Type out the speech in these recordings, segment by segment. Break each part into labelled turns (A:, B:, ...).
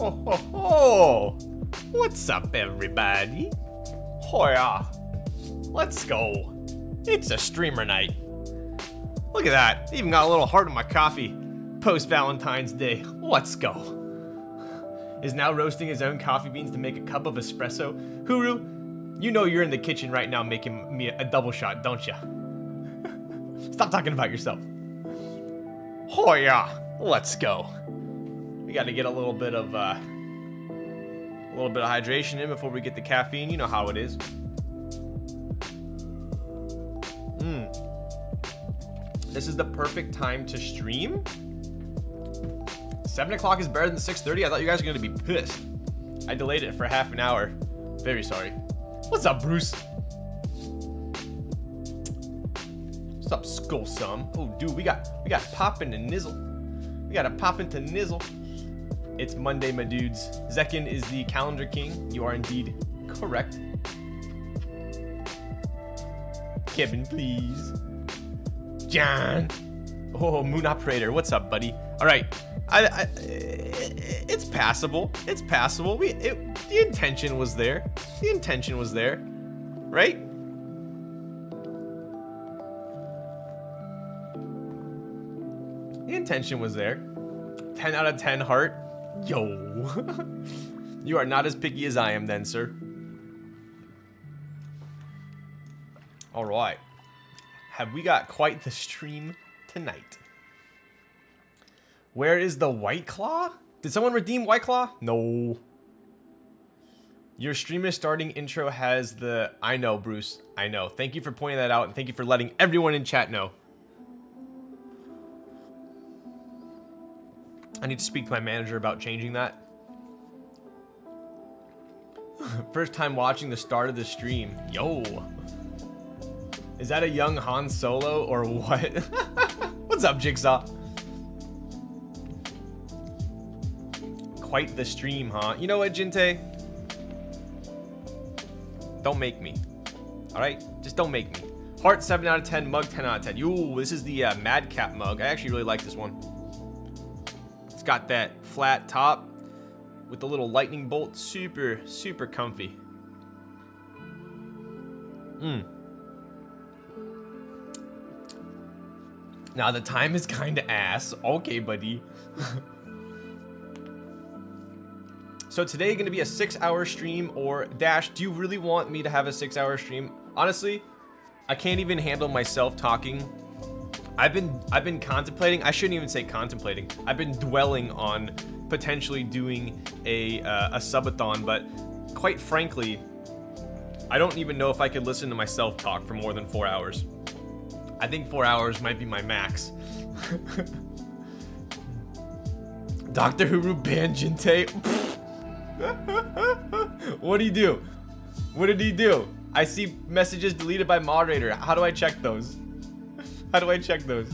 A: Ho ho ho! What's up, everybody? Hoya! Let's go. It's a streamer night. Look at that. Even got a little heart in my coffee. Post Valentine's Day. Let's go. Is now roasting his own coffee beans to make a cup of espresso. Huru, you know you're in the kitchen right now making me a double shot, don't ya? Stop talking about yourself. Hoya! Let's go. We got to get a little bit of uh, a little bit of hydration in before we get the caffeine. You know how it is. Mm. This is the perfect time to stream. 7 o'clock is better than 6.30? I thought you guys were to be pissed. I delayed it for half an hour. Very sorry. What's up, Bruce? What's up, Skull Sum? Oh, dude, we got we got poppin' and nizzle. We got a poppin' to nizzle. It's Monday, my dudes. Zekin is the calendar king. You are indeed correct. Kevin, please. John. Oh, Moon Operator. What's up, buddy? All right. I, I, it's passable. It's passable. We it, the intention was there. The intention was there, right? The intention was there. 10 out of 10 heart. Yo. you are not as picky as I am then, sir. All right. Have we got quite the stream tonight? Where is the White Claw? Did someone redeem White Claw? No. Your streamer starting intro has the... I know, Bruce. I know. Thank you for pointing that out, and thank you for letting everyone in chat know. I need to speak to my manager about changing that. First time watching the start of the stream. Yo. Is that a young Han Solo or what? What's up, Jigsaw? Quite the stream, huh? You know what, Jinte? Don't make me. Alright? Just don't make me. Heart 7 out of 10, mug 10 out of 10. Ooh, this is the uh, Madcap mug. I actually really like this one. Got that flat top with the little lightning bolt. Super, super comfy. Mmm. Now the time is kind of ass. Okay, buddy. so today going to be a six hour stream or Dash, do you really want me to have a six hour stream? Honestly, I can't even handle myself talking. I've been I've been contemplating. I shouldn't even say contemplating. I've been dwelling on potentially doing a uh, a subathon, but quite frankly, I don't even know if I could listen to myself talk for more than four hours. I think four hours might be my max. Doctor Who banned Jinte. what do you do? What did he do? I see messages deleted by moderator. How do I check those? How do I check those?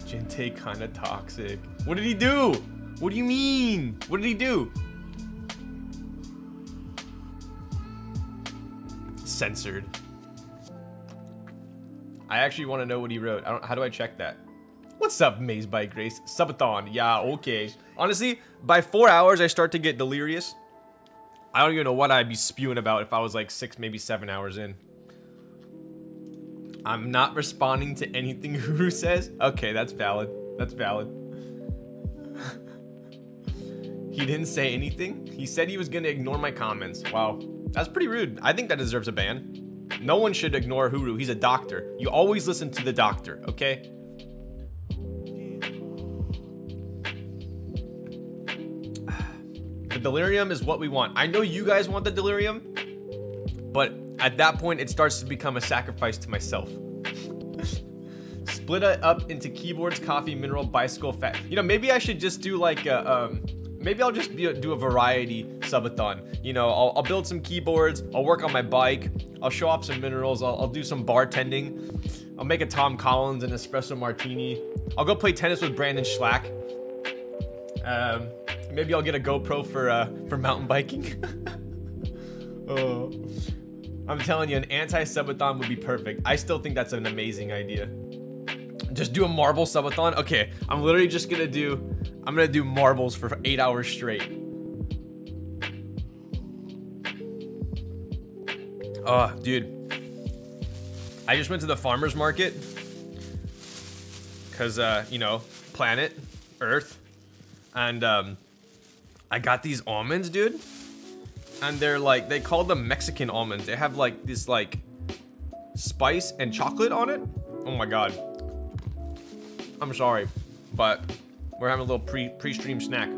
A: Jinte kinda toxic. What did he do? What do you mean? What did he do? censored. I actually want to know what he wrote. How do I check that? What's up, Maze by Grace? Subathon. Yeah, okay. Honestly, by four hours, I start to get delirious. I don't even know what I'd be spewing about if I was like six, maybe seven hours in. I'm not responding to anything Huru says. Okay, that's valid. That's valid. he didn't say anything. He said he was gonna ignore my comments. Wow. That's pretty rude. I think that deserves a ban. No one should ignore Huru. He's a doctor. You always listen to the doctor, okay? The delirium is what we want. I know you guys want the delirium, but at that point, it starts to become a sacrifice to myself. Split it up into keyboards, coffee, mineral, bicycle, fat. You know, maybe I should just do like a, um, maybe I'll just be, do a variety subathon. You know, I'll, I'll, build some keyboards, I'll work on my bike, I'll show off some minerals, I'll, I'll do some bartending, I'll make a Tom Collins and espresso martini. I'll go play tennis with Brandon Schlack. Um, maybe I'll get a GoPro for uh, for mountain biking. oh, I'm telling you, an anti-subathon would be perfect. I still think that's an amazing idea. Just do a marble subathon? Okay, I'm literally just gonna do, I'm gonna do marbles for eight hours straight. Oh, dude. I just went to the farmer's market. Cause, uh, you know, planet, Earth. And, um, I got these almonds, dude. And they're like, they call them Mexican almonds. They have like this like spice and chocolate on it. Oh my God. I'm sorry, but we're having a little pre pre-stream snack.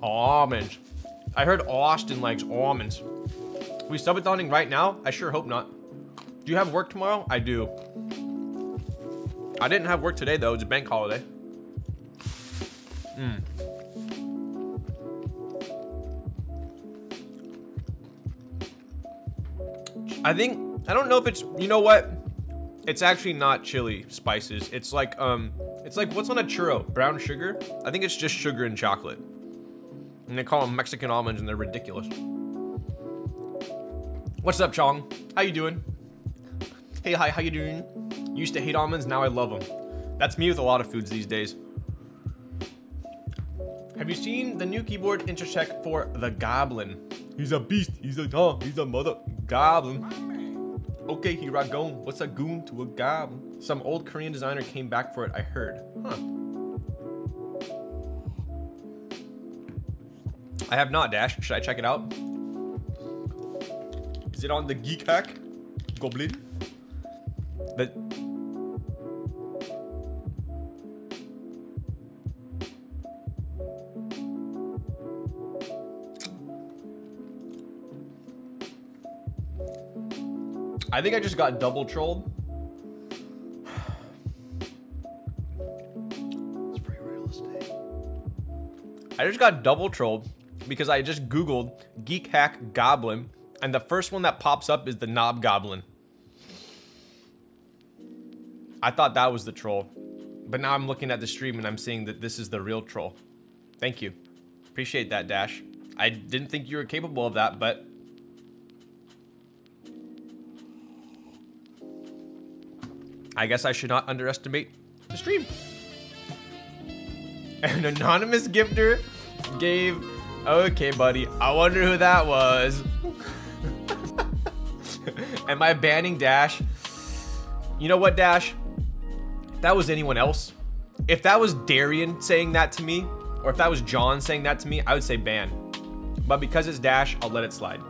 A: Almonds. I heard Austin likes almonds. We subatoning right now? I sure hope not. Do you have work tomorrow? I do. I didn't have work today though. It's a bank holiday. Mm. I think I don't know if it's you know what? It's actually not chili spices. It's like um it's like what's on a churro? Brown sugar? I think it's just sugar and chocolate. And they call them Mexican almonds and they're ridiculous. What's up, Chong? How you doing? Hey, hi, how you doing? Used to hate almonds, now I love them. That's me with a lot of foods these days. Have you seen the new keyboard intercheck for the Goblin? He's a beast. He's a oh, he's a mother goblin. Okay, here I go. What's a goon to a goblin? Some old Korean designer came back for it. I heard. Huh. I have not, Dash. Should I check it out? Is it on the Geek Hack? Goblin? I think I just got double trolled.
B: It's free real estate.
A: I just got double trolled because I just Googled Geek Hack Goblin, and the first one that pops up is the Knob Goblin. I thought that was the troll, but now I'm looking at the stream and I'm seeing that this is the real troll. Thank you. Appreciate that, Dash. I didn't think you were capable of that, but I guess I should not underestimate the stream. An anonymous gifter gave. Okay, buddy. I wonder who that was. Am I banning Dash? You know what, Dash? If that was anyone else, if that was Darian saying that to me, or if that was John saying that to me, I would say ban. But because it's Dash, I'll let it slide.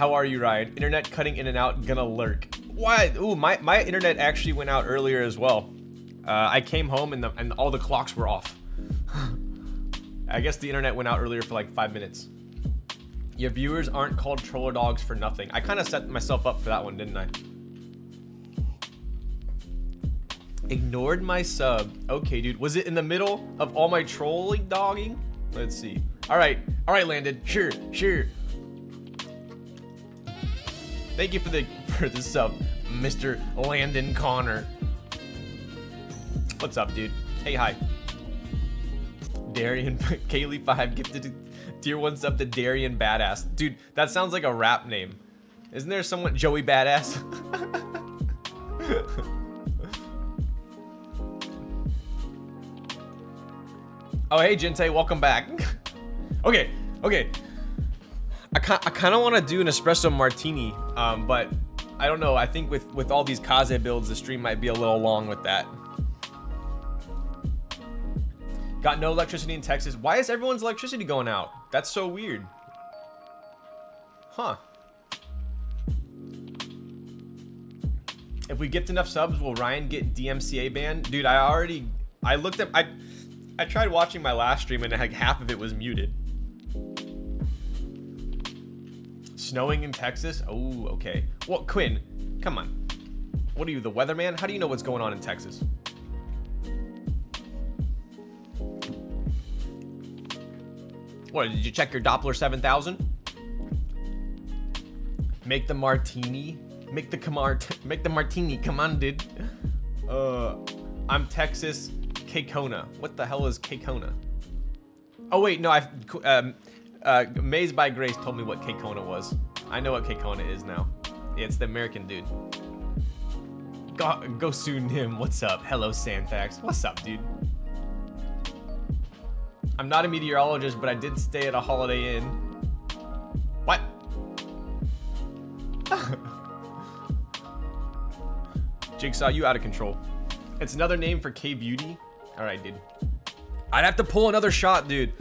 A: How are you, Ryan? Internet cutting in and out, gonna lurk. Why? Ooh, my, my internet actually went out earlier as well. Uh, I came home and, the, and all the clocks were off. I guess the internet went out earlier for like five minutes. Your viewers aren't called troller dogs for nothing. I kind of set myself up for that one, didn't I? Ignored my sub. Okay, dude. Was it in the middle of all my trolling dogging? Let's see. All right. All right, Landon. Sure, sure. Thank you for the for the sub, uh, Mr. Landon Connor. What's up, dude? Hey, hi. Darian Kaylee five gifted a tier one sub to Darian Badass. Dude, that sounds like a rap name. Isn't there someone Joey Badass? oh, hey, Jinte, welcome back. okay, okay. I, kind of want to do an espresso martini, um, but I don't know. I think with, with all these Kaze builds, the stream might be a little long with that. Got no electricity in Texas. Why is everyone's electricity going out? That's so weird. Huh. If we gift enough subs, will Ryan get DMCA banned? Dude, I already... I looked at... I, I tried watching my last stream and like half of it was muted. Snowing in Texas? Oh, okay. Well, Quinn, come on. What are you, the weatherman? How do you know what's going on in Texas? What, did you check your Doppler 7000? Make the martini. Make the camart make the martini, come on, dude. Uh I'm Texas Kona. What the hell is Kona? Oh wait, no, I um uh, Maze by Grace told me what Kona was. I know what Kona is now. It's the American dude. Go, go soon him. What's up? Hello, Santax. What's up, dude? I'm not a meteorologist, but I did stay at a Holiday Inn. What? Jigsaw, you out of control. It's another name for K-Beauty. All right, dude. I'd have to pull another shot, dude.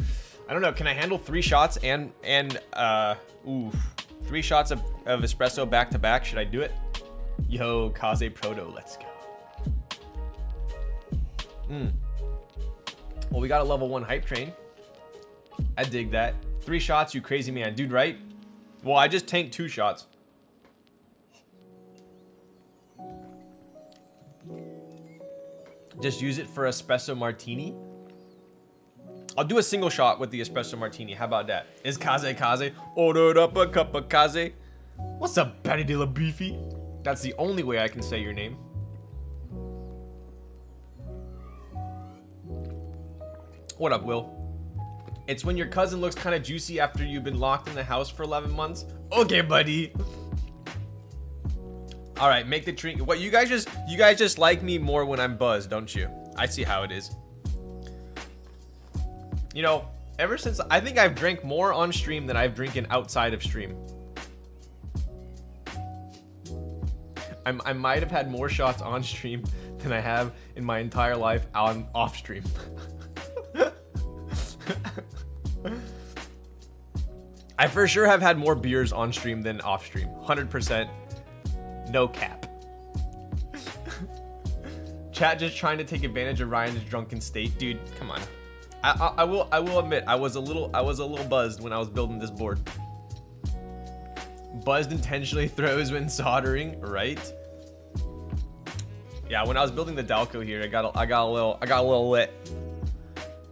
A: I don't know. Can I handle three shots and, and uh, ooh, three shots of, of espresso back to back? Should I do it? Yo, Kaze Proto, let's go. Hmm. Well, we got a level one hype train. I dig that. Three shots, you crazy man. Dude, right? Well, I just tanked two shots. Just use it for espresso martini. I'll do a single shot with the espresso martini. How about that? Is Kaze Kaze? Ordered up a cup of Kaze. What's up, Patty de la Beefy? That's the only way I can say your name. What up, Will? It's when your cousin looks kind of juicy after you've been locked in the house for 11 months. Okay, buddy. All right, make the drink. What you guys just you guys just like me more when I'm buzzed, don't you? I see how it is. You know, ever since I think I've drank more on stream than I've drinking outside of stream. I'm, I might have had more shots on stream than I have in my entire life on off stream. I for sure have had more beers on stream than off stream. 100%. No cap. Chat just trying to take advantage of Ryan's drunken state, dude. Come on. I, I, I, will I will admit I was a little I was a little buzzed when I was building this board. Buzzed intentionally throws when soldering, right? Yeah, when I was building the Dalco here, I got a, I got a little I got a little lit.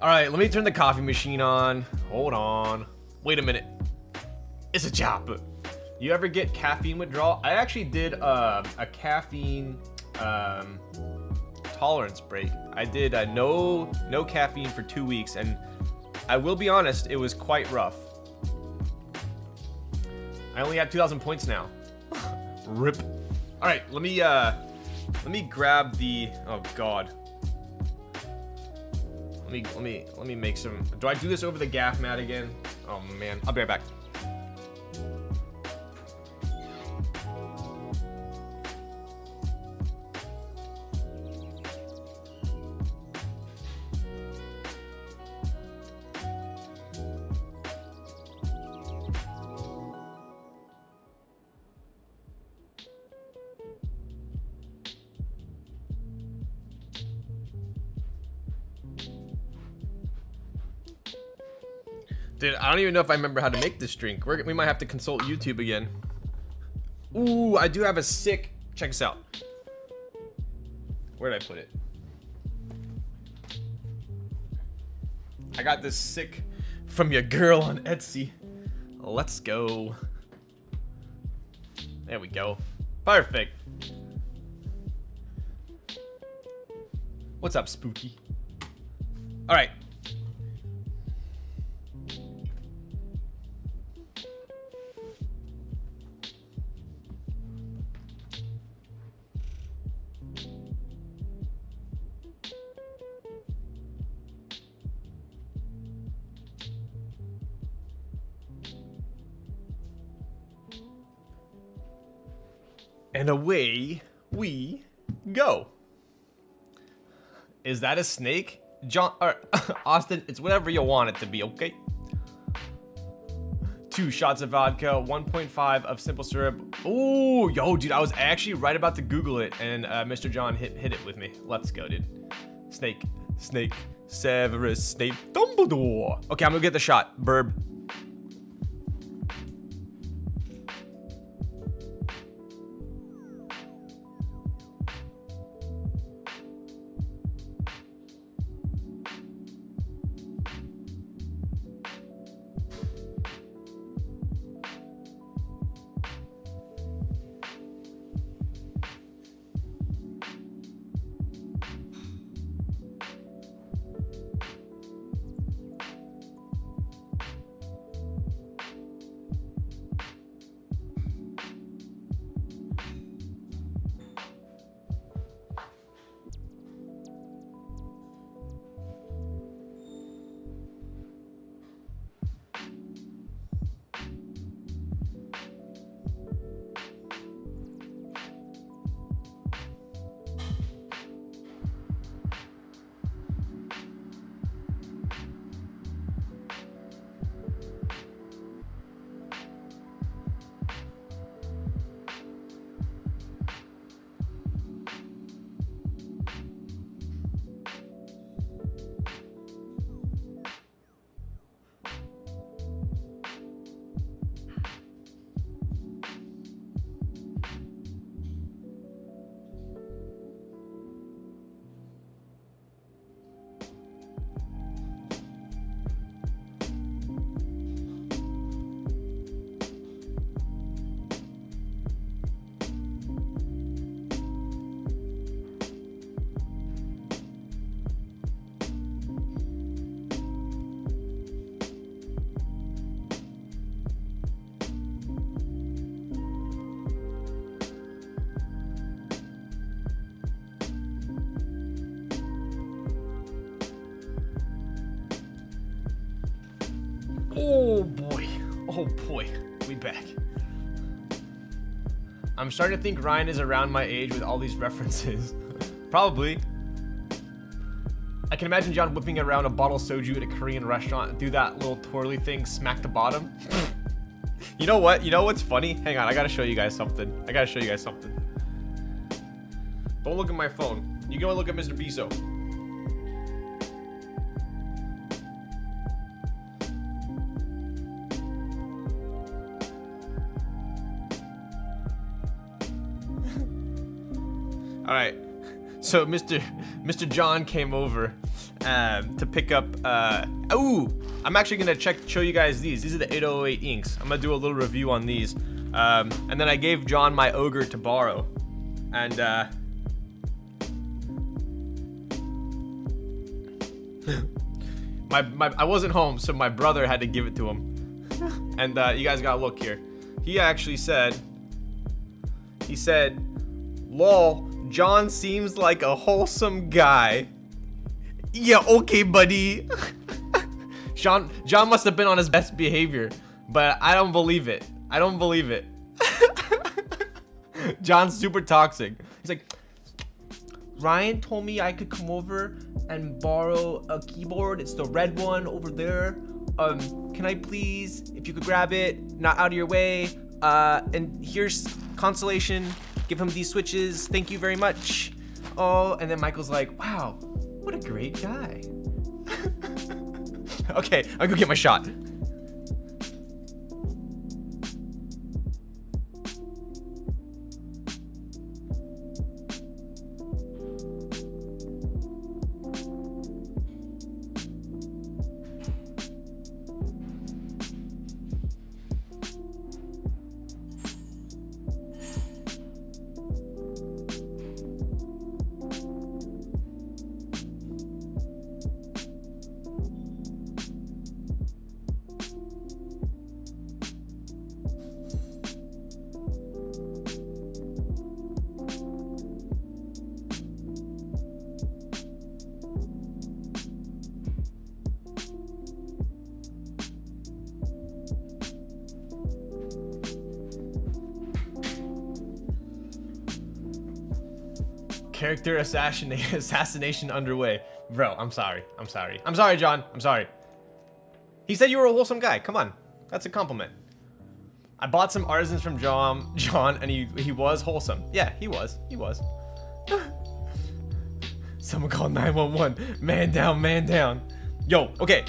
A: All right, let me turn the coffee machine on. Hold on. Wait a minute. It's a chopper. You ever get caffeine withdrawal? I actually did uh, a caffeine um, tolerance break. I did uh, no no caffeine for two weeks, and I will be honest, it was quite rough. I only have 2,000 points now. Rip. All right, let me uh, let me grab the. Oh God. Let me let me let me make some. Do I do this over the gaff mat again? Oh man, I'll be right back. Dude, I don't even know if I remember how to make this drink. We're, we might have to consult YouTube again. Ooh, I do have a sick... Check this out. Where did I put it? I got this sick from your girl on Etsy. Let's go. There we go. Perfect. What's up, Spooky? All right, And away we go. Is that a snake? John, or Austin, it's whatever you want it to be, okay? Two shots of vodka, 1.5 of simple syrup. Oh, yo, dude, I was actually right about to Google it, and uh, Mr. John hit hit it with me. Let's go, dude. Snake, snake, Severus Snape, Dumbledore. Okay, I'm gonna get the shot. Burb. Boy. We back. I'm starting to think Ryan is around my age with all these references. Probably. I can imagine John whipping around a bottle soju at a Korean restaurant, do that little twirly thing, smack the bottom. you know what? You know what's funny? Hang on, I gotta show you guys something. I gotta show you guys something. Don't look at my phone. You go and look at Mr. Biso. So Mr. Mr. John came over um, to pick up. Uh, ooh, I'm actually gonna check show you guys these. These are the 808 inks. I'm gonna do a little review on these. Um, and then I gave John my ogre to borrow, and uh, my, my I wasn't home, so my brother had to give it to him. and uh, you guys gotta look here. He actually said, he said, "Lol, John seems like a wholesome guy." Yeah, okay, buddy. John John must have been on his best behavior, but I don't believe it. I don't believe it. John's super toxic. He's like, Ryan told me I could come over and borrow a keyboard. It's the red one over there. Um, can I please, if you could grab it, not out of your way. Uh, and here's consolation. Give him these switches. Thank you very much. Oh, and then Michael's like, wow, what a great guy. okay, I'll go get my shot. Assassination assassination underway. Bro, I'm sorry. I'm sorry. I'm sorry, John. I'm sorry. He said you were a wholesome guy. Come on. That's a compliment. I bought some artisans from John, John, and he he was wholesome. Yeah, he was. He was. Someone called 911. Man down, man down. Yo, okay.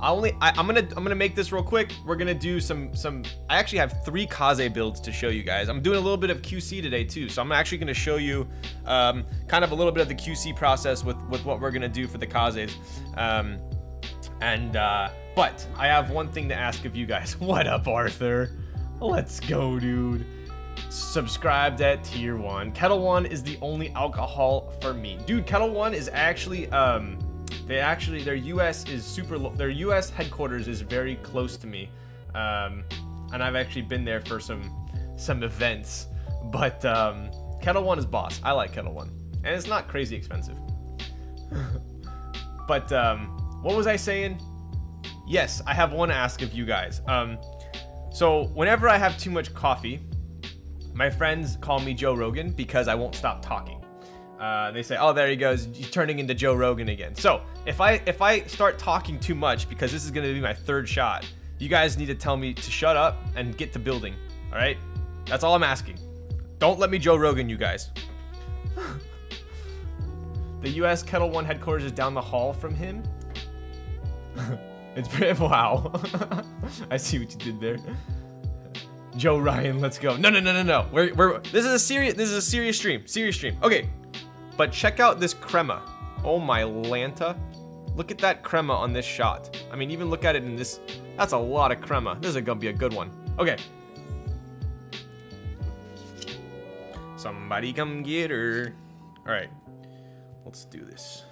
A: I only I, am gonna I'm gonna make this real quick. We're gonna do some some. I actually have three Kaze builds to show you guys. I'm doing a little bit of QC today too, so I'm actually gonna show you um, kind of a little bit of the QC process with with what we're gonna do for the Kazes. Um, and uh, but I have one thing to ask of you guys. What up, Arthur? Let's go, dude. Subscribed at tier one. Ketel One is the only alcohol for me, dude. Ketel One is actually um they actually, their US is super, their US headquarters is very close to me. Um, and I've actually been there for some, some events. But um, Ketel One is boss. I like Ketel One. And it's not crazy expensive. but um, what was I saying? Yes, I have one to ask of you guys. Um, so whenever I have too much coffee, my friends call me Joe Rogan because I won't stop talking. Uh, they say, "Oh, there he goes, he's turning into Joe Rogan again." So if I if I start talking too much because this is gonna be my third shot, you guys need to tell me to shut up and get to building. All right, that's all I'm asking. Don't let me Joe Rogan, you guys. the U.S. Ketel One headquarters is down the hall from him. it's pretty wow. I see what you did there. Joe Ryan, let's go. No, no, no, no, no. We're, we're, this is a serious, this is a serious stream, serious stream. Okay, but check out this crema. Oh my Lanta. Look at that crema on this shot. I mean, even look at it in this. That's a lot of crema. This is gonna be a good one. Okay. Somebody come get her. All right. Let's do this.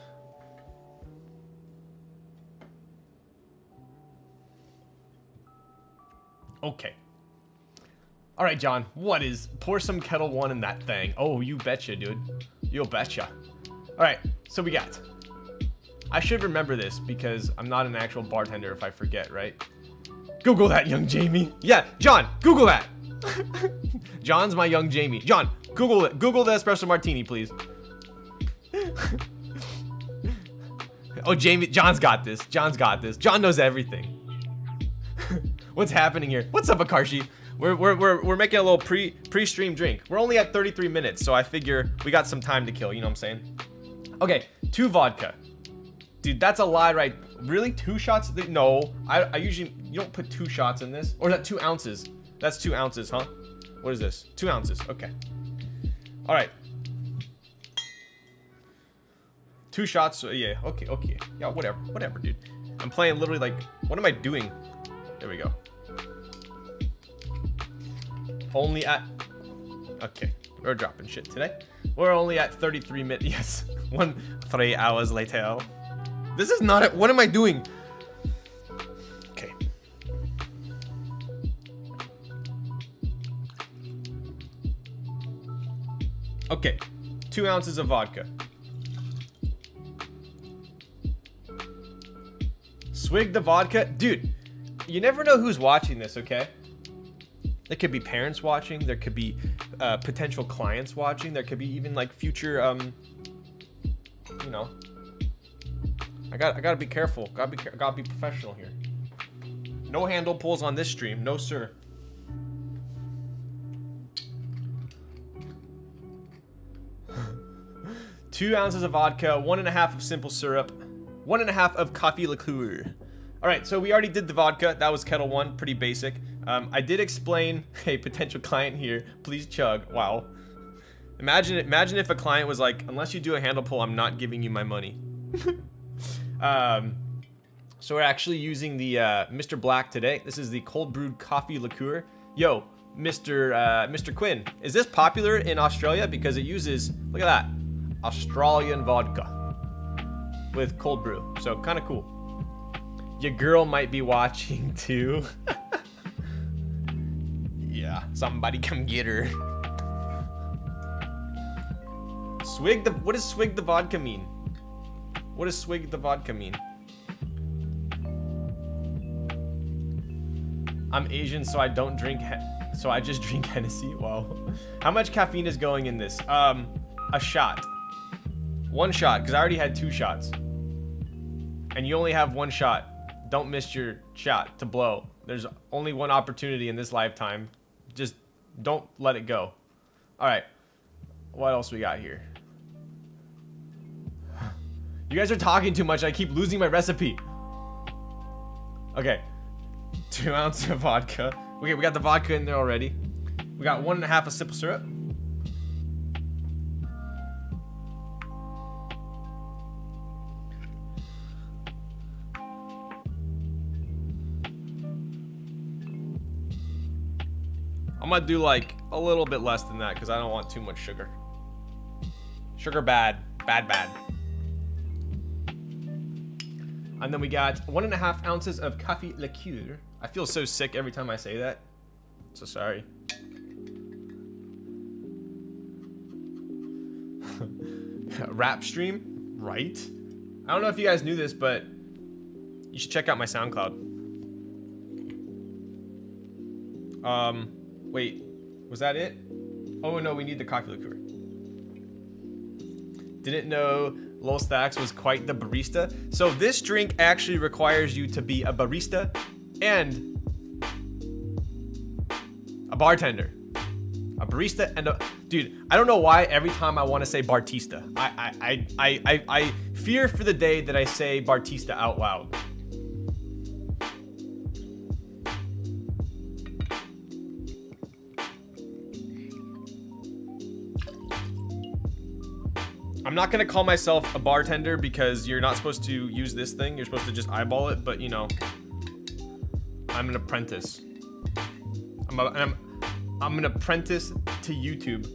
A: Okay. All right, John, what is, pour some Ketel One in that thing. Oh, you betcha, dude. You betcha. All right, so we got, I should remember this because I'm not an actual bartender if I forget, right? Google that, young Jamie. Yeah, John, Google that. John's my young Jamie. John, Google it. Google the espresso martini, please. oh, Jamie, John's got this. John's got this. John knows everything. What's happening here? What's up, Akarshi? We're, we're, we're, we're making a little pre, pre-stream drink. We're only at 33 minutes, so I figure we got some time to kill, you know what I'm saying? Okay, two vodka. Dude, that's a lie, right? Really? Two shots? No, I, I usually, you don't put two shots in this. Or is that two ounces? That's two ounces, huh? What is this? Two ounces, okay. All right. Two shots, uh, yeah, okay, okay. Yeah, whatever, whatever, dude. I'm playing literally like, what am I doing? There we go. Only at, okay, we're dropping shit today. We're only at 33 minutes, yes. One, three hours later. This is not it, what am I doing? Okay. Okay, two ounces of vodka. Swig the vodka. Dude, you never know who's watching this, okay? There could be parents watching. There could be uh, potential clients watching. There could be even like future, um, you know. I got, I gotta be careful. Gotta be, gotta be professional here. No handle pulls on this stream, no sir. Two ounces of vodka, one and a half of simple syrup, one and a half of coffee liqueur. All right, so we already did the vodka. That was Ketel One, pretty basic. Um, I did explain, a potential client here, please chug. Wow. Imagine, imagine if a client was like, unless you do a handle pull, I'm not giving you my money. um, so we're actually using the uh, Mr. Black today. This is the cold brewed coffee liqueur. Yo, Mr. Uh, Mr. Quinn, is this popular in Australia? Because it uses, look at that, Australian vodka with cold brew. So kind of cool. Your girl might be watching too. yeah, somebody come get her. Swig the, what does swig the vodka mean? What does swig the vodka mean? I'm Asian, so I don't drink, so I just drink Hennessy. Wow. How much caffeine is going in this? Um, a shot. One shot, because I already had two shots. And you only have one shot. Don't miss your shot to blow. There's only one opportunity in this lifetime. Just don't let it go. Alright. What else we got here? You guys are talking too much. I keep losing my recipe. Okay. Two ounces of vodka. Okay, we got the vodka in there already. We got one and a half of simple syrup. I'm gonna do like a little bit less than that because I don't want too much sugar. Sugar bad, bad, bad. And then we got one and a half ounces of coffee liqueur. I feel so sick every time I say that. So sorry. Rap stream, right? I don't know if you guys knew this, but you should check out my SoundCloud. Um, Wait, was that it? Oh no, we need the coffee liqueur. Didn't know Lulzthax was quite the barista. So this drink actually requires you to be a barista and a bartender. A barista and a dude. I don't know why every time I want to say Bartista, I I I I I fear for the day that I say Bartista out loud. Not gonna call myself a bartender because you're not supposed to use this thing. You're supposed to just eyeball it, but you know, I'm an apprentice. I'm, a, I'm, I'm an apprentice to YouTube.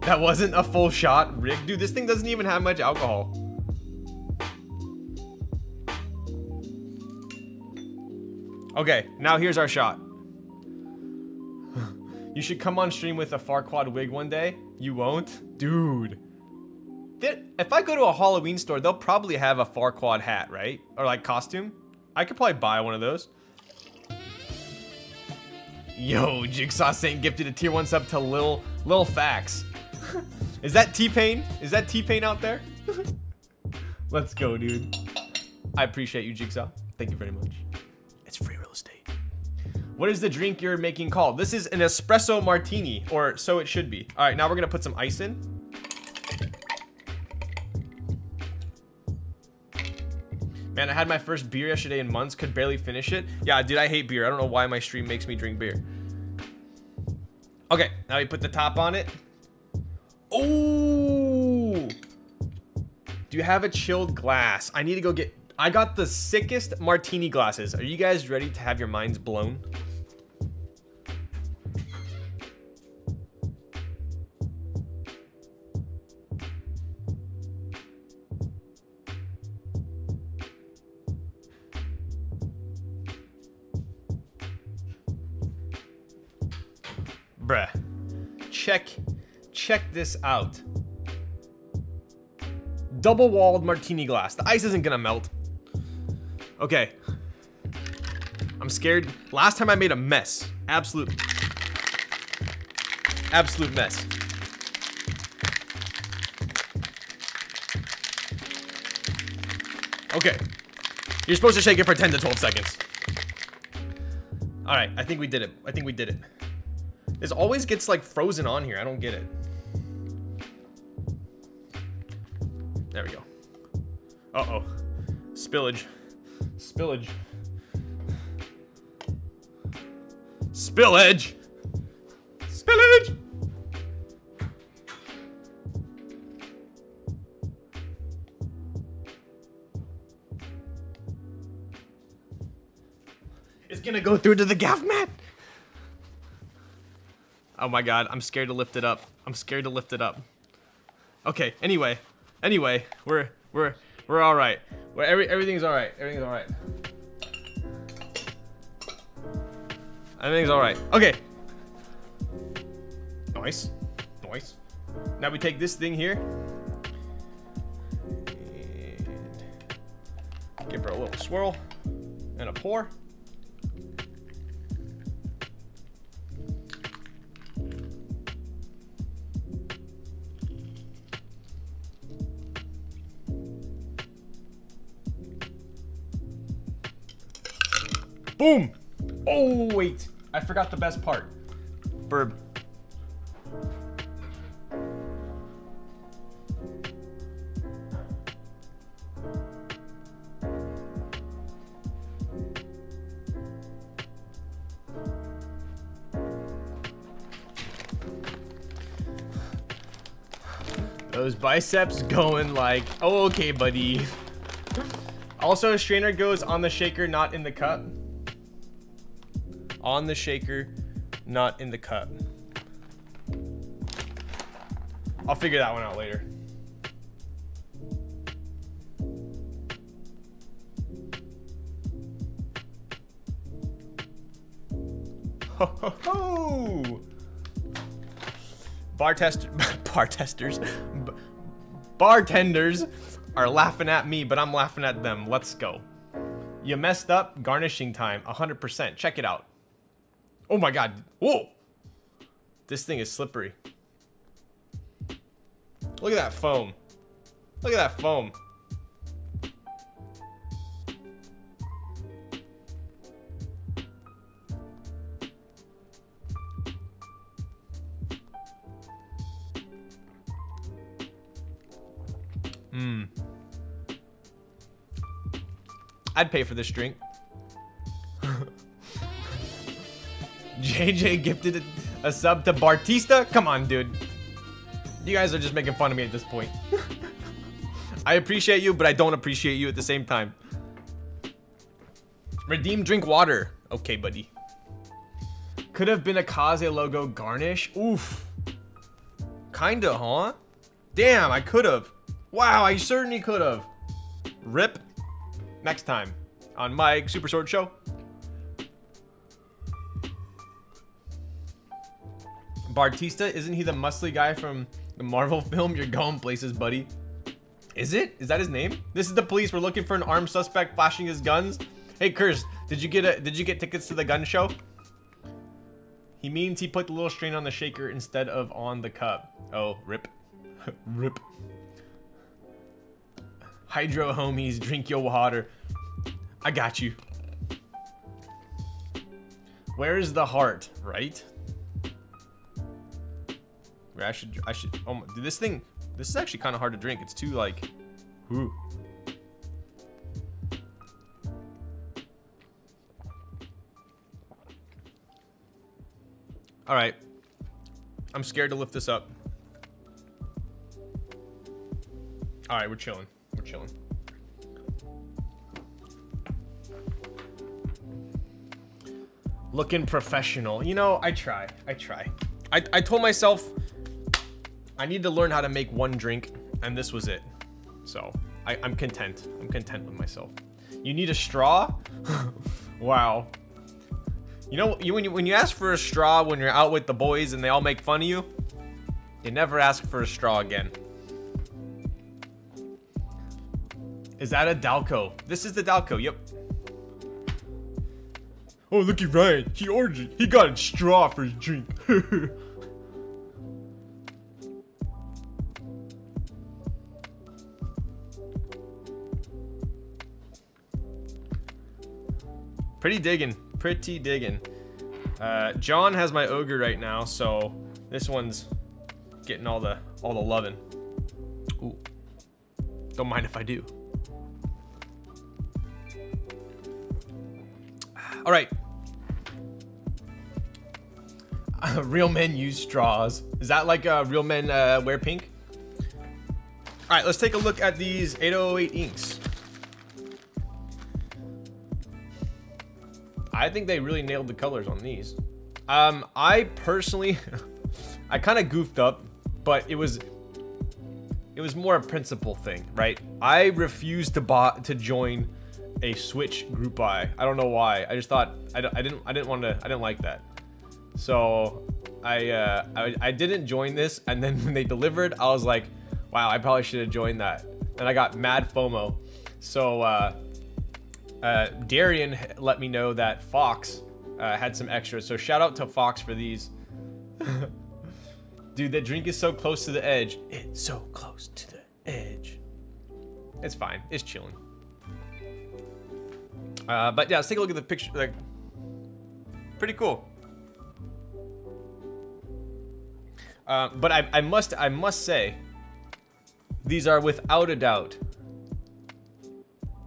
A: That wasn't a full shot, Rick. Dude, this thing doesn't even have much alcohol. Okay, now here's our shot. you should come on stream with a Farquaad wig one day. You won't? Dude if I go to a Halloween store, they'll probably have a Farquaad hat, right? Or like costume. I could probably buy one of those. Yo, Jigsaw Saint gifted a tier 1 sub to Lil Lil Fax. Is that T-Pain? Is that T-Pain out there? Let's go, dude. I appreciate you, Jigsaw. Thank you very much. It's free real estate. What is the drink you're making called? This is an espresso martini, or so it should be. All right, now we're gonna put some ice in. Man, I had my first beer yesterday in months, could barely finish it. Yeah, dude, I hate beer. I don't know why my stream makes me drink beer. Okay, now we put the top on it. Oh! Do you have a chilled glass? I need to go get... I got the sickest martini glasses. Are you guys ready to have your minds blown? Bruh. Check, check this out. Double walled martini glass. The ice isn't gonna melt. Okay. I'm scared. Last time I made a mess. Absolute. Absolute mess. Okay. You're supposed to shake it for 10 to 12 seconds. Alright, I think we did it. I think we did it. This always gets like frozen on here. I don't get it. There we go. Uh-oh. Spillage. Spillage. Spillage! Spillage! It's gonna go through to the gaff mat! Oh my god, I'm scared to lift it up. I'm scared to lift it up. Okay, anyway. Anyway, we're we're we're alright. We're every everything's alright. Everything's alright. Everything's alright. Okay. Nice. Nice. Now we take this thing here. And give her a little swirl and a pour. Boom! Oh, wait. I forgot the best part. Burb. Those biceps going like, oh, okay, buddy. Also, strainer goes on the shaker, not in the cup on the shaker, not in the cup. I'll figure that one out later. Ho ho ho! Bar test, bar testers, bartenders are laughing at me, but I'm laughing at them. Let's go. You messed up. Garnishing time, 100%. Check it out. Oh my god. Whoa! This thing is slippery. Look at that foam. Look at that foam. Mmm. I'd pay for this drink. JJ gifted a, sub to Bartista? Come on, dude. You guys are just making fun of me at this point. I appreciate you, but I don't appreciate you at the same time. Redeem drink water. Okay, buddy. Could have been a Kaze logo garnish. Oof. Kinda, huh? Damn, I could have. Wow, I certainly could have. Rip. Next time on my Super Sword Show. Bartista, isn't he the muscly guy from the Marvel film? You're going places, buddy. Is it? Is that his name? This is the police. We're looking for an armed suspect flashing his guns. Hey, Curse, did you get a did you get tickets to the gun show? He means he put the little strain on the shaker instead of on the cup. Oh, rip. rip. Hydro homies, drink your water. I got you. Where's the heart, right? I should, I should, oh, my, this thing, this is actually kind of hard to drink. It's too, like, whoo. All right. I'm scared to lift this up. All right, we're chilling. We're chilling. Looking professional. You know, I try. I try. I, I told myself I need to learn how to make one drink, and this was it. So, I, I'm content. I'm content with myself. You need a straw? wow. You know, you, when you when you ask for a straw when you're out with the boys and they all make fun of you, you never ask for a straw again. Is that a Dalco? This is the Dalco, yep. Oh, looky Ryan. He ordered it. He got a straw for his drink. Pretty digging. Pretty digging. Uh, John has my ogre right now, so this one's getting all the all the loving. Ooh. Don't mind if I do. All right. Real men use straws. Is that like uh, real men uh, wear pink? All right, let's take a look at these 808 inks. I think they really nailed the colors on these. Um, I personally, I kind of goofed up, but it was, it was more a principle thing, right? I refused to bot to join a Switch group buy. I don't know why. I just thought I, I didn't I didn't want to I didn't like that. So I, uh, I I didn't join this, and then when they delivered, I was like, wow, I probably should have joined that. And I got mad FOMO. So uh, uh, Darian let me know that Fox uh, had some extras. So shout out to Fox for these. Dude, that drink is so close to the edge. It's so close to the edge. It's fine. It's chilling. Uh, but yeah, let's take a look at the picture. Like, pretty cool. Uh, but I, I must, I must say, these are without a doubt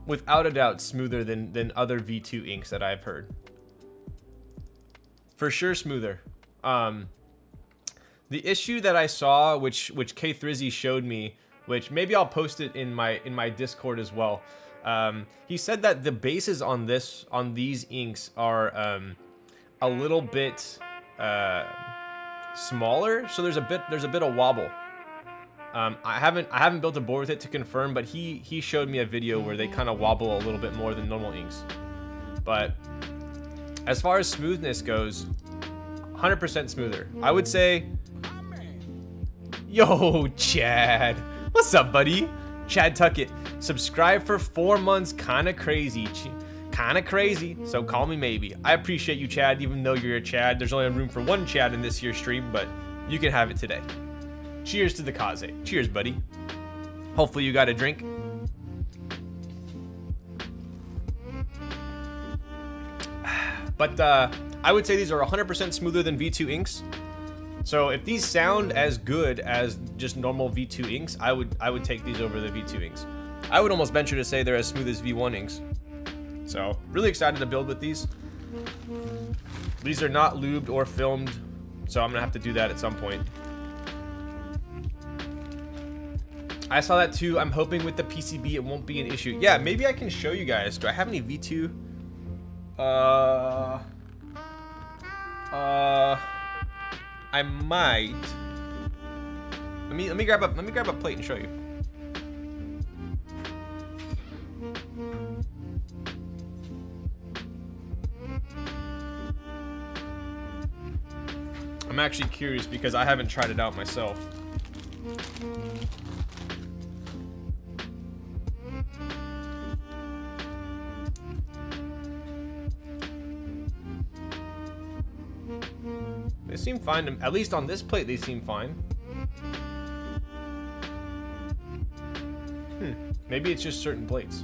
A: without a doubt smoother than than other V2 inks that I've heard. For sure smoother. Um, the issue that I saw, which which K Thrizzy showed me, which maybe I'll post it in my in my Discord as well. Um, he said that the bases on this on these inks are um, a little bit uh, smaller, so there's a bit there's a bit of wobble. Um, I haven't I haven't built a board with it to confirm, but he he showed me a video where they kind of wobble a little bit more than normal inks. But as far as smoothness goes, 100% smoother. I would say, yo, Chad, what's up, buddy? Chad Tuckett, subscribe for four months, kinda crazy. Kinda crazy, so call me maybe. I appreciate you, Chad, even though you're a Chad. There's only room for one Chad in this year's stream, but you can have it today. Cheers to the Kaze. Cheers, buddy. Hopefully you got a drink. But uh, I would say these are 100% smoother than V2 inks. So if these sound as good as just normal V2 inks, I would I would take these over the V2 inks. I would almost venture to say they're as smooth as V1 inks. So really excited to build with these. These are not lubed or filmed, so I'm gonna have to do that at some point. I saw that too. I'm hoping with the PCB it won't be an issue. Yeah, maybe I can show you guys. Do I have any V2? Uh... Uh... I might. Let me let me grab a let me grab a plate and show you. I'm actually curious because I haven't tried it out myself. They seem fine. At least on this plate, they seem fine. Hmm. Maybe it's just certain plates.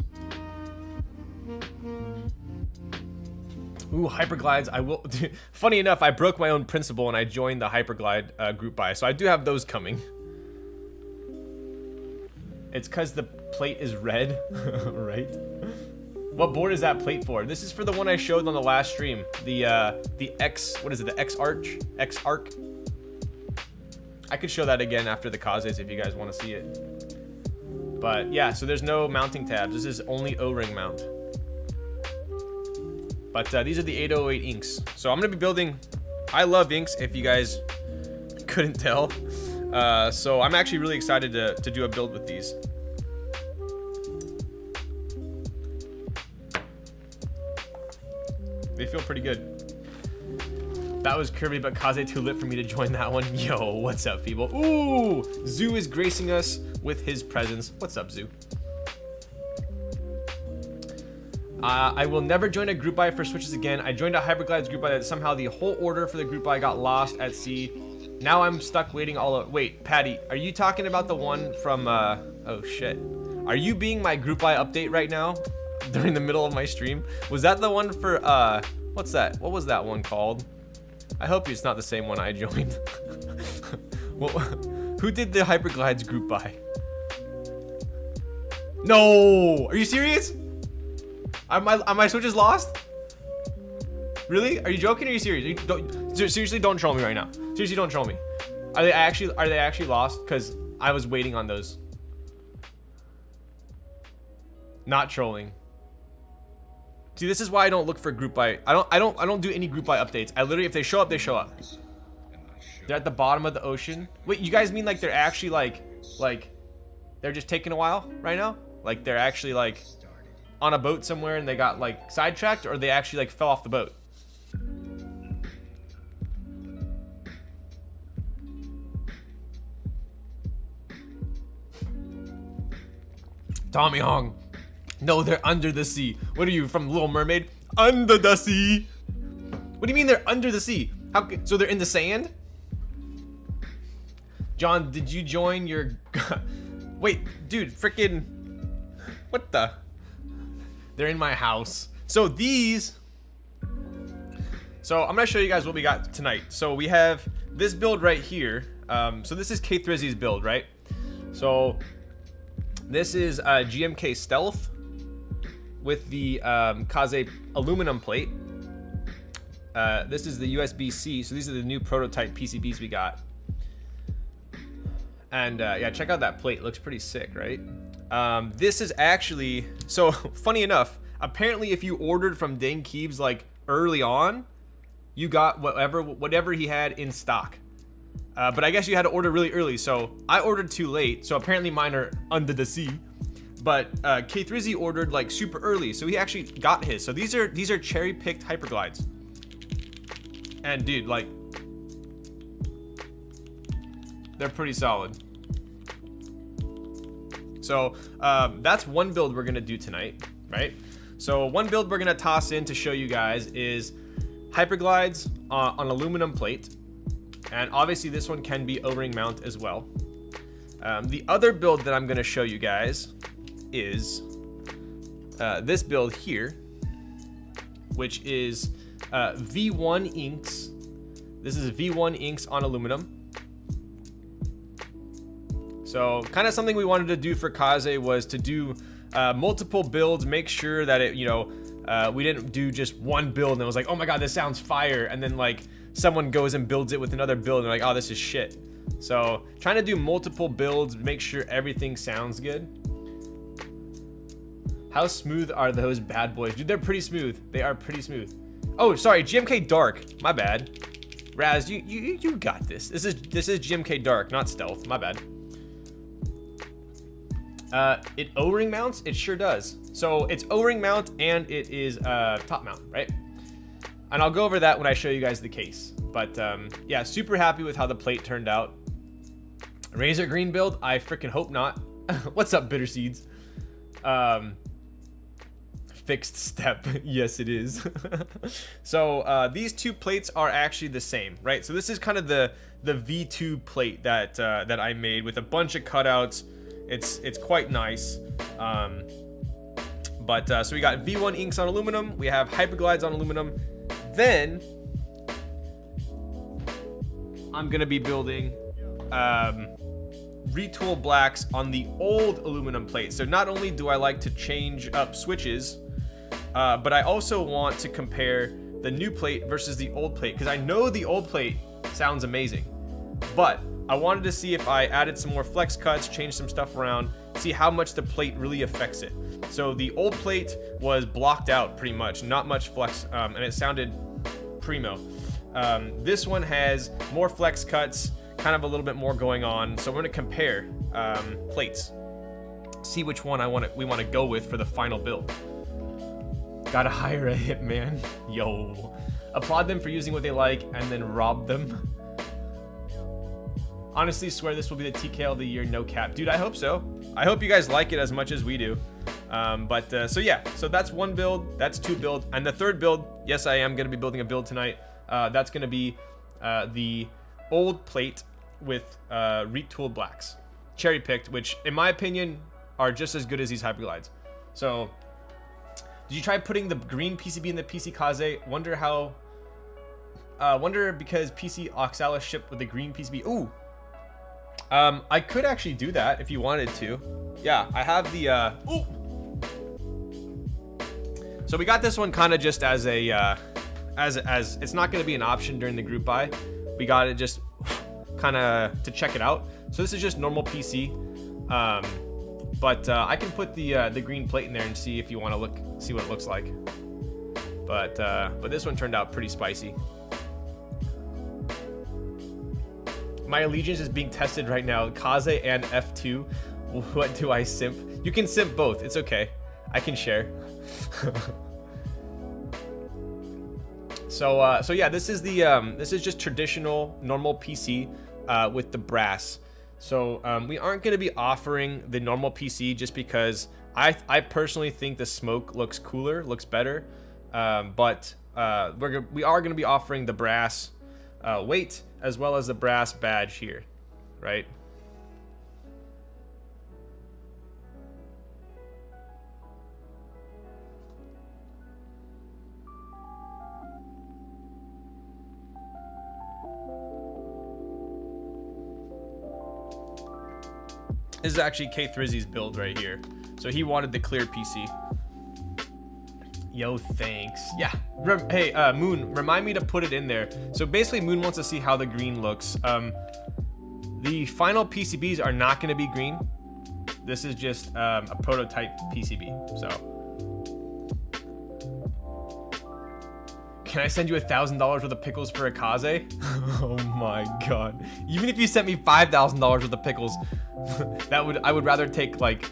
A: Ooh, Hyperglides. I will. Funny enough, I broke my own principle and I joined the Hyperglide uh, group buy, so I do have those coming. It's because the plate is red, right? What board is that plate for? This is for the one I showed on the last stream. The uh, the X, what is it? The X Arch, X Arc. I could show that again after the Kazes if you guys want to see it. But yeah, so there's no mounting tabs. This is only O-ring mount. But uh, these are the 808 inks. So I'm gonna be building. I love inks. If you guys couldn't tell. Uh, so I'm actually really excited to, to do a build with these. They feel pretty good. That was Kirby, but Kaze too lit for me to join that one. Yo, what's up, people? Ooh, Zoo is gracing us with his presence. What's up, Zoo? Uh, I will never join a group buy for Switches again. I joined a Hyperglides group buy that somehow the whole order for the group buy got lost at sea. Now I'm stuck waiting all of- Wait, Patty, are you talking about the one from, uh, oh shit. Are you being my group buy update right now? During the middle of my stream? Was that the one for, uh, what's that? What was that one called? I hope it's not the same one I joined. who did the Hyperglides group by? No! Are you serious? Are my, are my switches lost? Really? Are you joking? Or are you serious? You don't, seriously, don't troll me right now. Seriously, don't troll me. Are they actually are they actually lost? Because I was waiting on those. Not trolling. See, this is why I don't look for group buy. I don't I don't I don't do any group buy updates. I literally if they show up, they show up. They're at the bottom of the ocean. Wait, you guys mean like they're actually like like they're just taking a while right now? Like they're actually like on a boat somewhere and they got like sidetracked or they actually like fell off the boat? Tommy Hong. No, they're under the sea. What are you from Little Mermaid? Under the sea. What do you mean they're under the sea? How so they're in the sand? John, did you join your Wait, dude, freaking What the They're in my house. So these So I'm gonna show you guys what we got tonight. So we have this build right here. Um, so this is K Thrizzy's build, right? So this is uh, GMK Stealth with the um, Kaze aluminum plate. Uh, this is the USB-C, so these are the new prototype PCBs we got. And uh, yeah, check out that plate, it looks pretty sick, right? Um, this is actually, so funny enough, apparently if you ordered from Dangkeebs like early on, you got whatever whatever he had in stock. Uh, but I guess you had to order really early, so I ordered too late. So apparently mine are under the sea. But uh, K3Z ordered like super early, so he actually got his. So these are these are cherry picked hyperglides. And dude, like, they're pretty solid. So um, that's one build we're gonna do tonight, right? So one build we're gonna toss in to show you guys is hyperglides uh, on aluminum plate and obviously this one can be O-ring mount as well. Um, the other build that I'm gonna show you guys is uh, this build here, which is uh, V1 inks. This is V1 inks on aluminum. So kind of something we wanted to do for Kaze was to do uh, multiple builds, make sure that it, you know, uh, we didn't do just one build and it was like, oh my god, this sounds fire, and then like someone goes and builds it with another build and like, oh, this is shit. So trying to do multiple builds, make sure everything sounds good. How smooth are those bad boys? Dude, they're pretty smooth. They are pretty smooth. Oh, sorry, GMK Dark. My bad. Raz, you you you got this. This is this is GMK Dark, not Stealth. My bad. Uh, it O-ring mounts. It sure does. So it's O-ring mount and it is uh, top mount, right? And I'll go over that when I show you guys the case. But um, yeah, super happy with how the plate turned out. Razor green build? I freaking hope not. What's up, bitter seeds? Um, fixed step. yes, it is. so uh, these two plates are actually the same, right? So this is kind of the the V2 plate that uh, that I made with a bunch of cutouts. It's it's quite nice. Um, but uh, so we got V1 inks on aluminum. We have Hyperglides on aluminum. Then I'm gonna be building um, retool blacks on the old aluminum plate. So not only do I like to change up switches, uh, but I also want to compare the new plate versus the old plate because I know the old plate sounds amazing, but I wanted to see if I added some more flex cuts, changed some stuff around, see how much the plate really affects it. So the old plate was blocked out pretty much, not much flex, um, and it sounded primo. Um, this one has more flex cuts, kind of a little bit more going on. So we're gonna compare um, plates, see which one I want to we want to go with for the final build. Gotta hire a hitman, yo. Applaud them for using what they like and then rob them. Honestly, swear this will be the TKL of the year, no cap. Dude, I hope so. I hope you guys like it as much as we do. Um, but, uh, so yeah, so that's one build, that's two build, and the third build, yes, I am going to be building a build tonight. Uh, that's going to be uh, the old plate with uh, retooled blacks. Cherry picked, which in my opinion are just as good as these Hyperglides. So, did you try putting the green PCB in the PC Kaze? Wonder how... Uh, wonder because PC Oxalis shipped with the green PCB. Ooh, um, I could actually do that if you wanted to. Yeah, I have the, uh, ooh. So we got this one kind of just as a, uh, as, as, it's not going to be an option during the group buy. We got it just kind of to check it out. So this is just normal PC. Um, but, uh, I can put the, uh, the green plate in there and see if you want to look, see what it looks like. But, uh, but this one turned out pretty spicy. My allegiance is being tested right now. Kaze and F2. What do I simp? You can simp both. It's okay. I can share. so uh, so yeah, this is the um, this is just traditional normal PC uh, with the brass. So um, we aren't going to be offering the normal PC just because I I personally think the smoke looks cooler, looks better. Um, but uh, we're we are going to be offering the brass uh, weight as well as the brass badge here, right? This is actually K Thrizzy's build right here. So he wanted the clear PC. Yo, thanks. Yeah. Rem hey, uh, Moon, remind me to put it in there. So basically, Moon wants to see how the green looks. Um, the final PCBs are not going to be green. This is just um, a prototype PCB. So, can I send you a thousand dollars worth of pickles for a kaze? oh my god! Even if you sent me five thousand dollars worth of pickles, that would I would rather take like.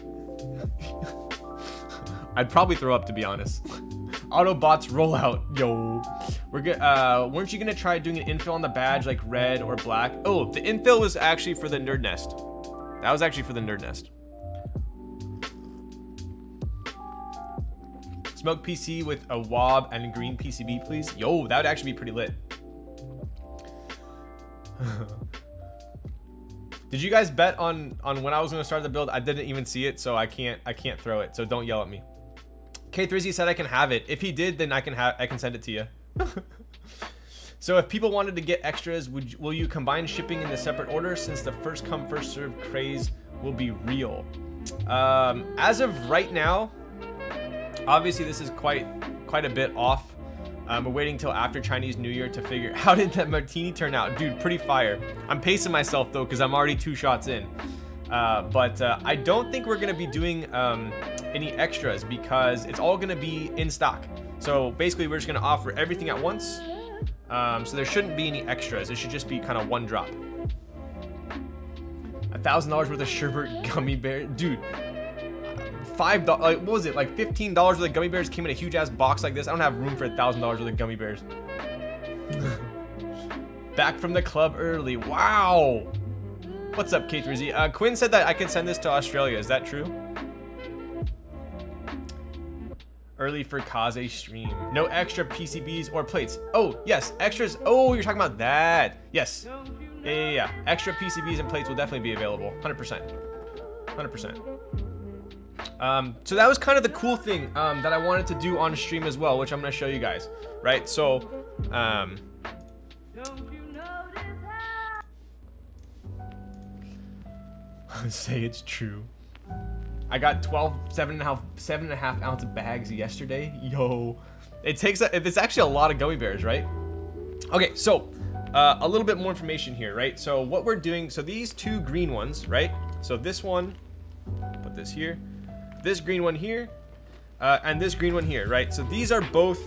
A: I'd probably throw up to be honest. Autobots rollout. Yo. We're good. Uh, weren't you gonna try doing an infill on the badge like red or black? Oh, the infill was actually for the nerd nest. That was actually for the nerd nest. Smoke PC with a wob and green PCB, please. Yo, that would actually be pretty lit. Did you guys bet on on when I was gonna start the build? I didn't even see it, so I can't I can't throw it. So don't yell at me. K3Z said I can have it. If he did, then I can have I can send it to you. so if people wanted to get extras, would you, will you combine shipping in a separate order since the first come first serve craze will be real? Um, as of right now, obviously this is quite quite a bit off. Um, we're waiting till after Chinese New Year to figure out how did that martini turn out, dude. Pretty fire. I'm pacing myself though because I'm already two shots in. Uh, but uh, I don't think we're gonna be doing um, any extras because it's all gonna be in stock. So basically we're just gonna offer everything at once. Um, so there shouldn't be any extras. It should just be kind of one drop. A thousand dollars worth of sherbet gummy bear, dude. Five dollars, like what was it? Like fifteen dollars worth of gummy bears came in a huge ass box like this. I don't have room for a thousand dollars worth of gummy bears. Back from the club early. Wow. What's up, K3Z? Uh, Quinn said that I can send this to Australia. Is that true? early for Kaze stream. No extra PCBs or plates. Oh, yes, extras. Oh, you're talking about that. Yes. Yeah, yeah, yeah. Extra PCBs and plates will definitely be available. 100%. 100%. Um, so that was kind of the cool thing um, that I wanted to do on stream as well, which I'm going to show you guys, right? So, um, say it's true. I got 12, seven and a half, seven and a half ounce bags yesterday. Yo, it takes, a, it's actually a lot of gummy bears, right? Okay, so uh, a little bit more information here, right? So what we're doing, so these two green ones, right? So this one, put this here, this green one here, uh, and this green one here, right? So these are both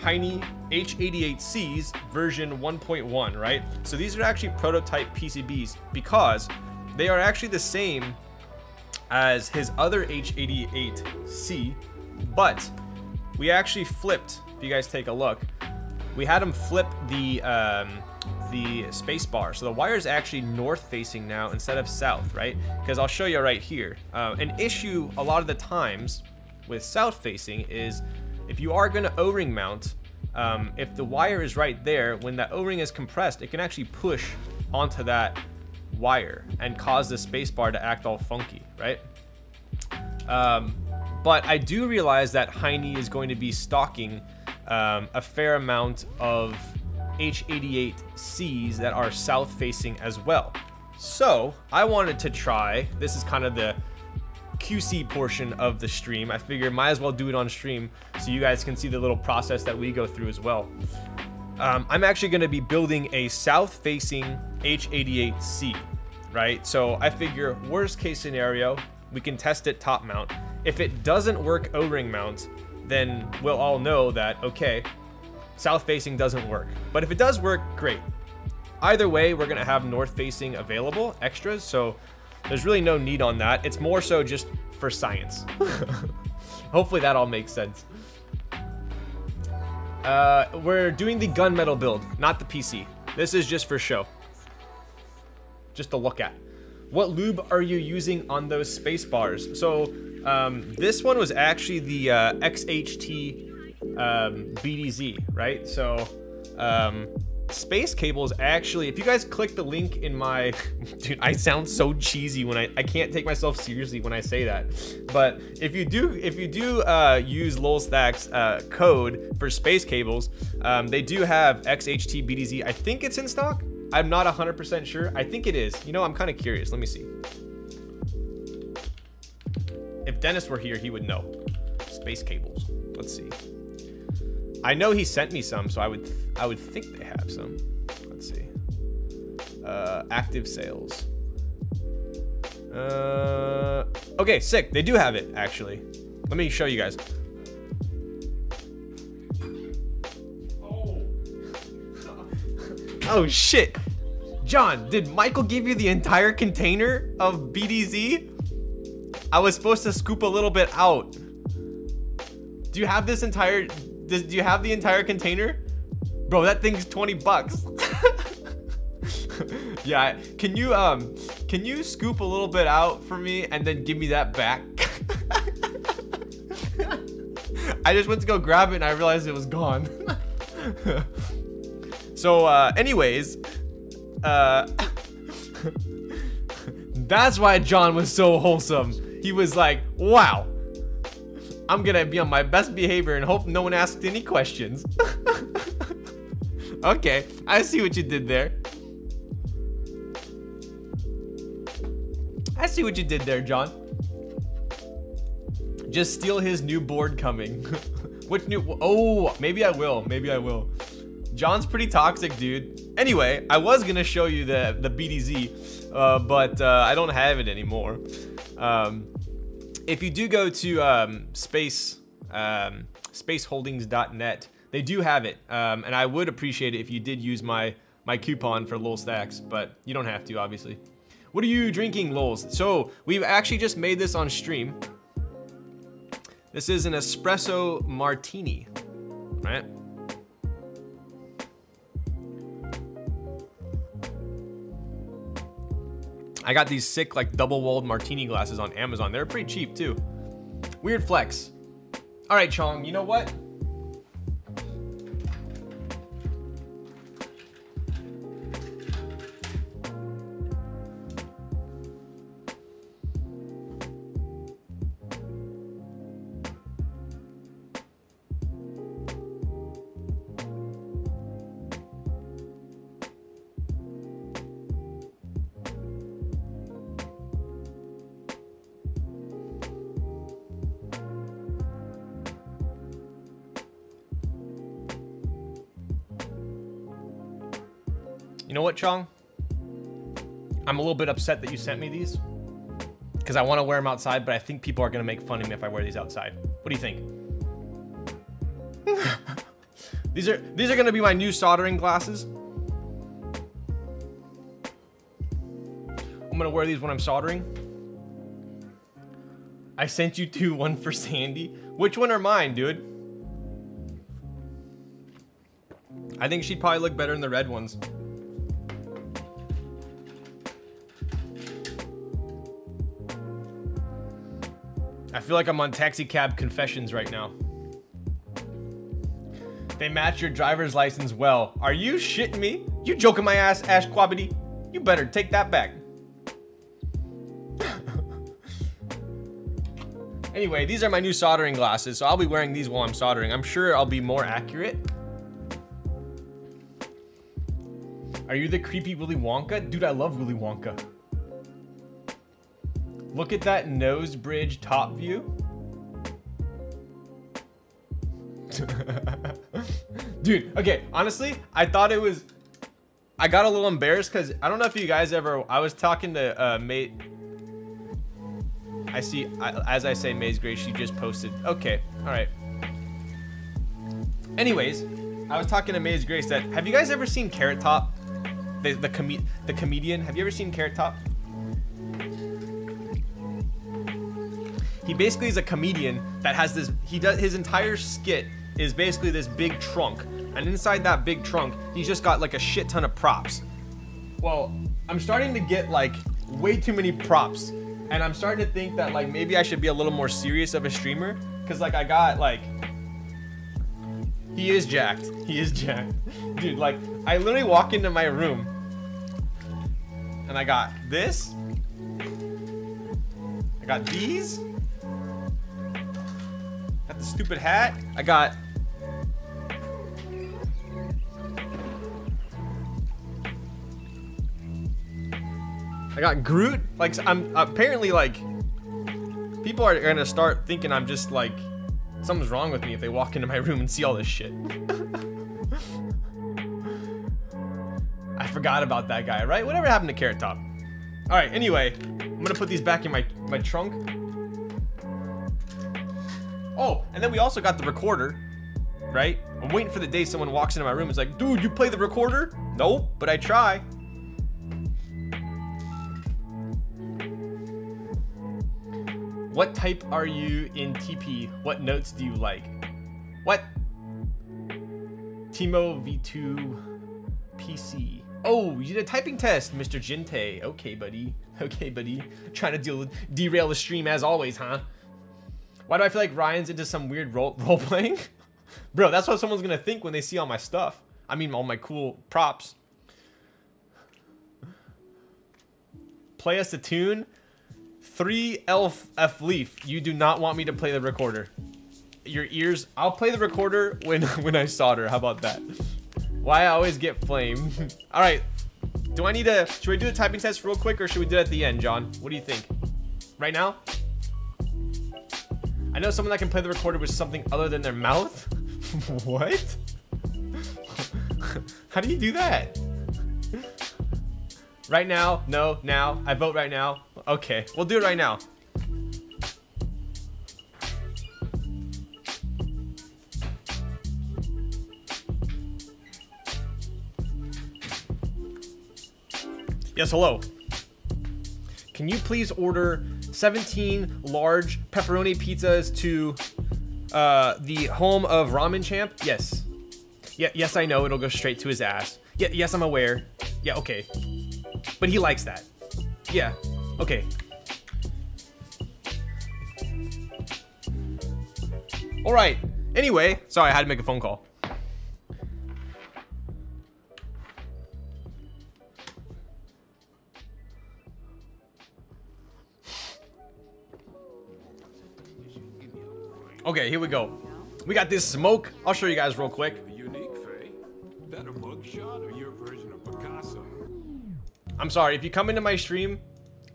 A: Hiney H88Cs version 1.1, right? So these are actually prototype PCBs because they are actually the same as his other H88C, but we actually flipped, if you guys take a look, we had him flip the um, the space bar. So the wire is actually north facing now instead of south, right? Because I'll show you right here. Uh, an issue a lot of the times with south facing is if you are going to O-ring mount, um, if the wire is right there, when that O-ring is compressed, it can actually push onto that wire and cause the space bar to act all funky, right? Um, but I do realize that Hiney is going to be stocking um, a fair amount of H88Cs that are south facing as well. So I wanted to try, this is kind of the QC portion of the stream. I figured might as well do it on stream so you guys can see the little process that we go through as well. Um, I'm actually going to be building a south facing H88C, right? So I figure worst case scenario, we can test it top mount. If it doesn't work O-ring mount, then we'll all know that, okay, south facing doesn't work. But if it does work, great. Either way, we're gonna have north facing available, extras, so there's really no need on that. It's more so just for science. Hopefully that all makes sense. Uh, we're doing the gunmetal build, not the PC. This is just for show. Just to look at. What lube are you using on those space bars? So um, this one was actually the uh, XHT um, BDZ, right? So, um, space cables actually, if you guys click the link in my, dude, I sound so cheesy when I, I can't take myself seriously when I say that. But if you do, if you do uh, use Lulzthax uh, code for space cables, um, they do have XHT BDZ. I think it's in stock. I'm not 100% sure. I think it is. You know, I'm kind of curious. Let me see. If Dennis were here, he would know. Space cables. Let's see. I know he sent me some, so I would I would think they have some. Let's see. Uh, active sales. Uh, okay, sick. They do have it actually. Let me show you guys. Oh, oh shit. John, did Michael give you the entire container of BDZ? I was supposed to scoop a little bit out. Do you have this entire does, do you have the entire container? Bro, that thing's 20 bucks. yeah, can you um can you scoop a little bit out for me and then give me that back? I just went to go grab it and I realized it was gone. so uh anyways, uh that's why John was so wholesome. He was like, wow, I'm gonna be on my best behavior and hope no one asked any questions. okay, I see what you did there. I see what you did there, John. Just steal his new board coming. Which new? Oh, maybe I will. Maybe I will. John's pretty toxic, dude. Anyway, I was gonna show you the the BDZ, uh, but uh, I don't have it anymore. Um, if you do go to um, space um, spaceholdings.net, they do have it, um, and I would appreciate it if you did use my my coupon for Lulzthax, but you don't have to, obviously. What are you drinking, Lulz? So we've actually just made this on stream. This is an espresso martini, right? I got these sick like double walled martini glasses on Amazon. They're pretty cheap too. Weird flex. All right, Chong, you know what? What, Chong? I'm a little bit upset that you sent me these because I want to wear them outside, but I think people are going to make fun of me if I wear these outside. What do you think? these are these are going to be my new soldering glasses. I'm going to wear these when I'm soldering. I sent you two, one for Sandy. Which one are mine, dude? I think she'd probably look better in the red ones. Feel like I'm on taxi cab confessions right now. They match your driver's license well. Are you shitting me? You joking my ass, Ash Quabity? You better take that back. anyway, these are my new soldering glasses, so I'll be wearing these while I'm soldering. I'm sure I'll be more accurate. Are you the creepy Willy Wonka? Dude, I love Willy Wonka. Look at that nose bridge top view. Dude, okay, honestly, I thought it was... I got a little embarrassed because I don't know if you guys ever... I was talking to uh, mate... I see, I, as I say, Maze Grace, she just posted. Okay, all right. Anyways, I was talking to Maze Grace that... Have you guys ever seen Carrot Top? The, the, com the comedian? Have you ever seen Carrot Top? He basically is a comedian that has this, he does, his entire skit is basically this big trunk. And inside that big trunk, he's just got like a shit ton of props. Well, I'm starting to get like way too many props. And I'm starting to think that like maybe I should be a little more serious of a streamer. Cause like I got like, he is jacked. He is jacked. Dude, like I literally walk into my room and I got this. I got these stupid hat. I got... I got Groot. Like, I'm apparently like... People are gonna start thinking I'm just like... Something's wrong with me if they walk into my room and see all this shit. I forgot about that guy, right? Whatever happened to Carrot Top? Alright, anyway. I'm gonna put these back in my, my trunk. Oh, and then we also got the recorder, right? I'm waiting for the day someone walks into my room and is like, dude, you play the recorder? Nope, but I try. What type are you in TP? What notes do you like? What? Timo V2 PC. Oh, you did a typing test, Mr. Jinte. Okay, buddy. Okay, buddy. Trying to deal derail the stream as always, huh? Why do I feel like Ryan's into some weird role, role playing? Bro, that's what someone's gonna think when they see all my stuff. I mean, all my cool props. Play us a tune. 3 elf F leaf. You do not want me to play the recorder. Your ears. I'll play the recorder when when I solder. How about that? Why I always get flame. all right. Do I need to? Should we do the typing test real quick, or should we do it at the end, John? What do you think? Right now? I know someone that can play the recorder with something other than their mouth. what? How do you do that? Right now? No, now. I vote right now. Okay, we'll do it right now. Yes, hello. Can you please order 17 large pepperoni pizzas to uh, the home of Ramen Champ? Yes. Yeah, yes, I know it'll go straight to his ass. Yeah, yes, I'm aware. Yeah, okay. But he likes that. Yeah, okay. All right. Anyway, sorry, I had to make a phone call. Okay, here we go. We got this smoke. I'll show you guys real quick.
B: Unique, Faye. That a mugshot or your version of Picasso?
A: I'm sorry, if you come into my stream,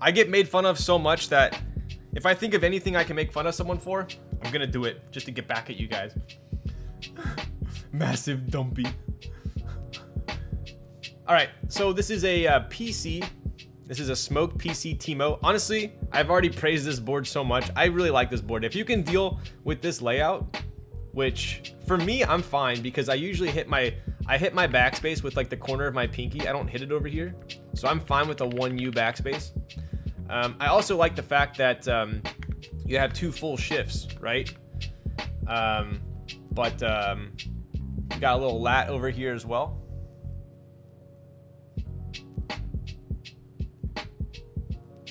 A: I get made fun of so much that if I think of anything I can make fun of someone for, I'm gonna do it just to get back at you guys. Massive dumpy. Alright, so this is a uh, PC. This is a Smoke PC Timo. Honestly, I've already praised this board so much. I really like this board. If you can deal with this layout, which for me, I'm fine because I usually hit my I hit my backspace with like the corner of my pinky. I don't hit it over here. So I'm fine with a 1U backspace. Um, I also like the fact that um, you have two full shifts, right? Um, but um, got a little lat over here as well.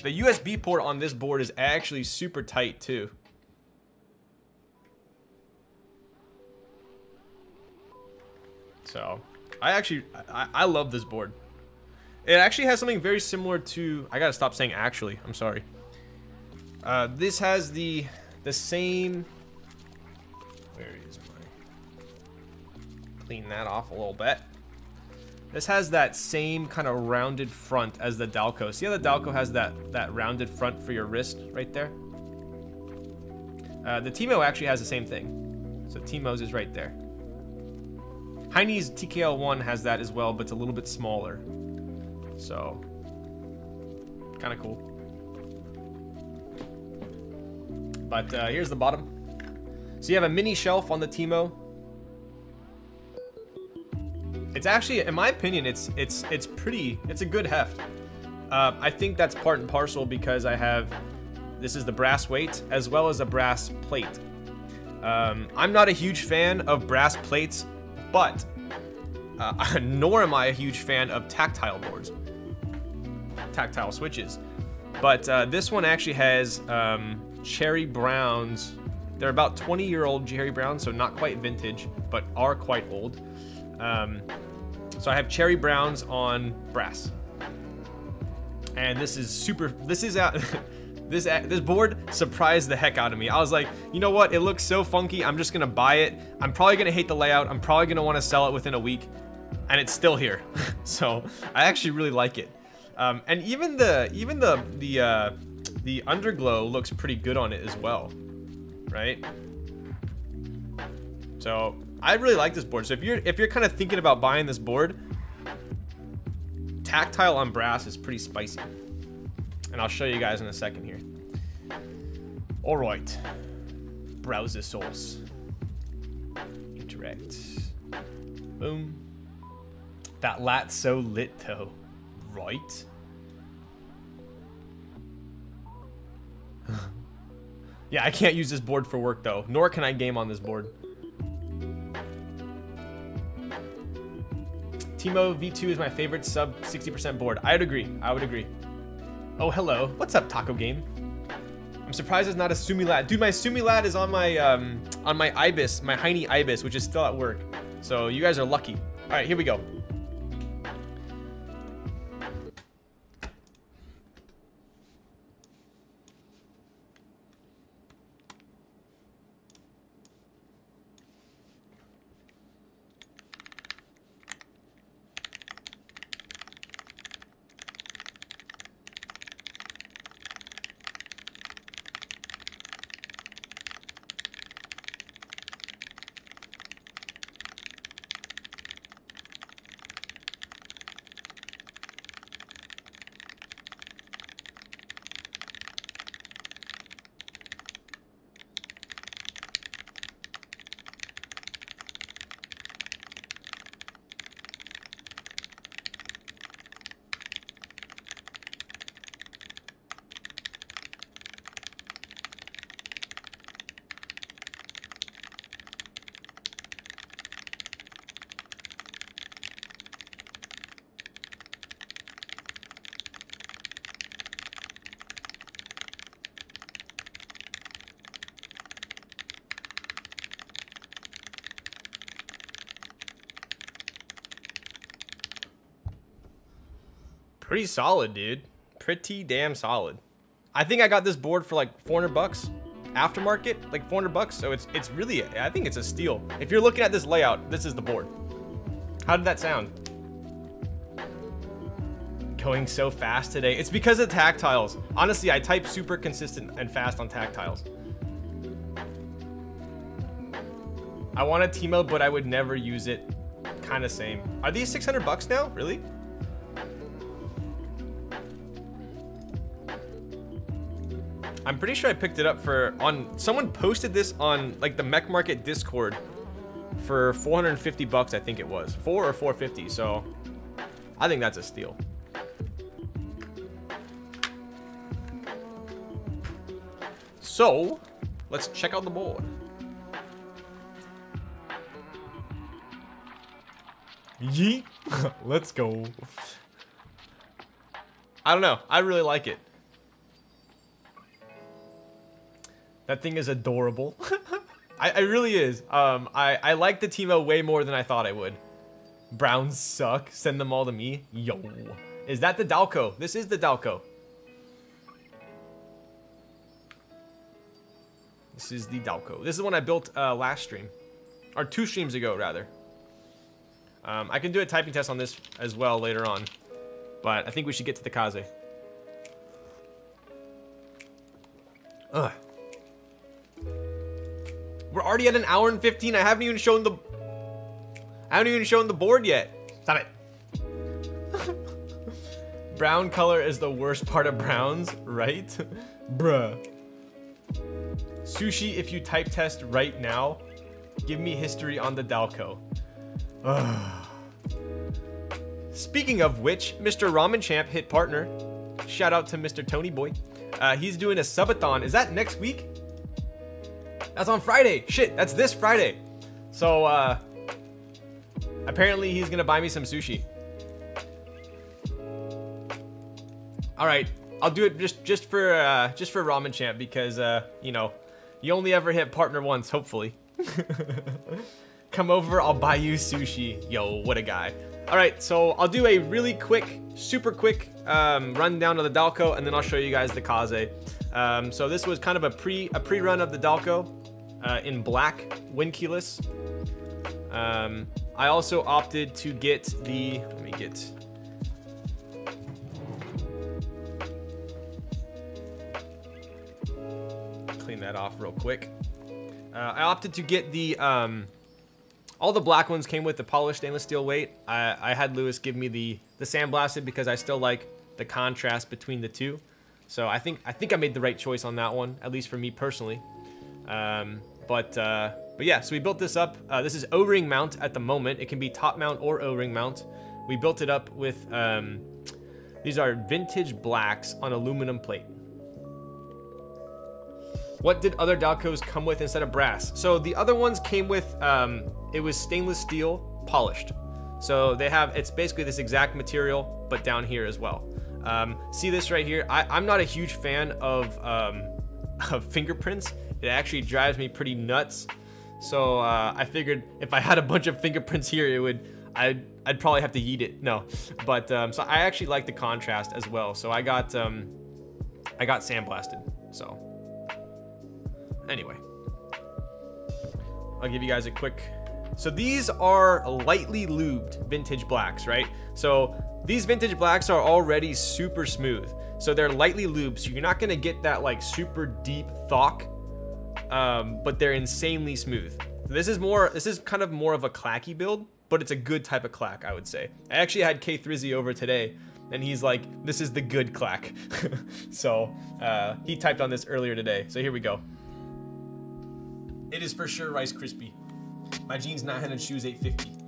A: The USB port on this board is actually super tight too. So, I actually, I, I love this board. It actually has something very similar to, I gotta stop saying actually, I'm sorry. Uh, this has the, the same, where is my, clean that off a little bit. This has that same kind of rounded front as the Dalco. See how the Dalco has that, that rounded front for your wrist right there? Uh, the Timo actually has the same thing. So Timo's is right there. Hiney's TKL1 has that as well, but it's a little bit smaller. So, kind of cool. But uh, here's the bottom. So you have a mini shelf on the Timo. It's actually, in my opinion, it's it's it's pretty. It's a good heft. Uh, I think that's part and parcel because I have this is the brass weight as well as a brass plate. Um, I'm not a huge fan of brass plates, but uh, nor am I a huge fan of tactile boards, tactile switches. But uh, this one actually has um, cherry browns. They're about 20 year old cherry browns, so not quite vintage, but are quite old. Um, so I have cherry browns on brass. And this is super, this is out, this, this board surprised the heck out of me. I was like, you know what? It looks so funky. I'm just gonna buy it. I'm probably gonna hate the layout. I'm probably gonna wanna sell it within a week. And it's still here. so I actually really like it. Um, and even the, even the, the, uh, the underglow looks pretty good on it as well. Right? So I really like this board. So if you're if you're kind of thinking about buying this board, tactile on brass is pretty spicy. And I'll show you guys in a second here. All right, browser source. Interact. Boom. That lat's so lit though, right? yeah, I can't use this board for work though, nor can I game on this board. Timo V2 is my favorite sub 60% board. I would agree. I would agree. Oh, hello. What's up, Taco Game? I'm surprised it's not a Sumilat. Dude, my Sumilat is on my um, on my Ibis, my Hiney Ibis, which is still at work. So you guys are lucky. All right, here we go. Pretty solid, dude. Pretty damn solid. I think I got this board for like 400 bucks aftermarket, like 400 bucks. So it's it's really, I think it's a steal. If you're looking at this layout, this is the board. How did that sound? Going so fast today. It's because of tactiles. Honestly, I type super consistent and fast on tactiles. I want a Teemo, but I would never use it. Kind of same. Are these 600 bucks now? Really? I'm pretty sure I picked it up for on someone posted this on like the mech market discord for 450 bucks I think it was. 4 or 450 so I think that's a steal. So let's check out the board. Yeet. Let's go. I don't know. I really like it That thing is adorable. I, I really is. Um, I, I like the Teemo way more than I thought I would. Browns suck. Send them all to me. Yo. Is that the Dalco? This is the Dalco. This is the Dalco. This is one I built uh, last stream. Or two streams ago, rather. Um, I can do a typing test on this as well later on. But I think we should get to the Kaze. Ugh. We're already at an hour and 15. I haven't even shown the... I haven't even shown the board yet. Stop it. Brown color is the worst part of browns, right? Bruh. Sushi, if you type test right now, give me history on the Dalco. Speaking of which, Mr. Ramen Champ hit partner. Shout out to Mr. Tony Boy. Uh, he's doing a subathon. Is that next week? That's on Friday. Shit, that's this Friday. So, uh, apparently he's gonna buy me some sushi. All right, I'll do it just just for uh, just for Ramen Champ because uh, you know, you only ever hit partner once, hopefully. Come over, I'll buy you sushi. Yo, what a guy. All right, so I'll do a really quick, super quick um, rundown of the Dalco, and then I'll show you guys the Kaze. Um, so this was kind of a pre a pre-run of the Dalco uh, in black wind keyless. Um, I also opted to get the, let me get, clean that off real quick. Uh, I opted to get the, um, all the black ones came with the polished stainless steel weight. I, I had Lewis give me the, the sandblasted because I still like the contrast between the two. So I think I think I made the right choice on that one, at least for me personally. Um, but uh, but yeah, so we built this up. Uh, this is O-ring mount at the moment. It can be top mount or O-ring mount. We built it up with um, these are vintage blacks on aluminum plate. What did other Dalcos come with instead of brass? So the other ones came with um, it was stainless steel polished. So they have it's basically this exact material, but down here as well. Um, see this right here? I, am not a huge fan of, um, of fingerprints. It actually drives me pretty nuts. So uh, I figured if I had a bunch of fingerprints here, it would I'd, I'd probably have to eat it. No, but um, so I actually like the contrast as well. So I got um, I got sandblasted. So anyway, I'll give you guys a quick. So these are lightly lubed vintage blacks, right? So these vintage blacks are already super smooth. So they're lightly lubed, so you're not gonna get that like super deep thock um, but they're insanely smooth. This is more, this is kind of more of a clacky build, but it's a good type of clack, I would say. I actually had K Thrizzy over today, and he's like, this is the good clack. so uh, he typed on this earlier today. So here we go. It is for sure Rice Krispie. My jeans 900 shoes 850.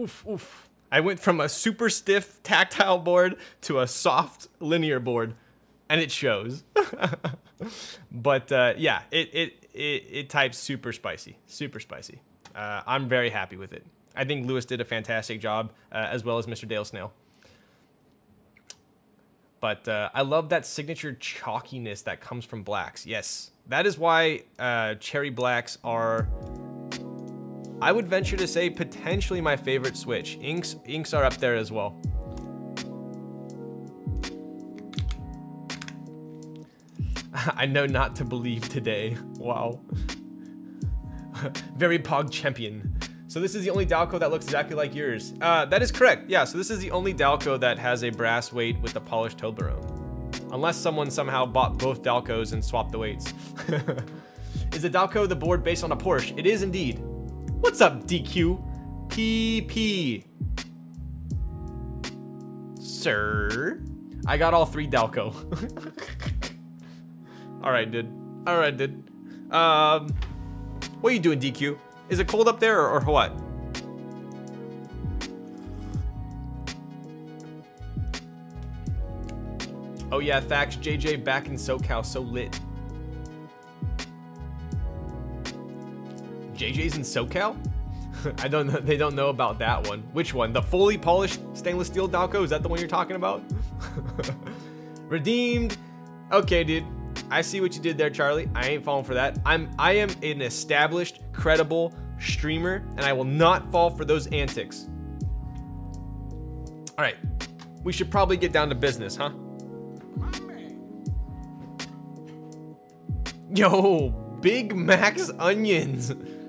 A: Oof, oof. I went from a super stiff tactile board to a soft linear board, and it shows. but uh, yeah, it, it it it types super spicy, super spicy. Uh, I'm very happy with it. I think Lewis did a fantastic job, uh, as well as Mr. Dale Snail. But uh, I love that signature chalkiness that comes from blacks. Yes, that is why uh, cherry blacks are, I would venture to say, potentially my favorite switch. Inks, inks are up there as well. I know not to believe today. Wow. Very pog champion. So this is the only Dalco that looks exactly like yours. Uh, that is correct. Yeah, so this is the only Dalco that has a brass weight with the polished Toblerone. Unless someone somehow bought both Dalcos and swapped the weights. is the Dalco the board based on a Porsche? It is indeed. What's up, DQ? PP. Sir? I got all three Dalco. all right, dude. All right, dude. Um, what are you doing, DQ? Is it cold up there or, or what? Oh yeah, facts. JJ back in SoCal, so lit. JJ's in SoCal? I don't know. They don't know about that one. Which one? The fully polished stainless steel Dalco? Is that the one you're talking about? Redeemed. Okay, dude. I see what you did there, Charlie. I ain't falling for that. I'm I am an established, credible streamer, and I will not fall for those antics. All right, we should probably get down to business, huh? Yo, Big Mac's onions.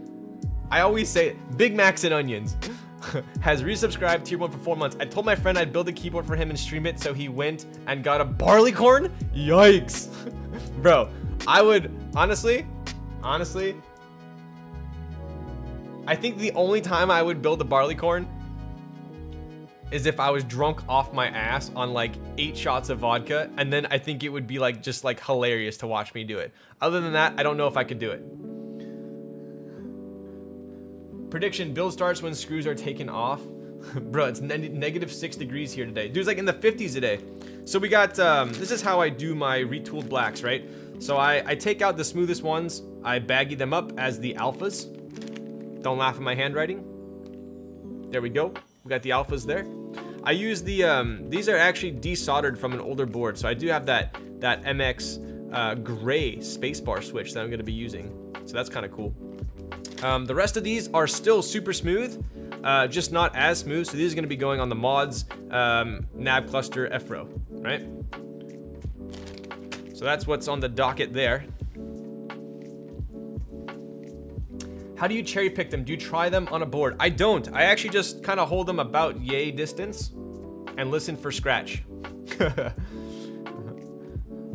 A: I always say Big Mac's and onions. has resubscribed tier 1 for 4 months. I told my friend I'd build a keyboard for him and stream it, so he went and got a barleycorn? Yikes. Bro, I would, honestly, honestly, I think the only time I would build a barleycorn is if I was drunk off my ass on like eight shots of vodka, and then I think it would be like just like hilarious to watch me do it. Other than that, I don't know if I could do it. Prediction, build starts when screws are taken off. Bro, it's ne negative six degrees here today. Dude's like in the 50s today. So we got, um, this is how I do my retooled blacks, right? So I, I take out the smoothest ones, I baggy them up as the alphas. Don't laugh at my handwriting. There we go. We got the alphas there. I use the, um, these are actually desoldered from an older board. So I do have that, that MX uh, gray spacebar switch that I'm gonna be using. So that's kind of cool. Um, the rest of these are still super smooth, uh, just not as smooth. So these are gonna be going on the mods um, nav cluster FRO, right? So that's what's on the docket there. How do you cherry pick them? Do you try them on a board? I don't. I actually just kind of hold them about yay distance and listen for scratch.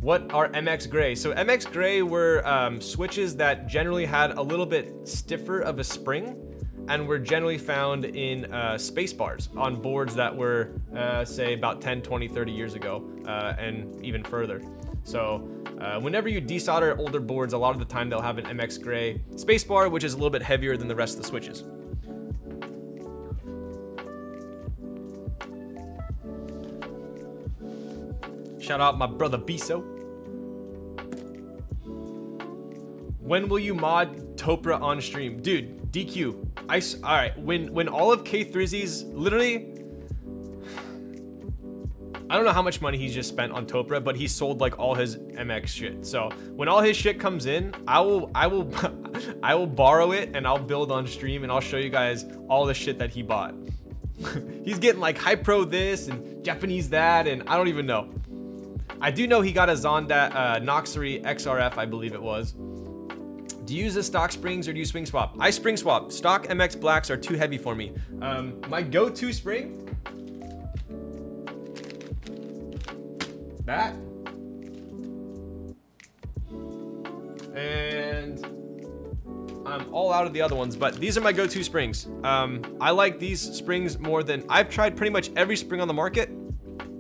A: what are MX Gray? So MX Gray were um, switches that generally had a little bit stiffer of a spring and were generally found in uh, space bars on boards that were, uh, say, about 10, 20, 30 years ago, uh, and even further. So uh, whenever you desolder older boards, a lot of the time they'll have an MX Gray spacebar, which is a little bit heavier than the rest of the switches. Shout out my brother Biso. When will you mod Topre on stream? Dude, DQ. I, all right, when, when all of K3Z's, literally, I don't know how much money he's just spent on Topre, but he sold like all his MX shit. So when all his shit comes in, I will I will I will borrow it and I'll build on stream and I'll show you guys all the shit that he bought. he's getting like HiPro this and Japanese that and I don't even know. I do know he got a Zonda uh, Noxary XRF, I believe it was. Do you use the stock springs or do you spring swap? I spring swap. Stock MX blacks are too heavy for me. Um, my go-to spring that. And I'm all out of the other ones, but these are my go-to springs. Um, I like these springs more than, I've tried pretty much every spring on the market.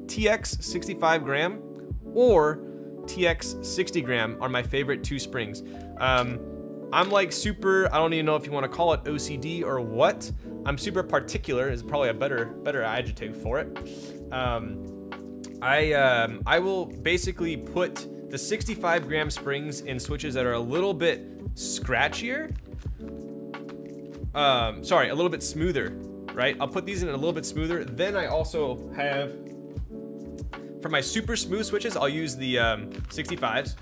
A: TX 65 gram or TX 60 gram are my favorite two springs. Um, I'm like super, I don't even know if you want to call it OCD or what. I'm super particular is probably a better better adjective for it. Um, I um, I will basically put the 65 gram springs in switches that are a little bit scratchier. Um, sorry, a little bit smoother, right? I'll put these in a little bit smoother. Then I also have for my super smooth switches, I'll use the um, 65s.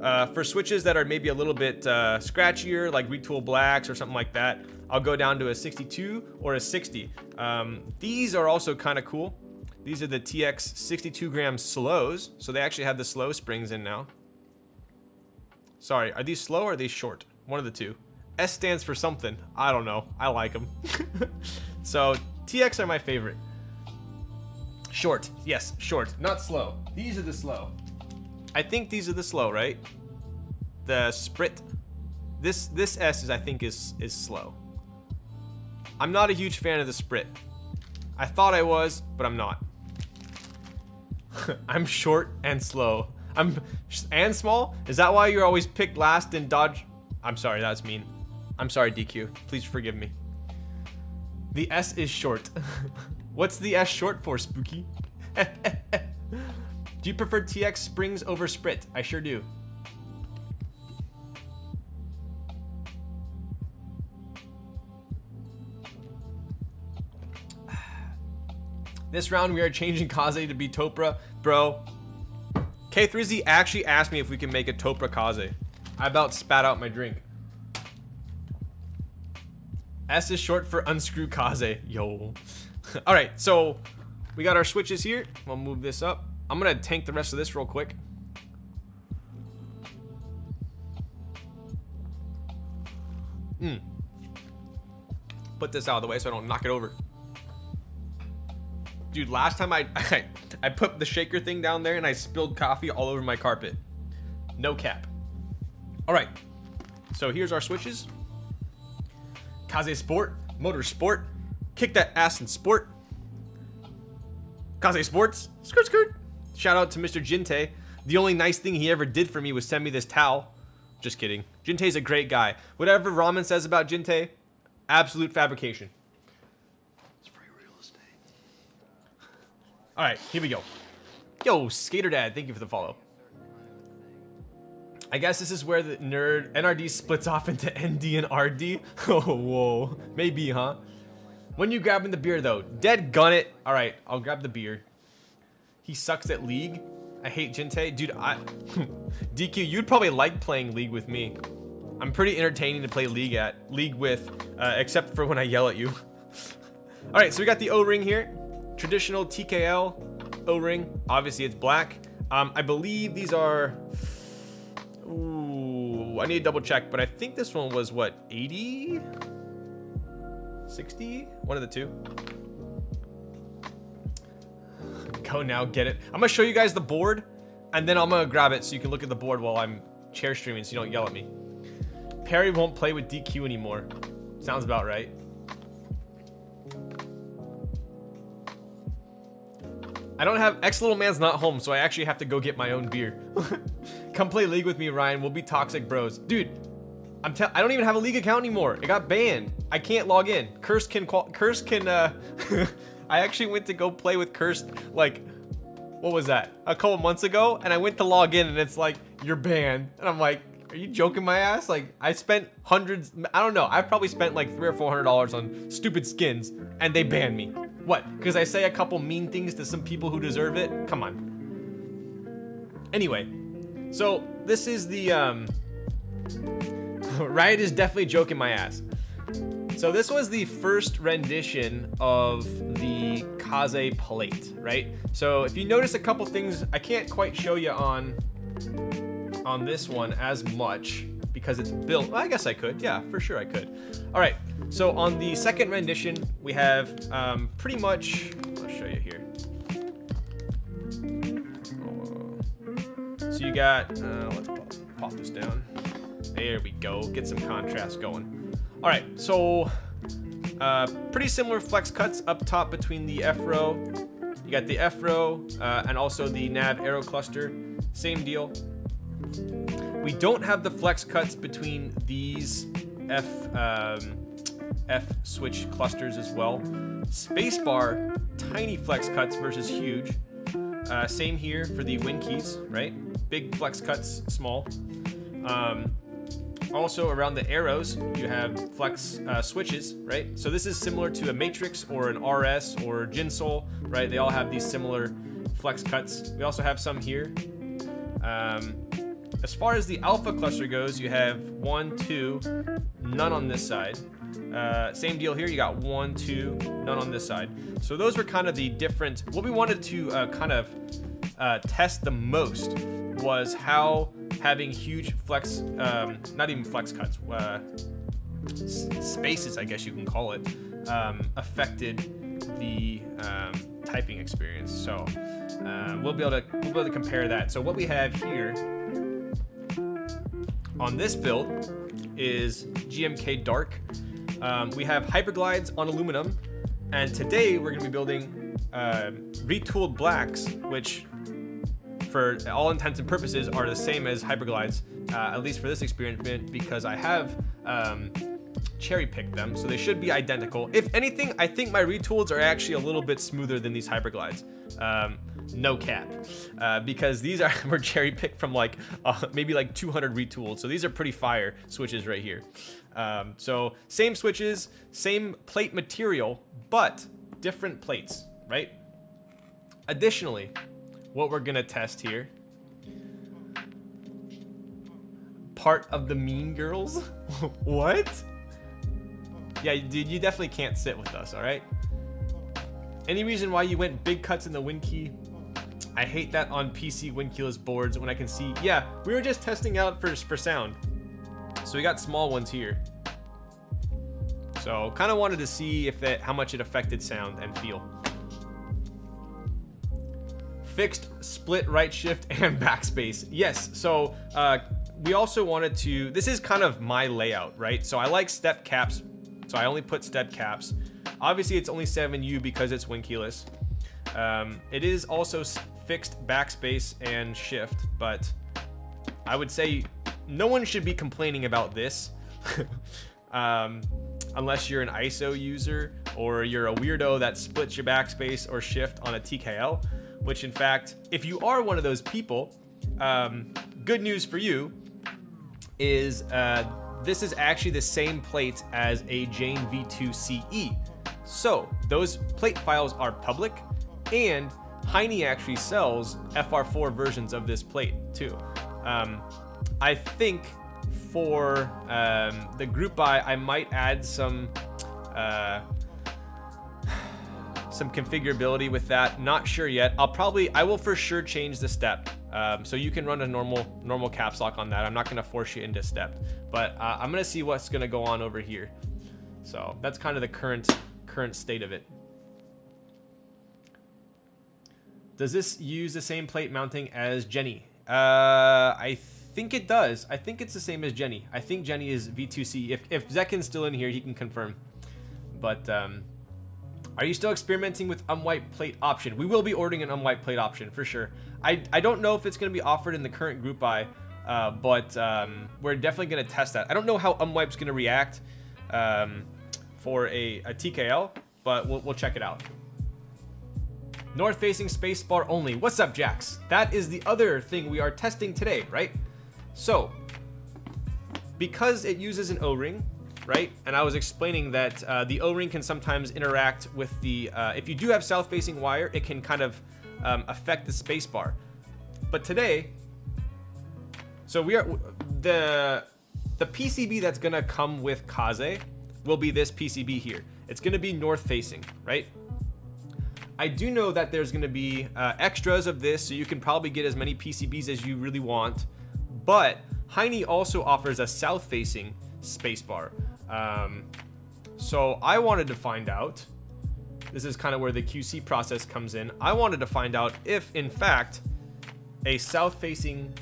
A: Uh, for switches that are maybe a little bit uh, scratchier, like Retool Blacks or something like that, I'll go down to a 62 or a 60. Um, these are also kind of cool. These are the TX 62 gram slows. So they actually have the slow springs in now. Sorry, are these slow or are they short? One of the two. S stands for something. I don't know. I like them. so TX are my favorite. Short. Yes, short. Not slow. These are the slow. I think these are the slow, right? The Sprit. This this S is I think is is slow. I'm not a huge fan of the Sprit. I thought I was, but I'm not. I'm short and slow. I'm and small. Is that why you're always picked last in dodge? I'm sorry, that's mean. I'm sorry, DQ. Please forgive me. The S is short. What's the S short for, Spooky? do you prefer TX Springs over Sprit? I sure do. This round we are changing Kaze to be Topre. Bro, K3Z actually asked me if we can make a Topre Kaze. I about spat out my drink. S is short for unscrew Kaze. Yo. Alright, so we got our switches here. We'll move this up. I'm gonna tank the rest of this real quick. Hmm. Put this out of the way so I don't knock it over. Dude, last time I, I, I put the shaker thing down there and I spilled coffee all over my carpet. No cap. All right, so here's our switches. Kaze Sport, Motor Sport, kick that ass in sport. Kaze Sports, skirt skirt. Shout out to Mr. Jinte. The only nice thing he ever did for me was send me this towel. Just kidding. Jinte's a great guy. Whatever Ramen says about Jinte, absolute fabrication. All right, here we go. Yo, Skater Dad, thank you for the follow. I guess this is where the nerd NRD splits off into ND and RD. Oh, whoa. Maybe, huh? When you grabbing the beer, though? Dead gun it. All right, I'll grab the beer. He sucks at League. I hate Jinte. Dude, I... DQ, you'd probably like playing League with me. I'm pretty entertaining to play League at. League with, uh, except for when I yell at you. All right, so we got the O-ring here traditional TKL O-ring. Obviously, it's black. Um, I believe these are... Ooh, I need to double check, but I think this one was, what, 80? 60? One of the two. Go now, get it. I'm gonna show you guys the board, and then I'm gonna grab it so you can look at the board while I'm chair streaming so you don't yell at me. Perry won't play with DQ anymore. Sounds about right. I don't have X little man's not home, so I actually have to go get my own beer. Come play league with me, Ryan. We'll be toxic bros. Dude, I'm I don't even have a league account anymore. It got banned. I can't log in. Curse can Curse can uh I actually went to go play with Cursed like what was that? A couple months ago and I went to log in and it's like you're banned. And I'm like, are you joking my ass? Like I spent hundreds I don't know. I probably spent like 3 or 400 dollars on stupid skins and they banned me. What? Because I say a couple mean things to some people who deserve it? Come on. Anyway, so this is the, um... Riot is definitely joking my ass. So this was the first rendition of the Kaze plate, right? So if you notice a couple things, I can't quite show you on on this one as much because it's built. Well, I guess I could. Yeah, for sure I could. All right. So on the second rendition, we have um, pretty much, I'll show you here. So you got, uh, let's pop, pop this down. There we go, get some contrast going. All right, so uh, pretty similar flex cuts up top between the F-row. You got the F-row uh, and also the nav arrow cluster. Same deal. We don't have the flex cuts between these F um, F switch clusters as well. Spacebar, tiny flex cuts versus huge. Uh, same here for the win keys, right? Big flex cuts, small. Um, also around the arrows, you have flex uh, switches, right? So this is similar to a Matrix or an RS or Jinsol, right? They all have these similar flex cuts. We also have some here. Um, as far as the alpha cluster goes, you have one, two, none on this side. Uh, same deal here, you got one, two, none on this side. So those were kind of the different, what we wanted to uh, kind of uh, test the most was how having huge flex, um, not even flex cuts, uh, spaces, I guess you can call it, um, affected the um, typing experience. So uh, we'll be able to we'll be able to compare that. So what we have here on this build is GMK Dark. Um, we have hyperglides on aluminum, and today we're going to be building uh, retooled blacks, which for all intents and purposes are the same as hyperglides, uh, at least for this experiment, because I have um, cherry picked them, so they should be identical. If anything, I think my retools are actually a little bit smoother than these hyperglides. Um, no cap, uh, because these are were cherry picked from like uh, maybe like 200 retools. So these are pretty fire switches right here. Um, so same switches, same plate material, but different plates, right? Additionally, what we're gonna test here. Part of the Mean Girls? what? Yeah, dude, you definitely can't sit with us, alright? Any reason why you went big cuts in the win key? I hate that on PC win keyless boards when I can see, yeah, we were just testing out for, for sound. So we got small ones here. So kind of wanted to see if that how much it affected sound and feel fixed split right shift and backspace. Yes, so uh, we also wanted to, this is kind of my layout, right? So I like step caps, so I only put step caps. Obviously it's only 7U because it's win keyless. Um, it is also fixed backspace and shift, but I would say no one should be complaining about this. um, unless you're an ISO user or you're a weirdo that splits your backspace or shift on a TKL which in fact, if you are one of those people, um, good news for you is uh, this is actually the same plate as a Jane V2 CE. So those plate files are public and Hiney actually sells FR4 versions of this plate too. Um, I think for um, the group buy, I might add some uh, some configurability with that. Not sure yet. I'll probably, I will for sure change the step. Um, so you can run a normal normal caps lock on that. I'm not going to force you into step, but uh, I'm going to see what's going to go on over here. So that's kind of the current current state of it. Does this use the same plate mounting as Jenny? Uh, I think it does. I think it's the same as Jenny. I think Jenny is V2C. If, if Zekin's still in here, he can confirm. But um, are you still experimenting with unwipe plate option? We will be ordering an unwipe plate option for sure. I, I don't know if it's going to be offered in the current group buy, uh, but um, we're definitely going to test that. I don't know how unwipe's going to react um, for a, a TKL, but we'll, we'll check it out. North-facing spacebar only. What's up, Jax? That is the other thing we are testing today, right? So, because it uses an O-ring, right? And I was explaining that uh, the O-ring can sometimes interact with the, uh, if you do have south-facing wire, it can kind of um, affect the spacebar. But today, so we are, the, the PCB that's gonna come with Kaze will be this PCB here. It's gonna be north-facing, right? I do know that there's gonna be uh, extras of this, so you can probably get as many PCBs as you really want, but Hiney also offers a south-facing spacebar. Um, so I wanted to find out, this is kind of where the QC process comes in. I wanted to find out if, in fact, a south-facing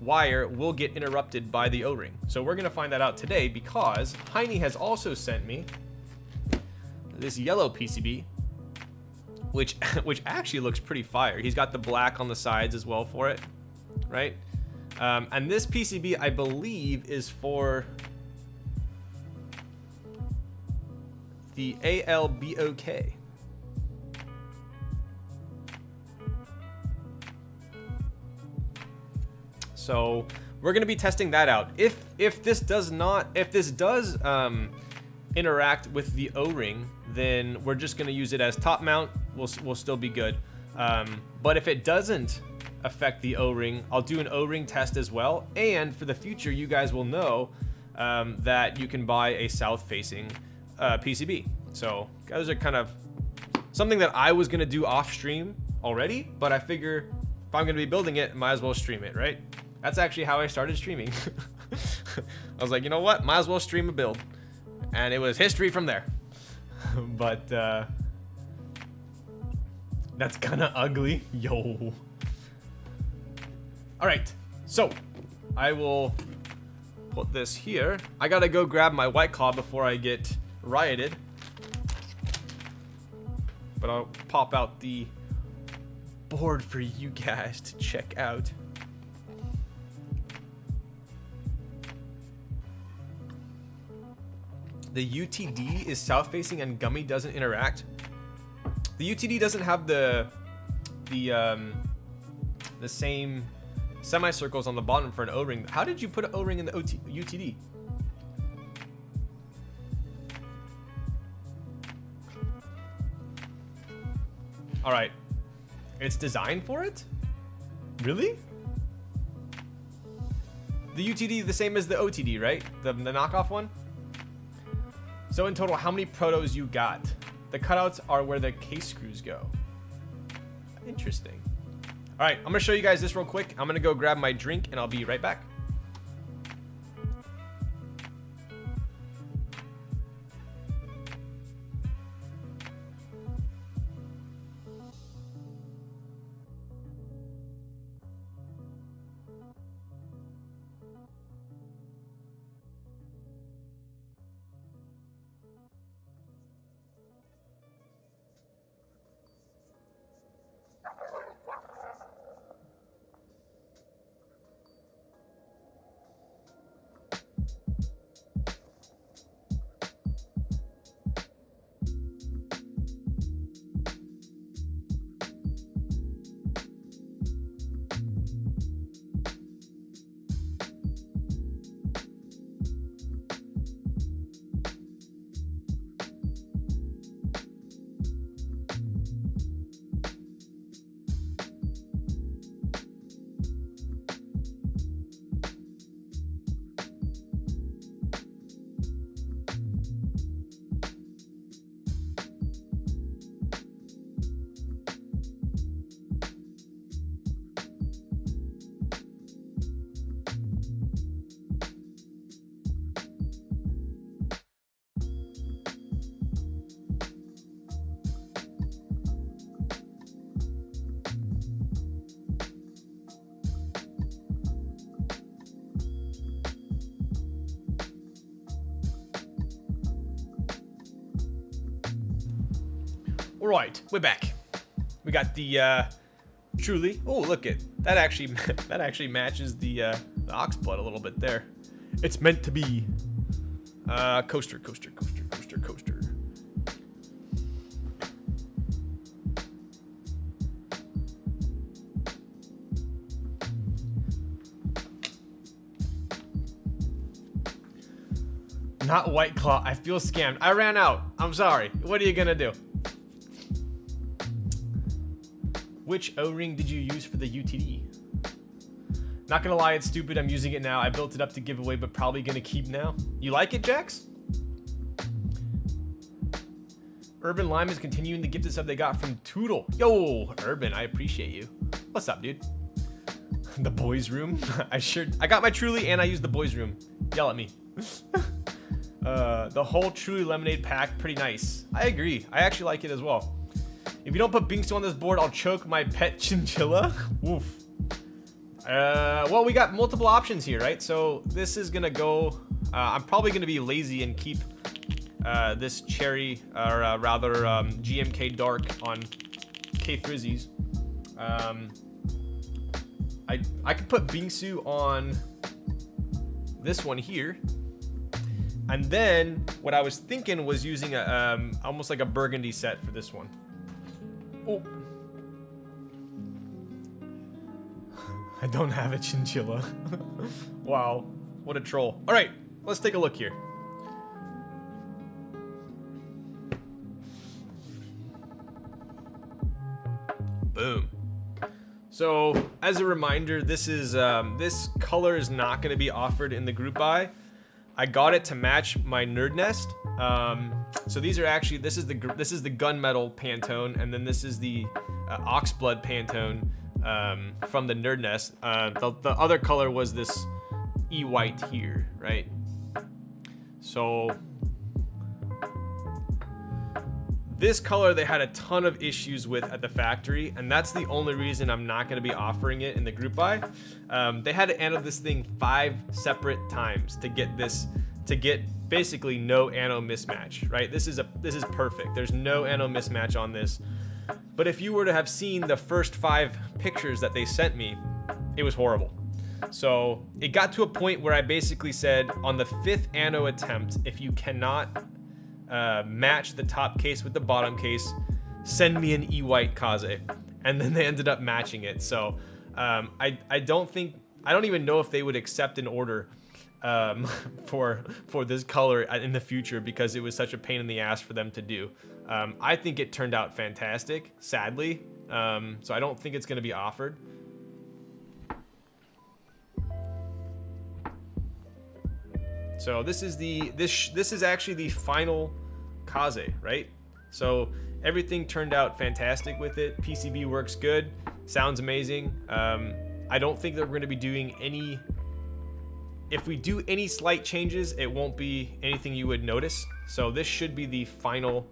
A: wire will get interrupted by the O-ring. So we're gonna find that out today because Hiney has also sent me this yellow PCB, which which actually looks pretty fire. He's got the black on the sides as well for it, right? Um, and this PCB, I believe, is for the ALBOK. So we're gonna be testing that out. If if this does not, if this does um, interact with the O-ring, then we're just gonna use it as top mount. We'll we'll still be good. Um, but if it doesn't affect the O-ring, I'll do an O-ring test as well. And for the future, you guys will know um, that you can buy a south-facing uh, PCB. So those are kind of something that I was gonna do off stream already, but I figure if I'm gonna be building it, might as well stream it, right? That's actually how I started streaming. I was like, you know what? Might as well stream a build. And it was history from there. but uh, that's kind of ugly. Yo. All right. So I will put this here. I gotta go grab my white claw before I get rioted. But I'll pop out the board for you guys to check out. the UTD is south facing and gummy doesn't interact. The UTD doesn't have the the um, the same semicircles on the bottom for an O-ring. How did you put an O-ring in the OT UTD? All right, it's designed for it. Really? The UTD the same as the OTD, right? The, the knockoff one. So in total, how many protos you got? The cutouts are where the case screws go. Interesting. All right, I'm gonna show you guys this real quick. I'm gonna go grab my drink and I'll be right back. We're back. We got the uh, truly. Oh, look it. That actually that actually matches the uh, the ox blood a little bit there. It's meant to be. Uh, coaster, coaster, coaster, coaster, coaster. Not White Claw. I feel scammed. I ran out. I'm sorry. What are you gonna do? Which O-ring did you use for the UTD? Not gonna lie, it's stupid. I'm using it now. I built it up to give away, but probably gonna keep now. You like it, Jax? Urban Lime is continuing to give the sub they got from Toodle. Yo, Urban, I appreciate you. What's up, dude? the boys' room. I sure. I got my Truly and I used the boys' room. Yell at me. uh, the whole Truly lemonade pack, pretty nice. I agree. I actually like it as well. If you don't put Bingsu on this board, I'll choke my pet chinchilla. Woof. Uh, well, we got multiple options here, right? So this is gonna go. Uh, I'm probably gonna be lazy and keep uh, this cherry, or uh, rather um, GMK Dark on K Frizzies. Um, I I could put Bingsu on this one here. And then what I was thinking was using a um, almost like a burgundy set for this one. Oh. I don't have a chinchilla. wow, what a troll. All right, let's take a look here. Boom. So, as a reminder, this is um, this color is not going to be offered in the group buy. I got it to match my nerd nest. Um, so these are actually this is the this is the gunmetal Pantone, and then this is the uh, oxblood Pantone um, from the nerd nest. Uh, the, the other color was this e white here, right? So this color they had a ton of issues with at the factory, and that's the only reason I'm not going to be offering it in the group buy. Um, they had to anno this thing five separate times to get this to get basically no anno mismatch, right? This is a this is perfect. There's no anno mismatch on this. But if you were to have seen the first five pictures that they sent me, it was horrible. So it got to a point where I basically said on the fifth anno attempt, if you cannot uh, match the top case with the bottom case, send me an E-White Kaze. And then they ended up matching it. So um, I, I don't think, I don't even know if they would accept an order um, for for this color in the future because it was such a pain in the ass for them to do. Um, I think it turned out fantastic, sadly. Um, so I don't think it's going to be offered. So this is the this this is actually the final Kaze, right? So everything turned out fantastic with it. PCB works good, sounds amazing. Um, I don't think that we're going to be doing any. If we do any slight changes, it won't be anything you would notice. So this should be the final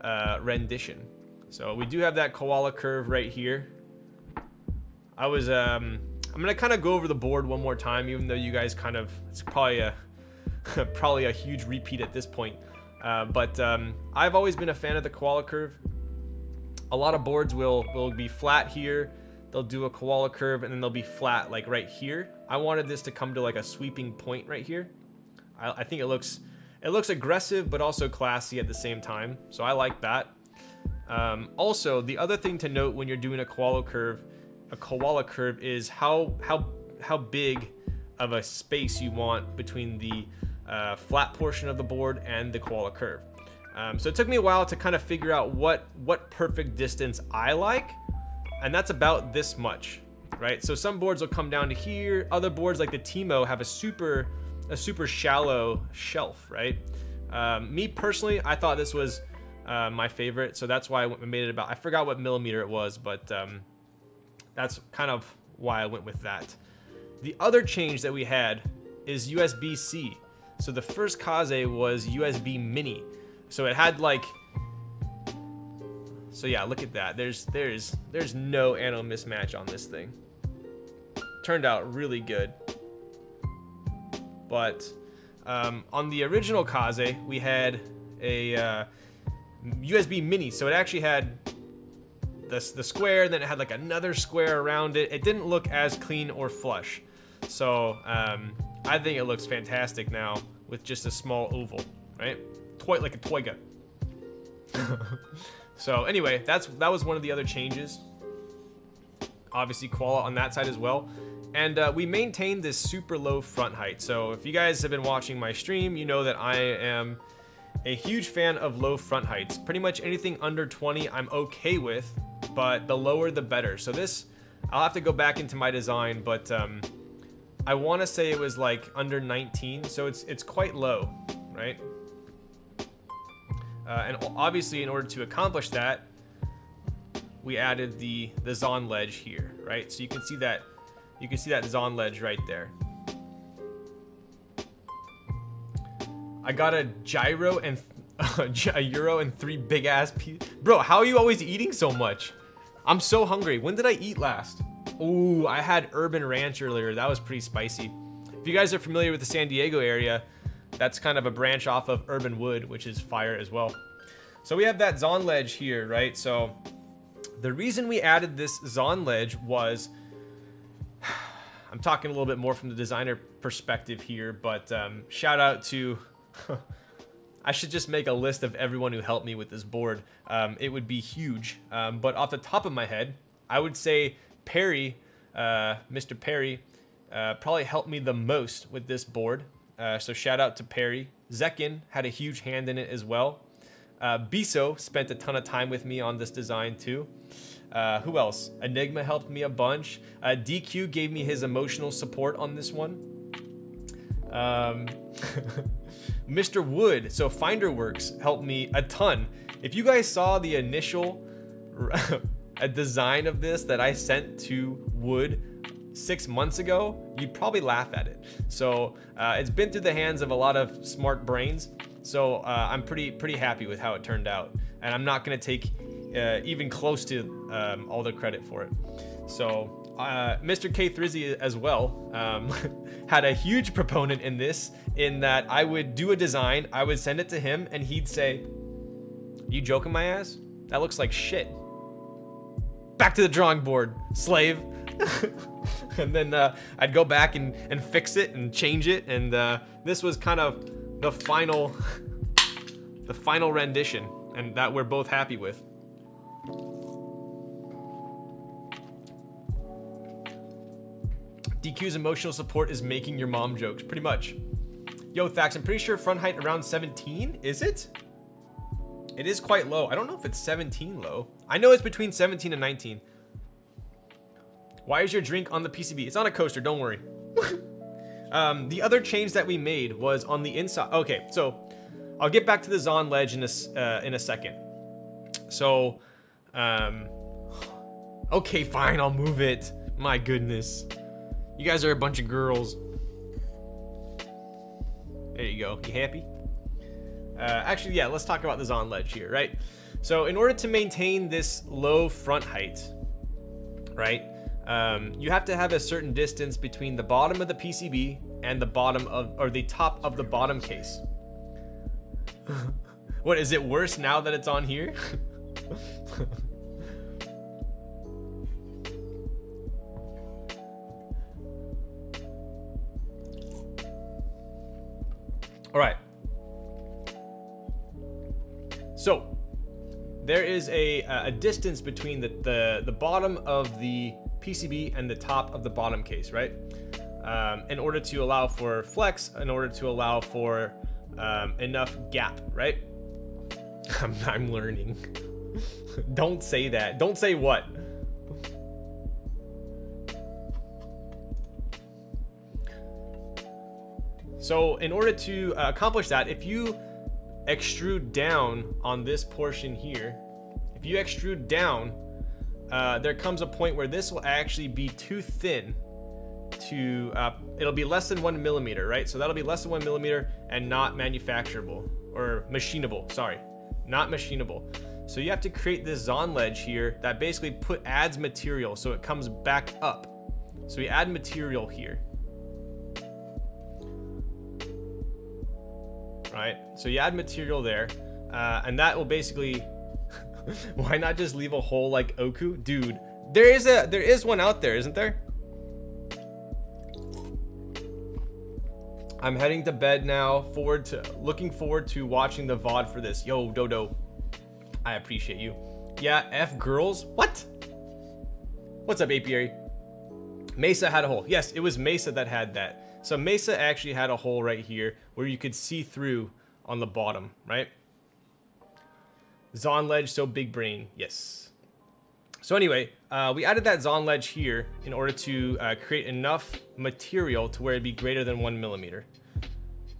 A: uh, rendition. So we do have that koala curve right here. I was um, I'm gonna kind of go over the board one more time, even though you guys kind of it's probably a probably a huge repeat at this point. Uh, but um, I've always been a fan of the koala curve. A lot of boards will, will be flat here. They'll do a koala curve and then they'll be flat like right here. I wanted this to come to like a sweeping point right here. I, I think it looks it looks aggressive but also classy at the same time. So I like that. Um, also, the other thing to note when you're doing a koala curve, a koala curve is how how how big of a space you want between the uh, flat portion of the board and the koala curve. Um, so it took me a while to kind of figure out what, what perfect distance I like, and that's about this much, right? So some boards will come down to here, other boards like the Timo have a super, a super shallow shelf, right? Um, me personally, I thought this was uh, my favorite, so that's why I made it about, I forgot what millimeter it was, but um, that's kind of why I went with that. The other change that we had is USB-C. So the first Kaze was USB Mini. So it had like So yeah, look at that. There's there's there's no anno mismatch on this thing. Turned out really good. But um, on the original Kaze, we had a uh, USB Mini. So it actually had the, the square, and then it had like another square around it. It didn't look as clean or flush. So um, I think it looks fantastic now with just a small oval, right? Toy like a toy gun. so anyway, that's that was one of the other changes. Obviously, koala on that side as well. And uh, we maintained this super low front height. So if you guys have been watching my stream, you know that I am a huge fan of low front heights. Pretty much anything under 20 I'm okay with, but the lower the better. So this, I'll have to go back into my design, but um, I want to say it was like under 19, so it's it's quite low, right? Uh, and obviously, in order to accomplish that, we added the the Zon ledge here, right? So you can see that you can see that Zon ledge right there. I got a gyro and a euro and three big ass pieces. Bro, how are you always eating so much? I'm so hungry. When did I eat last? Ooh, I had Urban Ranch earlier. That was pretty spicy. If you guys are familiar with the San Diego area, that's kind of a branch off of Urban Wood, which is fire as well. So we have that Zon ledge here, right? So the reason we added this Zon ledge was, I'm talking a little bit more from the designer perspective here, but um, shout out to I should just make a list of everyone who helped me with this board. Um, it would be huge. Um, but off the top of my head, I would say Perry, uh, Mr. Perry, uh, probably helped me the most with this board. Uh, so shout out to Perry. Zekin had a huge hand in it as well. Uh, Biso spent a ton of time with me on this design too. Uh, who else? Enigma helped me a bunch. Uh, DQ gave me his emotional support on this one. Um, Mr. Wood, so Finderworks helped me a ton. If you guys saw the initial a design of this that I sent to Wood six months ago, you'd probably laugh at it. So uh, it's been through the hands of a lot of smart brains. So uh, I'm pretty pretty happy with how it turned out, and I'm not gonna take uh, even close to um, all the credit for it. So uh, Mr. K Thrizzy as well um, had a huge proponent in this, in that I would do a design, I would send it to him, and he'd say, "You joking my ass? That looks like shit." Back to the drawing board, slave. and then uh, I'd go back and, and fix it and change it, and uh, this was kind of the final, the final rendition, and that we're both happy with. DQ's emotional support is making your mom jokes, pretty much. Yo, Thax, I'm pretty sure front height around 17. Is it? It is quite low. I don't know if it's 17 low. I know it's between 17 and 19. Why is your drink on the PCB? It's on a coaster, don't worry. um, the other change that we made was on the inside. Okay, so I'll get back to the Zon ledge in a, uh, in a second. So, um, okay, fine, I'll move it. My goodness. You guys are a bunch of girls. There you go. You happy? Uh, actually, yeah, let's talk about the Zon ledge here, right? So in order to maintain this low front height, right, um, you have to have a certain distance between the bottom of the PCB and the bottom of, or the top of the bottom case. what, is it worse now that it's on here? All right. So there is a, a distance between the, the, the bottom of the PCB and the top of the bottom case, right? Um, in order to allow for flex, in order to allow for um, enough gap, right? I'm, I'm learning. Don't say that. Don't say what? So in order to uh, accomplish that, if you extrude down on this portion here, if you extrude down, uh, there comes a point where this will actually be too thin to, uh, it'll be less than one millimeter, right? So that'll be less than one millimeter and not manufacturable or machinable, sorry, not machinable. So you have to create this Zon ledge here that basically put adds material so it comes back up. So we add material here. Right? So you add material there, uh, and that will basically, why not just leave a hole like Oku? Dude, there is a, there is one out there, isn't there? I'm heading to bed now, forward to, looking forward to watching the VOD for this. Yo, Dodo, I appreciate you. Yeah, F girls, what? What's up, Apiary? Mesa had a hole. Yes, it was Mesa that had that. So Mesa actually had a hole right here where you could see through on the bottom, right? Zon ledge, so big brain, yes. So anyway, uh, we added that Zon ledge here in order to uh, create enough material to where it'd be greater than one millimeter.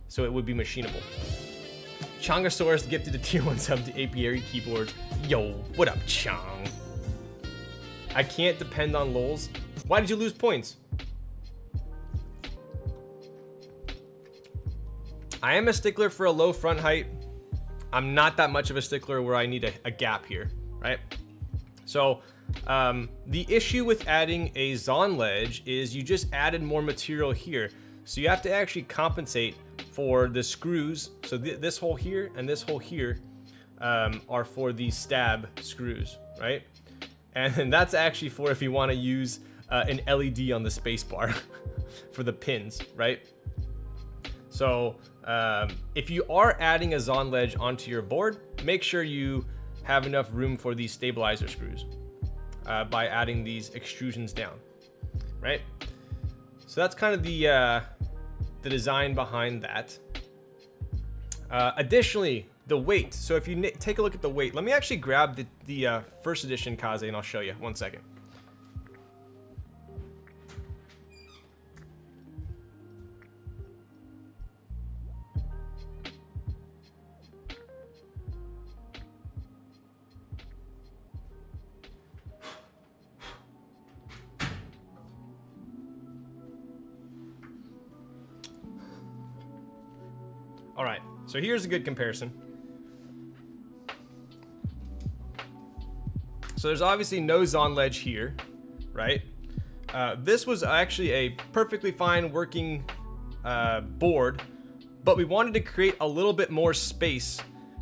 A: So it would be machinable. Chongosaurus gifted a tier 1 sub to Apiary keyboard. Yo, what up, Chong? I can't depend on lols. Why did you lose points? I am a stickler for a low front height. I'm not that much of a stickler where I need a, a gap here, right? So um, the issue with adding a Zon ledge is you just added more material here. So you have to actually compensate for the screws. So th this hole here and this hole here um, are for the stab screws, right? And that's actually for if you want to use uh, an LED on the spacebar for the pins, right? So um, if you are adding a Zon ledge onto your board, make sure you have enough room for these stabilizer screws uh, by adding these extrusions down, right? So that's kind of the, uh, the design behind that. Uh, additionally, the weight. So if you take a look at the weight, let me actually grab the, the uh, first edition Kaze and I'll show you. One second. So here's a good comparison. So there's obviously no Zon ledge here, right? Uh, this was actually a perfectly fine working uh, board, but we wanted to create a little bit more space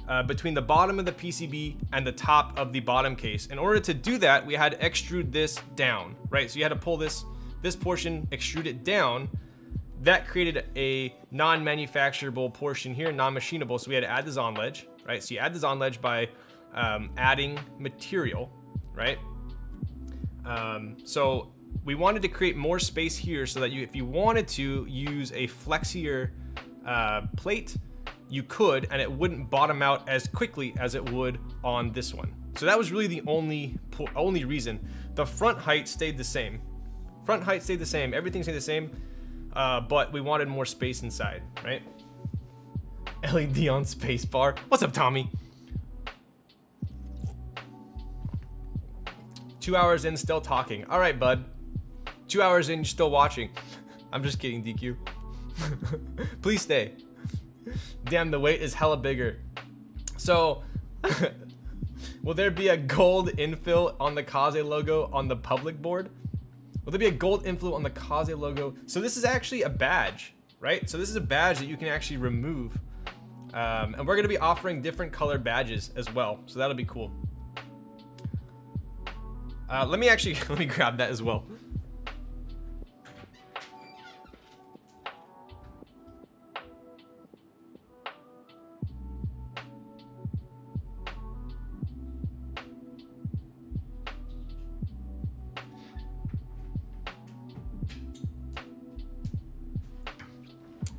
A: uh, between the bottom of the PCB and the top of the bottom case. In order to do that, we had to extrude this down, right? So you had to pull this, this portion, extrude it down, that created a non-manufacturable portion here, non-machinable. So we had to add the Zon ledge, right? So you add the Zon ledge by um, adding material, right? Um, so we wanted to create more space here so that you, if you wanted to use a flexier uh, plate, you could, and it wouldn't bottom out as quickly as it would on this one. So that was really the only only reason. The front height stayed the same. Front height stayed the same. Everything stayed the same uh, but we wanted more space inside, right? LED on spacebar. What's up, Tommy? Two hours in, still talking. All right, bud. Two hours in, you're still watching. I'm just kidding, DQ. Please stay. Damn, the weight is hella bigger. So, will there be a gold infill on the Kaze logo on the public board? Will there be a gold infill on the Kaze logo? So this is actually a badge, right? So this is a badge that you can actually remove. Um, and we're gonna be offering different color badges as well. So that'll be cool. Uh, let me actually, let me grab that as well.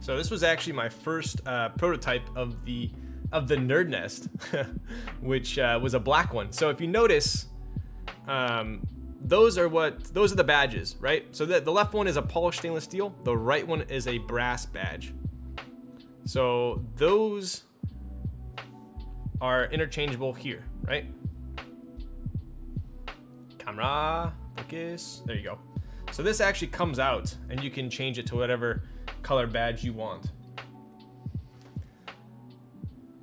A: So this was actually my first uh, prototype of the of the Nerd Nest, which uh, was a black one. So if you notice, um, those are what those are the badges, right? So the, the left one is a polished stainless steel. The right one is a brass badge. So those are interchangeable here, right? Camera, focus. There you go. So this actually comes out, and you can change it to whatever color badge you want.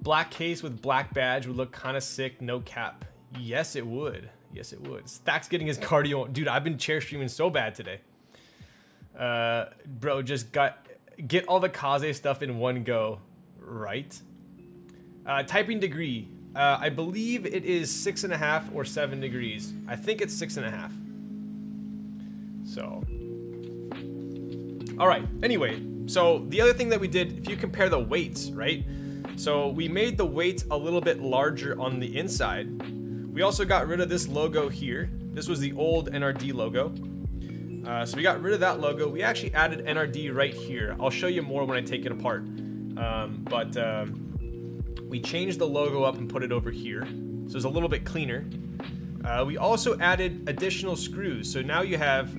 A: Black case with black badge would look kind of sick, no cap. Yes, it would. Yes, it would. Stack's getting his cardio. Dude, I've been chair streaming so bad today. Uh, bro, just got get all the Kaze stuff in one go, right? Uh, typing degree. Uh, I believe it is six and a half or seven degrees. I think it's six and a half. So, all right. Anyway, so the other thing that we did, if you compare the weights, right? So we made the weights a little bit larger on the inside. We also got rid of this logo here. This was the old NRD logo. Uh, so we got rid of that logo. We actually added NRD right here. I'll show you more when I take it apart. Um, but um, we changed the logo up and put it over here. So it's a little bit cleaner. Uh, we also added additional screws. So now you have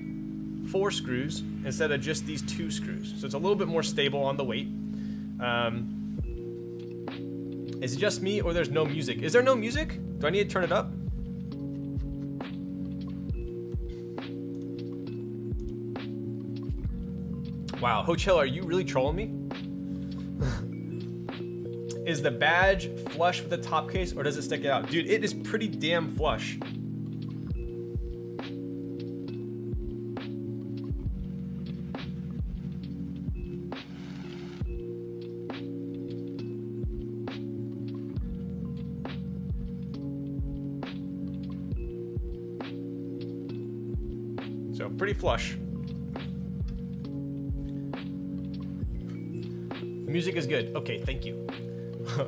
A: four screws instead of just these two screws. So it's a little bit more stable on the weight. Um, is it just me or there's no music? Is there no music? Do I need to turn it up? Wow, Hochel, are you really trolling me? is the badge flush with the top case or does it stick out? Dude, it is pretty damn flush. Pretty flush. The Music is good. Okay, thank you.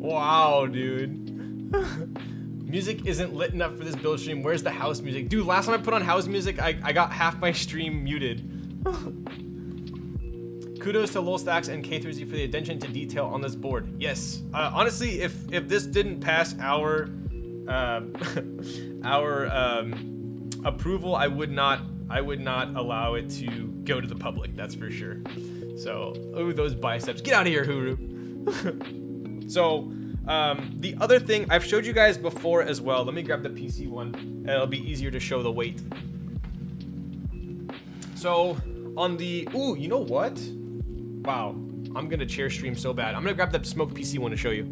A: wow, dude. music isn't lit enough for this build stream. Where's the house music? Dude, last time I put on house music, I, I got half my stream muted. Kudos to Lulzthax and K3Z for the attention to detail on this board. Yes. Uh, honestly, if if this didn't pass our uh, our um, approval, I would not I would not allow it to go to the public. That's for sure. So, oh, those biceps. Get out of here, Huru. so, um, the other thing I've showed you guys before as well. Let me grab the PC one. It'll be easier to show the weight. So, on the ooh, you know what? Wow, I'm gonna chair stream so bad. I'm gonna grab the smoke PC one to show you.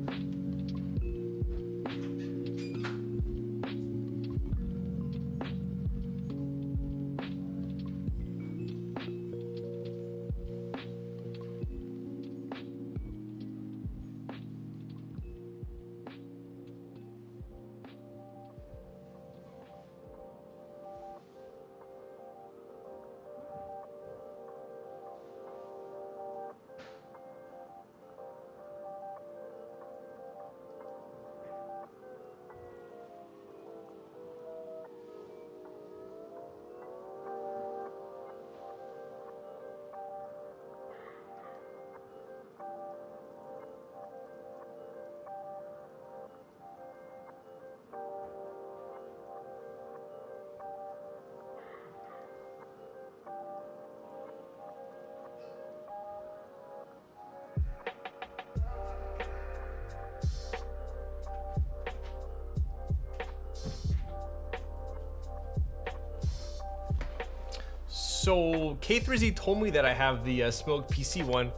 A: So K3Z told me that I have the uh, Smoke PC one,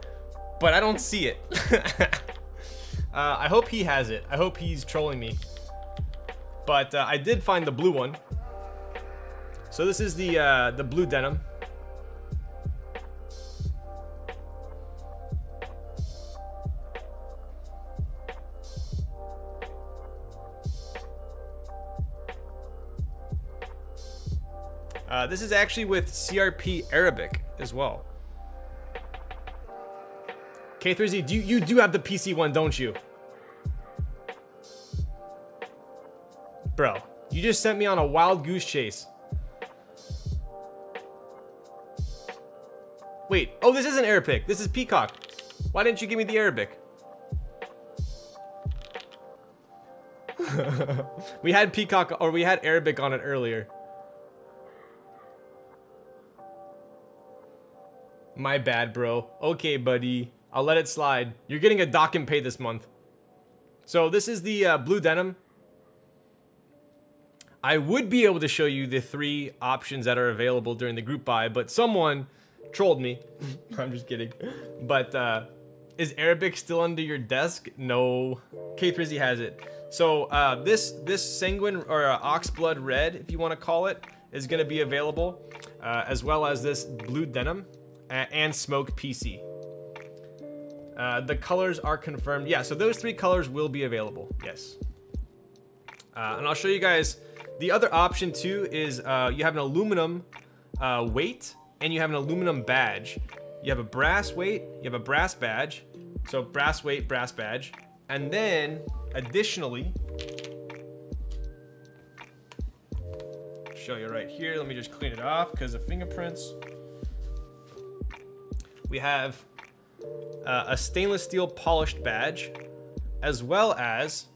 A: but I don't see it. uh, I hope he has it. I hope he's trolling me. But uh, I did find the blue one. So this is the uh, the blue denim. This is actually with CRP Arabic as well. K3Z, do you, you do have the PC one, don't you? Bro, you just sent me on a wild goose chase. Wait, oh, this isn't Arabic. This is Peacock. Why didn't you give me the Arabic? we had Peacock, or we had Arabic on it earlier. My bad, bro. Okay, buddy. I'll let it slide. You're getting a dock and pay this month. So this is the uh, blue denim. I would be able to show you the three options that are available during the group buy, but someone trolled me. I'm just kidding. But uh, is Arabic still under your desk? No. K3Z has it. So uh, this this sanguine or uh, oxblood red, if you want to call it, is going to be available, uh, as well as this blue denim and Smoke PC. Uh, the colors are confirmed. Yeah, so those three colors will be available. Yes. Uh, and I'll show you guys. The other option too is uh, you have an aluminum uh, weight and you have an aluminum badge. You have a brass weight, you have a brass badge. So brass weight, brass badge. And then additionally, show you right here. Let me just clean it off because of fingerprints we have uh, a stainless steel polished badge, as well as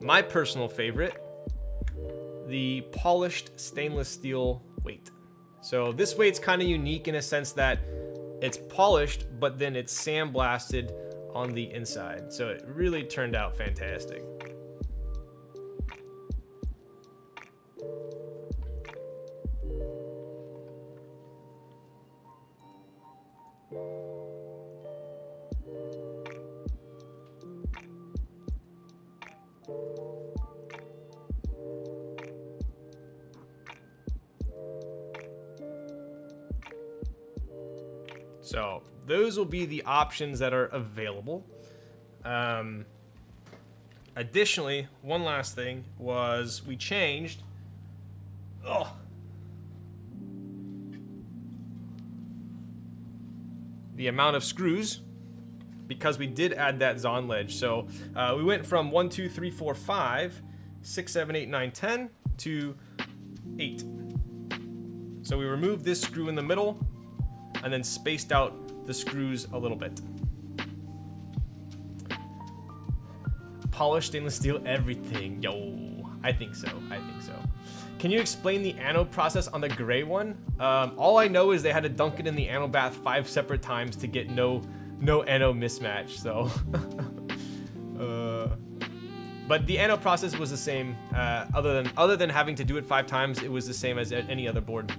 A: my personal favorite, the polished stainless steel weight. So this weight's kind of unique in a sense that it's polished, but then it's sandblasted on the inside. So it really turned out fantastic. So those will be the options that are available. Um, additionally, one last thing was we changed. Oh. the amount of screws because we did add that Zon ledge. So uh, we went from 1, 2, 3, 4, 5, 6, 7, 8, 9, 10 to 8. So we removed this screw in the middle and then spaced out the screws a little bit. Polished stainless steel everything. Yo, I think so. I think so. Can you explain the anode process on the gray one? Um, all I know is they had to dunk it in the anode bath five separate times to get no no anode mismatch. So, uh, but the anode process was the same. Uh, other than other than having to do it five times, it was the same as any other board.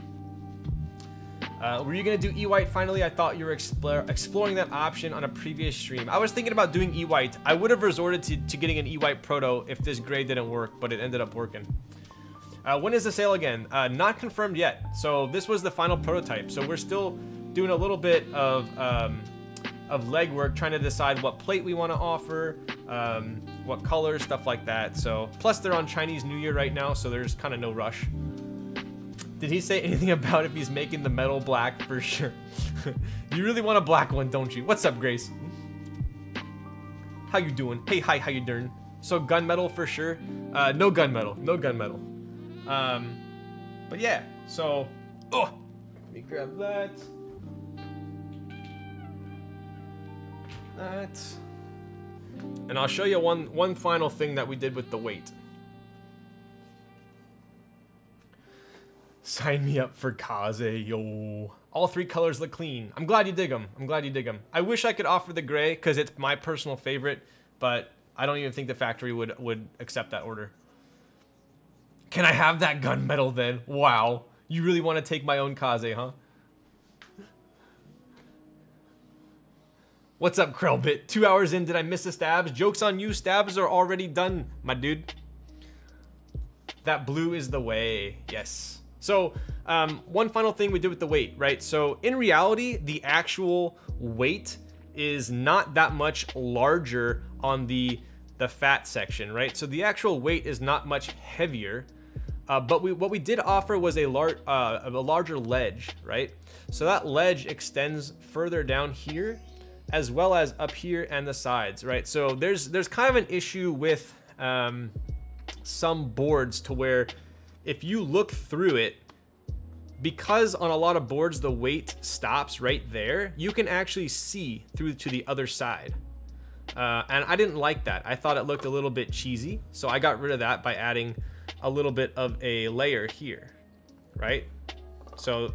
A: Uh, were you gonna do E-White finally? I thought you were explore exploring that option on a previous stream. I was thinking about doing E-White. I would have resorted to, to getting an E-White Proto if this gray didn't work, but it ended up working. Uh, when is the sale again? Uh, not confirmed yet. So this was the final prototype. So we're still doing a little bit of um, of legwork, trying to decide what plate we want to offer, um, what colors, stuff like that. So plus they're on Chinese New Year right now, so there's kind of no rush. Did he say anything about if he's making the metal black for sure? you really want a black one, don't you? What's up, Grace? How you doing? Hey, hi, how you doing? So gunmetal for sure. Uh, no gunmetal, no gunmetal. Um, but yeah, so, oh, let me grab that. That. And I'll show you one, one final thing that we did with the weight. Sign me up for Kaze, yo. All three colors look clean. I'm glad you dig them. I'm glad you dig them. I wish I could offer the gray because it's my personal favorite, but I don't even think the factory would, would accept that order. Can I have that gunmetal then? Wow. You really want to take my own Kaze, huh? What's up, Krellbit? Two hours in, did I miss the stabs? Joke's on you, stabs are already done, my dude. That blue is the way, yes. So um, one final thing we did with the weight, right? So in reality, the actual weight is not that much larger on the, the fat section, right? So the actual weight is not much heavier, uh, but we, what we did offer was a, lar uh, a larger ledge, right? So that ledge extends further down here as well as up here and the sides, right? So there's there's kind of an issue with um, some boards to where if you look through it, because on a lot of boards the weight stops right there, you can actually see through to the other side. Uh, and I didn't like that. I thought it looked a little bit cheesy, so I got rid of that by adding a little bit of a layer here, right? So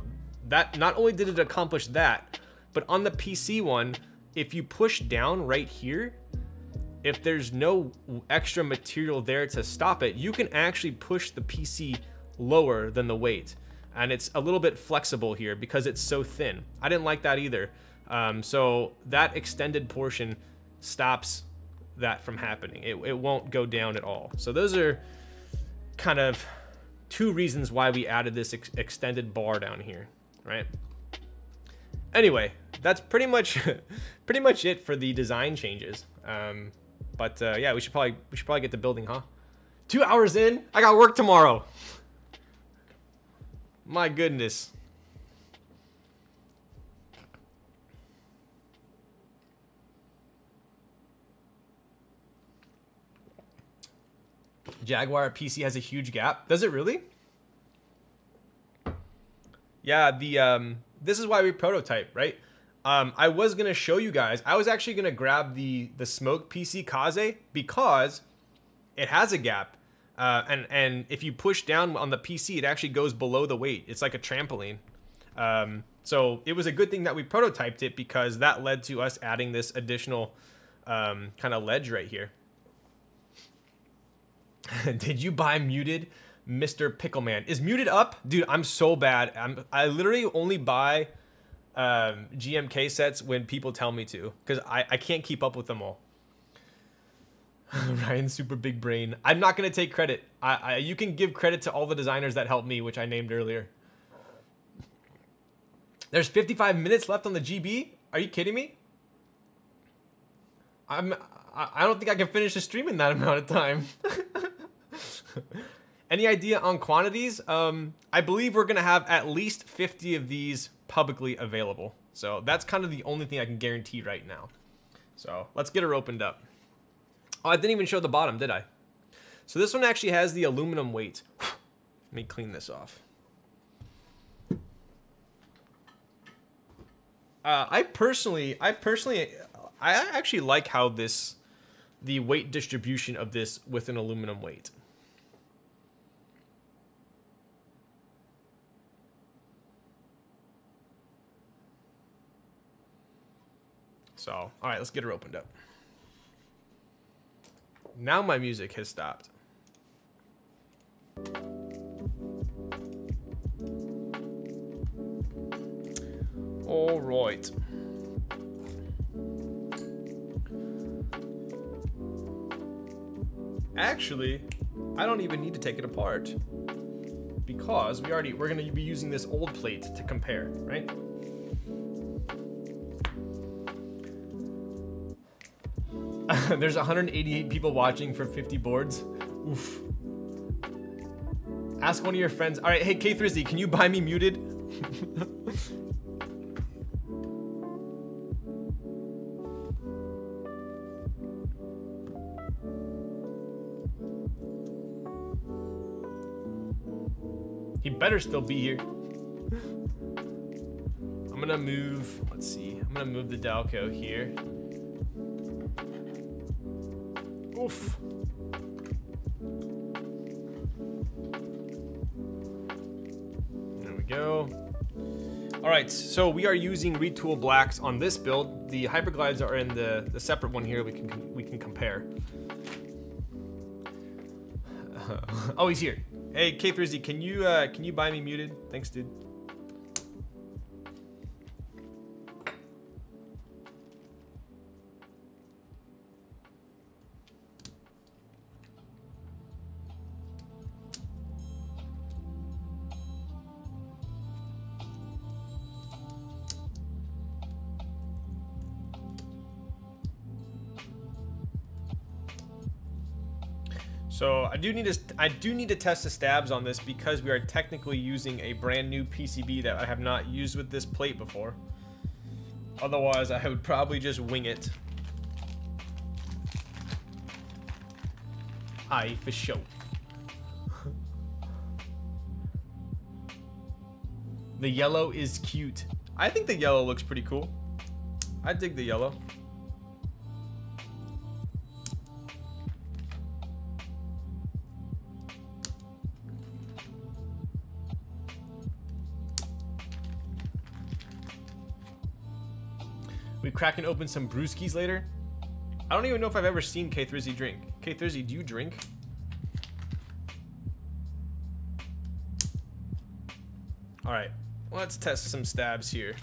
A: that not only did it accomplish that, but on the PC one, if you push down right here, if there's no extra material there to stop it, you can actually push the PC lower than the weight. And it's a little bit flexible here because it's so thin. I didn't like that either. Um, so that extended portion stops that from happening. It, it won't go down at all. So those are kind of two reasons why we added this ex extended bar down here, right? Anyway, that's pretty much pretty much it for the design changes. Um, but uh, yeah, we should probably we should probably get the building, huh? Two hours in, I got work tomorrow. My goodness. Jaguar PC has a huge gap. Does it really? Yeah, the um, this is why we prototype, right? Um, I was gonna show you guys. I was actually gonna grab the the smoke PC Kaze because it has a gap, uh, and and if you push down on the PC, it actually goes below the weight. It's like a trampoline. Um, so it was a good thing that we prototyped it because that led to us adding this additional um, kind of ledge right here. Did you buy muted? Mr. Pickleman. Is muted up? Dude, I'm so bad. I'm I literally only buy um, GMK sets when people tell me to because I, I can't keep up with them all. Ryan, super big brain. I'm not going to take credit. I, I, you can give credit to all the designers that helped me, which I named earlier. There's 55 minutes left on the GB? Are you kidding me? I'm I don't think I can finish the stream in that amount of time. Any idea on quantities? Um, I believe we're going to have at least 50 of these publicly available. So that's kind of the only thing I can guarantee right now. So let's get her opened up. Oh, I didn't even show the bottom, did I? So this one actually has the aluminum weight. Let me clean this off. Uh, I personally, I personally, I actually like how this, the weight distribution of this with an aluminum weight. So, all right, let's get her opened up. Now my music has stopped. All right. Actually, I don't even need to take it apart because we already we're going to be using this old plate to compare, right? There's 188 people watching for 50 boards. Oof. Ask one of your friends. All right, hey K Thrizzy, can you buy me muted? he better still be here. I'm gonna move. Let's see. I'm gonna move the Dalco here. There we go. All right, so we are using Retool Blacks on this build. The Hyperglides are in the, the separate one here. We can we can compare. oh, he's here. Hey, K Frizzy, can you uh, can you buy me muted? Thanks, dude. Do need to I do need to test the stabs on this because we are technically using a brand new PCB that I have not used with this plate before. Otherwise, I would probably just wing it. Aye, for sure. the yellow is cute. I think the yellow looks pretty cool. I dig the yellow. Cracking open some brewskis later. I don't even know if I've ever seen K Thrizzy drink. K Thrizzy, do you drink? All right, let's test some stabs here.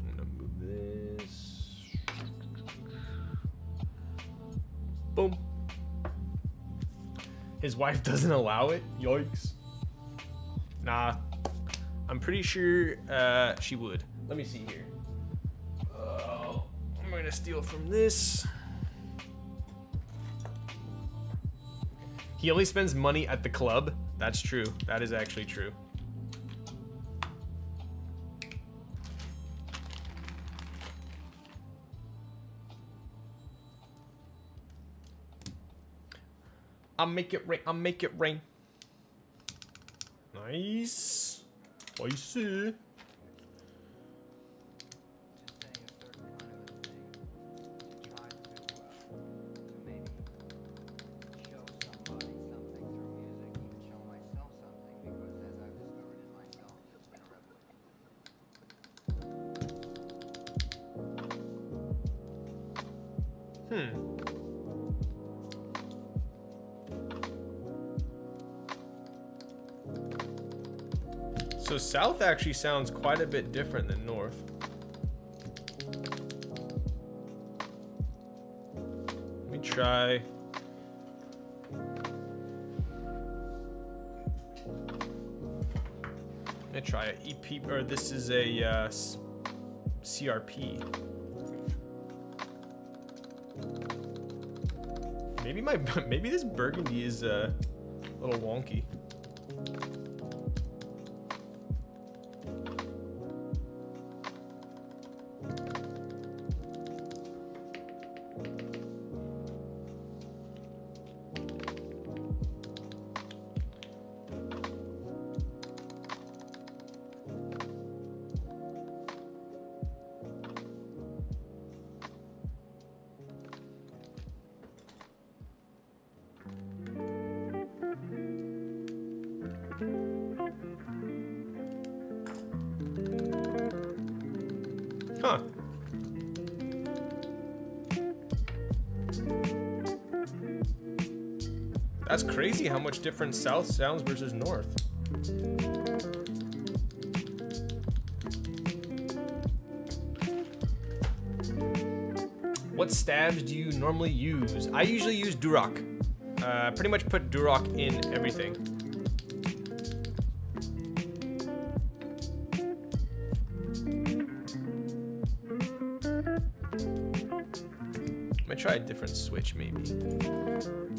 A: I'm gonna move this. Boom. His wife doesn't allow it. Yikes. Nah, I'm pretty sure uh, she would. Let me see here. I'm gonna steal from this. He only spends money at the club. That's true. That is actually true. I'll make it rain. I'll make it rain. Nice. I see. Hmm. So south actually sounds quite a bit different than north. Let me try. Let me try a EP, or this is a uh, CRP. Maybe my, maybe this burgundy is uh, a little wonky. Different south sounds versus north. What stabs do you normally use? I usually use Durock. Uh, pretty much put Durock in everything. I'm gonna try a different switch maybe.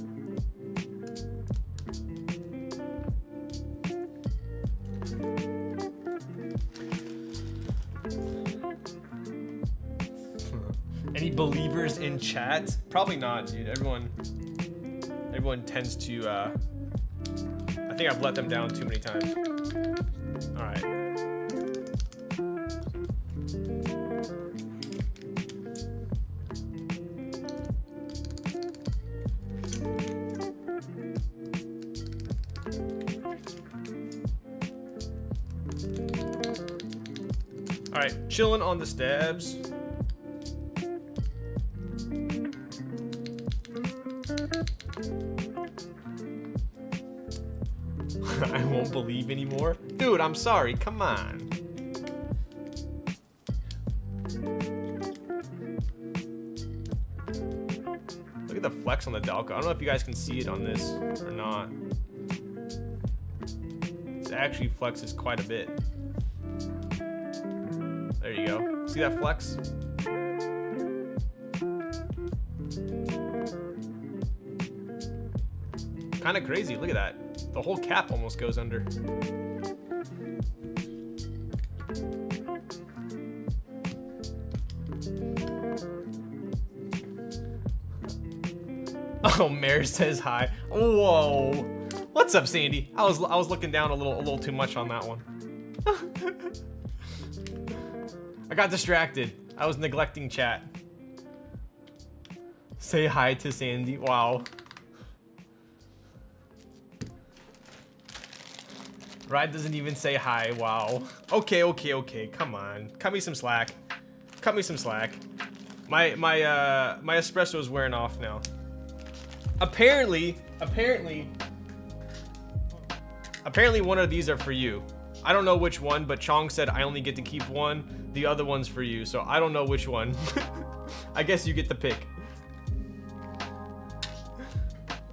A: Probably not, dude. Everyone, everyone tends to. Uh, I think I've let them down too many times. All right. All right, chilling on the stabs. I'm sorry. Come on. Look at the flex on the Dalco. I don't know if you guys can see it on this or not. It actually flexes quite a bit. There you go. See that flex? Kind of crazy. Look at that. The whole cap almost goes under. Says hi. Whoa. What's up, Sandy? I was I was looking down a little a little too much on that one. I got distracted. I was neglecting chat. Say hi to Sandy. Wow. Ride doesn't even say hi. Wow. Okay, okay, okay. Come on. Cut me some slack. Cut me some slack. My my uh my espresso is wearing off now. Apparently, apparently, apparently one of these are for you. I don't know which one, but Chong said I only get to keep one. The other one's for you, so I don't know which one. I guess you get the pick.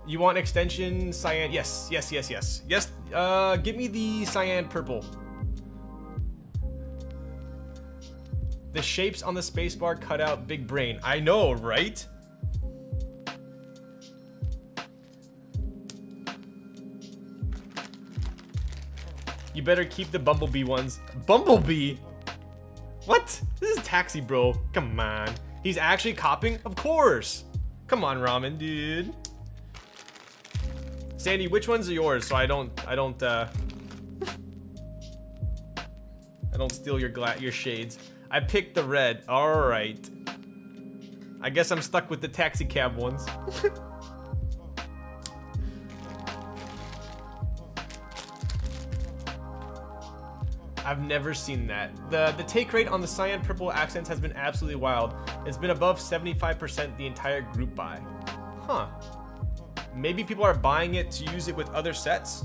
A: You want extension cyan? Yes, yes, yes, yes. Yes, uh, give me the cyan purple. The shapes on the spacebar cut out big brain. I know, right? You better keep the Bumblebee ones. Bumblebee? What? This is Taxi Bro. Come on. He's actually copying? Of course. Come on, Ramen, dude. Sandy, which ones are yours so I don't, I don't, uh... I don't steal your gla your shades. I picked the red. Alright. I guess I'm stuck with the taxi cab ones. I've never seen that. The the take rate on the cyan purple accents has been absolutely wild. It's been above 75% the entire group buy. Huh. Maybe people are buying it to use it with other sets?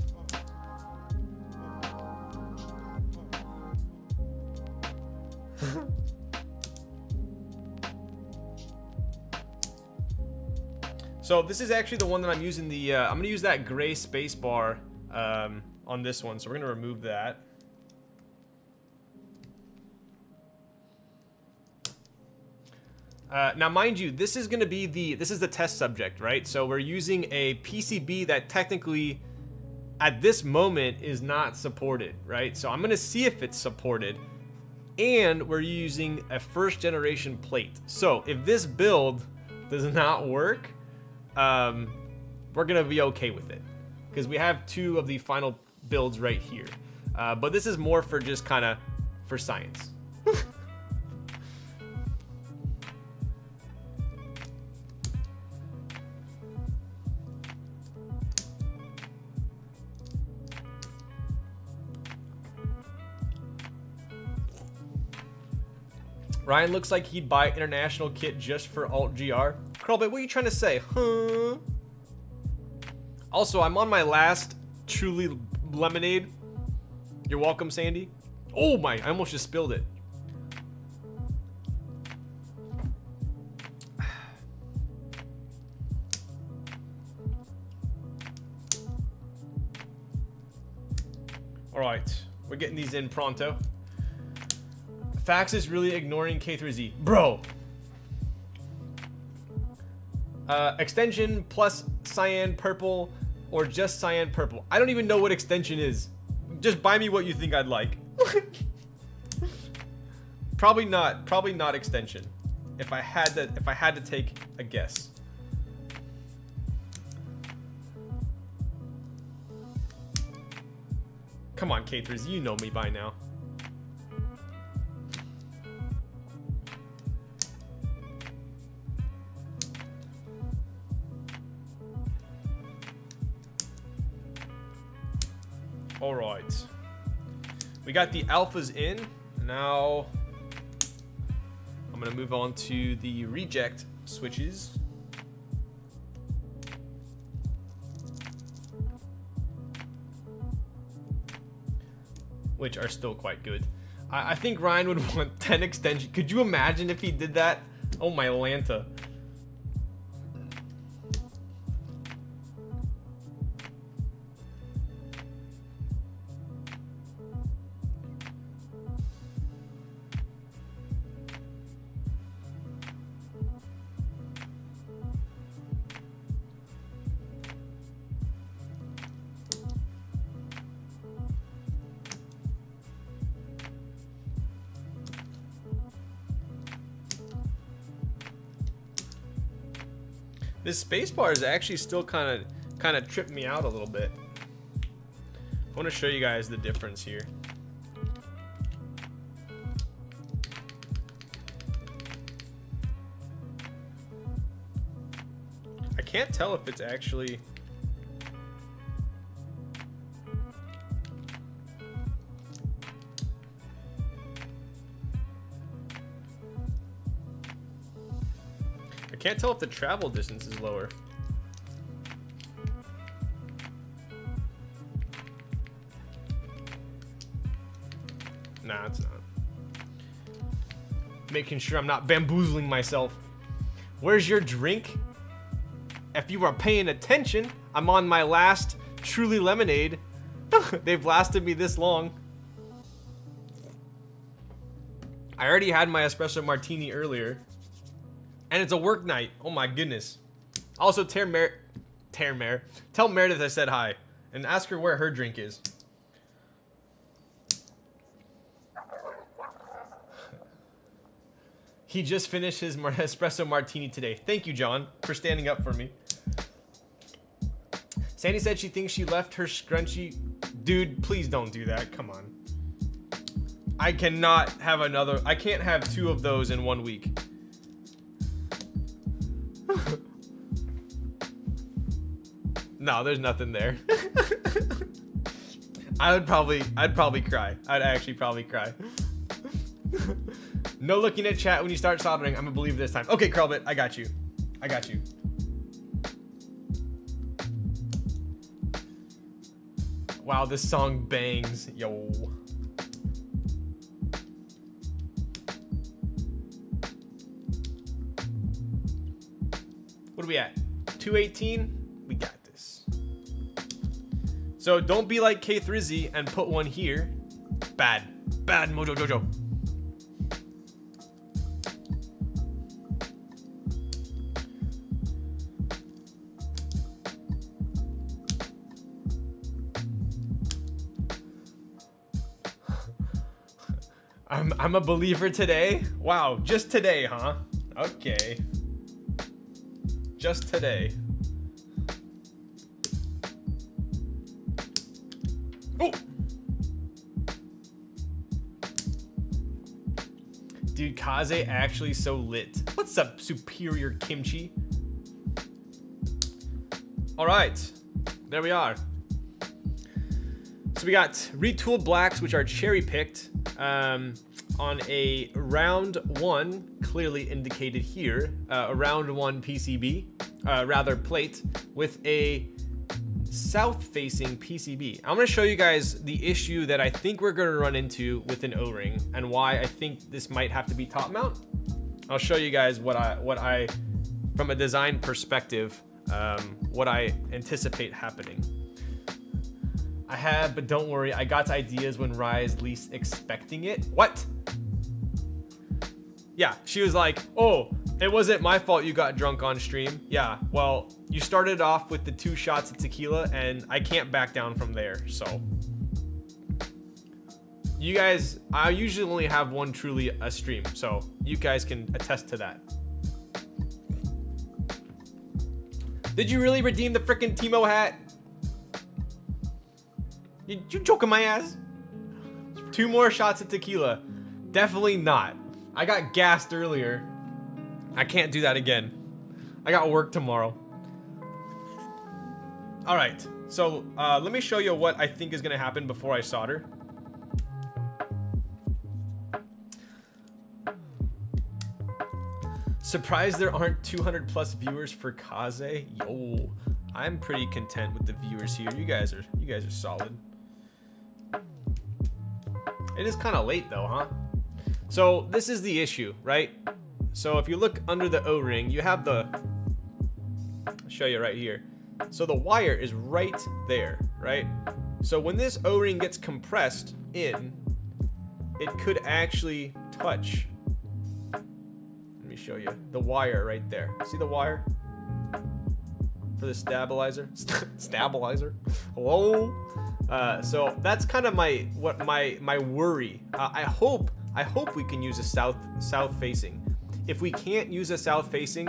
A: so this is actually the one that I'm using the, uh, I'm gonna use that gray space bar um, on this one. So we're gonna remove that. Uh, now, mind you, this is going to be the this is the test subject, right? So we're using a PCB that technically, at this moment, is not supported, right? So I'm going to see if it's supported, and we're using a first generation plate. So if this build does not work, um, we're going to be okay with it because we have two of the final builds right here. Uh, but this is more for just kind of for science. Ryan looks like he'd buy international kit just for alt GR. Krellbit, what are you trying to say? Huh? Also, I'm on my last truly lemonade. You're welcome, Sandy. Oh my, I almost just spilled it. All right, we're getting these in pronto. Fax is really ignoring K3Z. Bro. Uh, extension plus cyan purple or just cyan purple. I don't even know what extension is. Just buy me what you think I'd like. probably not. Probably not extension. If I had to, if I had to take a guess. Come on, K3s, you know me by now. All right. We got the alphas in. Now I'm to move on to the reject switches. Which are still quite good. I, I think Ryan would want 10 extension. Could you imagine if he did that? Oh my Lanta. This spacebar is actually still kind of kind of tripped me out a little bit. I want to show you guys the difference here. I can't tell if it's actually Can't tell if the travel distance is lower. Nah, it's not. Making sure I'm not bamboozling myself. Where's your drink? If you are paying attention, I'm on my last Truly Lemonade. They've lasted me this long. I already had my espresso martini earlier. And it's a work night. Oh my goodness. Also, tell Mer tell Mer tell Meredith I said hi. And ask her where her drink is. He just finished his espresso martini today. Thank you, John, for standing up for me. Sandy said she thinks she left her scrunchie. Dude, please don't do that. Come on. I cannot have another. I can't have two of those in one week. No, there's nothing there. I would probably, I'd probably cry. I'd actually probably cry. no looking at chat when you start soldering. I'm gonna believe this time. Okay, Krellbit, I got you. I got you. Wow, this song bangs. Yo. What are we at? 218? We got. So don't be like K3Z and put one here. Bad. Bad Mojo Jojo. I'm, I'm a believer today? Wow, just today, huh? Okay just today. Oh! Dude, Kaze actually so lit. What's up, superior kimchi? All right, there we are. So we got retooled blacks, which are cherry picked. Um, on a round one, clearly indicated here, uh, a round one PCB, uh, rather plate, with a south-facing PCB. I'm gonna show you guys the issue that I think we're gonna run into with an O-ring and why I think this might have to be top mount. I'll show you guys what I, what I, from a design perspective, um, what I anticipate happening. I have, but don't worry, I got ideas when Rise least expecting it. What? Yeah, she was like, oh, it wasn't my fault you got drunk on stream. Yeah, well, you started off with the two shots of tequila and I can't back down from there, so. You guys, I usually only have one truly a stream, so you guys can attest to that. Did you really redeem the freaking Timo hat? You, you joking my ass? Two more shots of tequila. Definitely not. I got gassed earlier. I can't do that again. I got work tomorrow. All right, so uh, let me show you what I think is gonna happen before I solder. Surprised there aren't 200 plus viewers for Kaze. Yo, I'm pretty content with the viewers here. You guys are you guys are solid. It is kind of late though, huh? So this is the issue, right? So if you look under the O-ring, you have the, I'll show you right here. So the wire is right there, right? So when this O-ring gets compressed in, it could actually touch Let me show you. The wire right there. See the wire? For the stabilizer? stabilizer? Hello? Uh, so that's kind of my what my my worry. Uh, I hope I hope we can use a south south facing. If we can't use a south facing,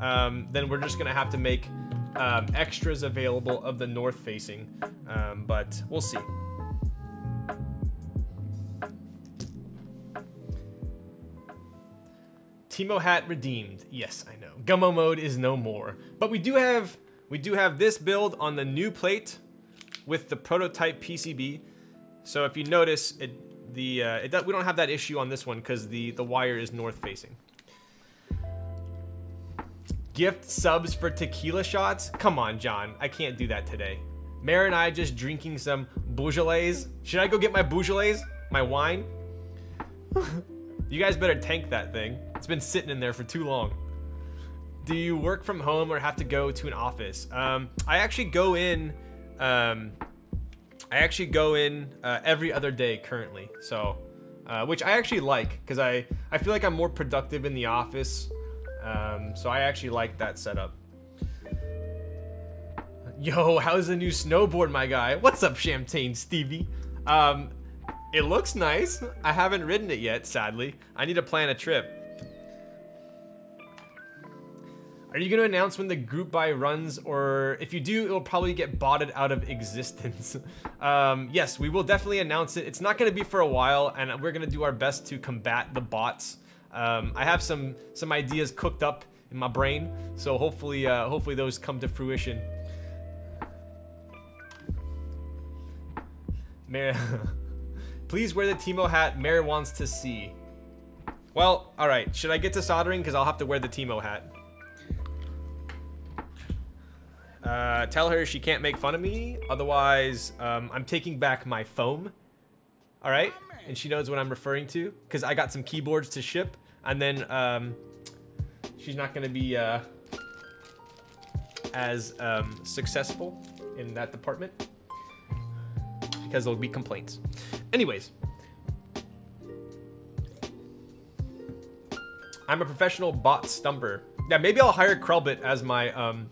A: um, then we're just gonna have to make um, extras available of the north facing. Um, but we'll see. Timo hat redeemed. Yes, I know. Gummo mode is no more. But we do have we do have this build on the new plate with the prototype PCB. So if you notice, it the uh, it we don't have that issue on this one because the the wire is north facing. Gift subs for tequila shots? Come on, John. I can't do that today. Mare and I just drinking some Beaujolais. Should I go get my Beaujolais? My wine? you guys better tank that thing. It's been sitting in there for too long. Do you work from home or have to go to an office? Um, I actually go in. Um, I actually go in uh, every other day currently. So, uh, which I actually like because I I feel like I'm more productive in the office. Um, so I actually like that setup. Yo, how's the new snowboard, my guy? What's up, Champagne Stevie? Um, it looks nice. I haven't ridden it yet, sadly. I need to plan a trip. Are you going to announce when the group buy runs, or if you do, it'll probably get botted out of existence? um, yes, we will definitely announce it. It's not going to be for a while, and we're going to do our best to combat the bots. Um, I have some some ideas cooked up in my brain, so hopefully, uh, hopefully those come to fruition. Mary, please wear the Timo hat. Mary wants to see. Well, all right. Should I get to soldering? Because I'll have to wear the Timo hat. Uh, tell her she can't make fun of me. Otherwise, um, I'm taking back my foam. All right? And she knows what I'm referring to. Because I got some keyboards to ship. And then um, she's not going to be uh, as um, successful in that department. Because there'll be complaints. Anyways. I'm a professional bot stumper. Yeah, maybe I'll hire Krellbit as my um,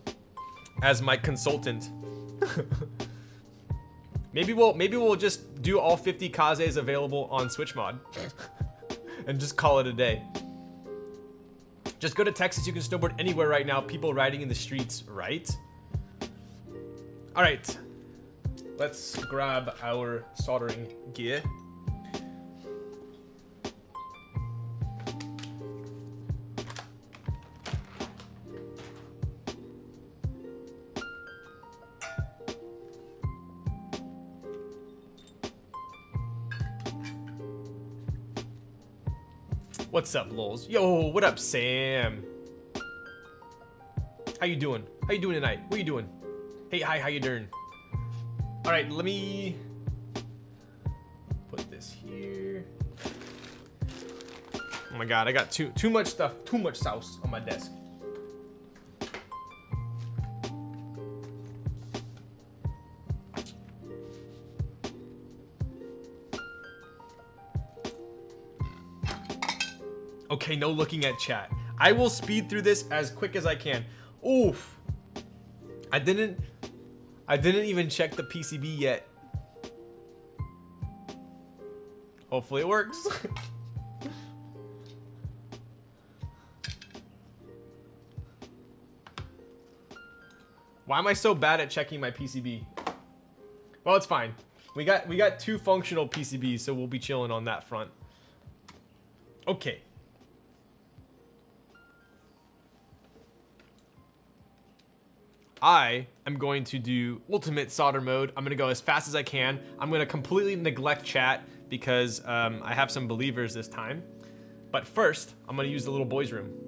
A: as my consultant. maybe we'll maybe we'll just do all 50 Kazes available on Switch mod. and just call it a day. Just go to Texas, you can snowboard anywhere right now. People riding in the streets, right? Alright. Let's grab our soldering gear. What's up, lols? Yo, what up, Sam? How you doing? How you doing tonight? What you doing? Hey, hi, how you doing? All right, let me put this here. Oh my god, I got too too much stuff, too much sauce on my desk. Okay, no looking at chat. I will speed through this as quick as I can. Oof. I didn't I didn't even check the PCB yet. Hopefully it works. Why am I so bad at checking my PCB? Well, it's fine. We got we got two functional PCBs, so we'll be chilling on that front. Okay. I am going to do ultimate solder mode. I'm gonna go as fast as I can. I'm gonna completely neglect chat because um, I have some believers this time. But first, I'm gonna use the little boys room.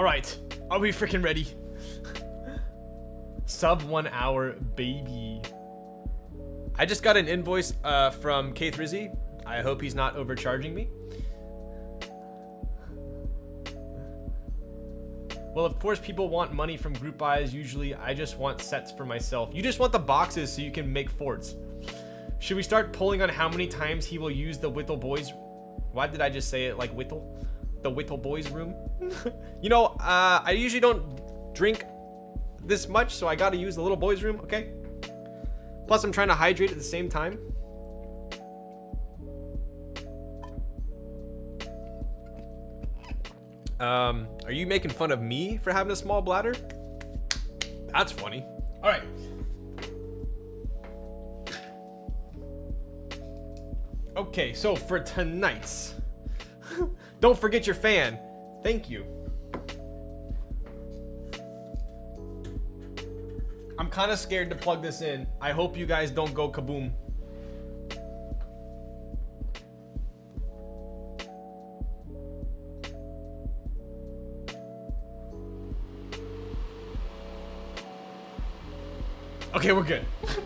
A: All right, are we freaking ready? Sub one hour, baby. I just got an invoice uh, from Keith Rizzi. I hope he's not overcharging me. Well, of course, people want money from group buys. Usually, I just want sets for myself. You just want the boxes so you can make forts. Should we start pulling on how many times he will use the Whittle Boys? Why did I just say it like Whittle? The Whittle Boys room? you know, uh, I usually don't drink this much, so I gotta use the little boys room, okay? Plus, I'm trying to hydrate at the same time. Um, are you making fun of me for having a small bladder? That's funny. All right. Okay, so for tonight's, don't forget your fan. Thank you. I'm kind of scared to plug this in. I hope you guys don't go kaboom. Okay, we're good.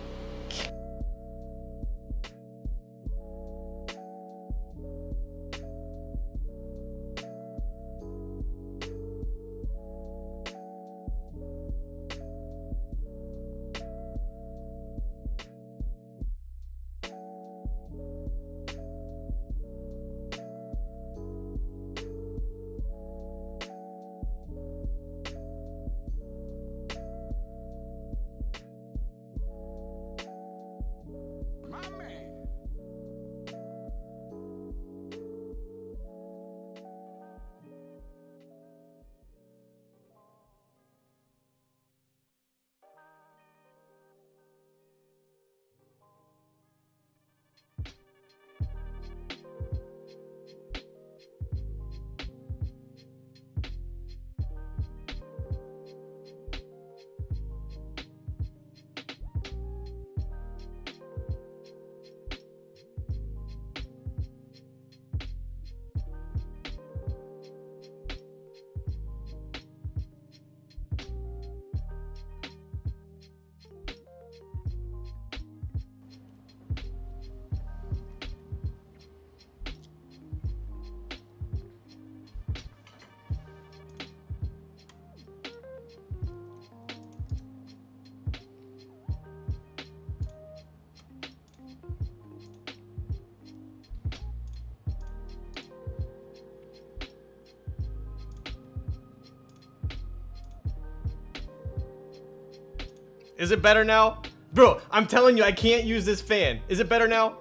A: Is it better now? Bro, I'm telling you, I can't use this fan. Is it better now?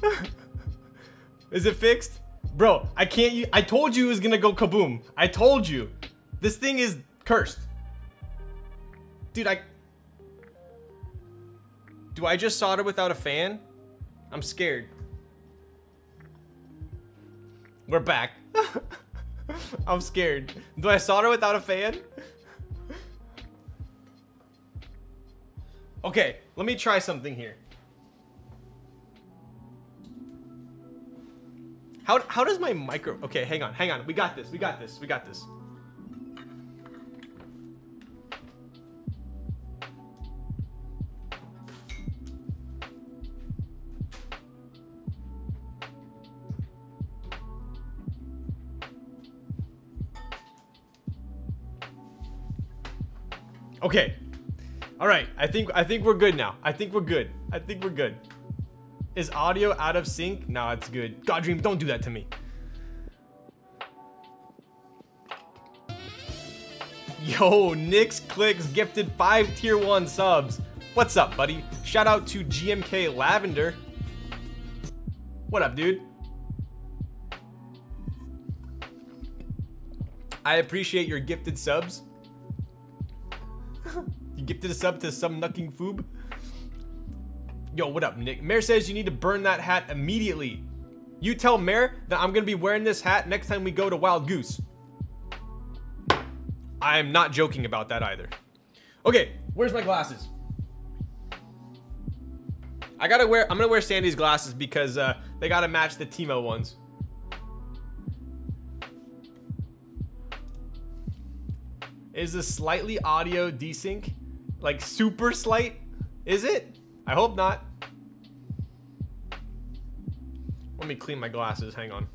A: Is it fixed? Bro, I can't I told you it was gonna go kaboom. I told you. This thing is cursed. Dude, I... Do I just solder without a fan? I'm scared. We're back. I'm scared. Do I solder without a fan? Let me try something here. How, how does my micro... Okay, hang on, hang on. We got this, we got this, we got this. All right. I think I think we're good now. I think we're good. I think we're good. Is audio out of sync? No, it's good. God Dream, don't do that to me. Yo, Nix Clicks gifted five tier one subs. What's up, buddy? Shout out to GMK Lavender. What up, dude? I appreciate your gifted subs. Gifted a sub to some nucking foob. Yo, what up, Nick? Mayor says you need to burn that hat immediately. You tell Mayor that I'm gonna be wearing this hat next time we go to Wild Goose. I am not joking about that either. Okay, where's my glasses? I gotta wear, I'm gonna wear Sandy's glasses because uh, they gotta match the Timo ones. Is this slightly audio desync? Like super slight? Is it? I hope not. Let me clean my glasses, hang on.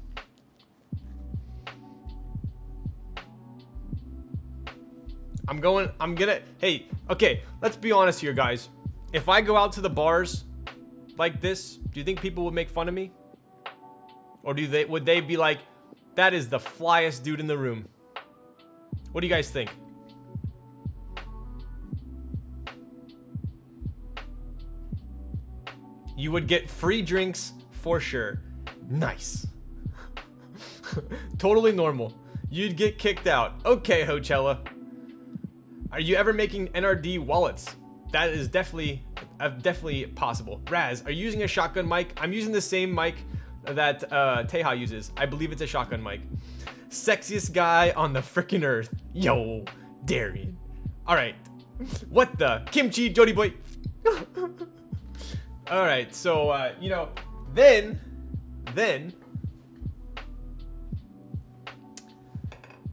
A: I'm going, I'm gonna, hey, okay, let's be honest here, guys. If I go out to the bars like this, do you think people would make fun of me? Or do they, would they be like, that is the flyest dude in the room? What do you guys think? You would get free drinks for sure. Nice. totally normal. You'd get kicked out. Okay, Hochella. Are you ever making NRD wallets? That is definitely, uh, definitely possible. Raz, are you using a shotgun mic? I'm using the same mic that uh, Taeha uses. I believe it's a shotgun mic. Sexiest guy on the freaking earth. Yo, Darian. All right. What the? Kimchi, Jody boy. All right, so uh, you know, then, then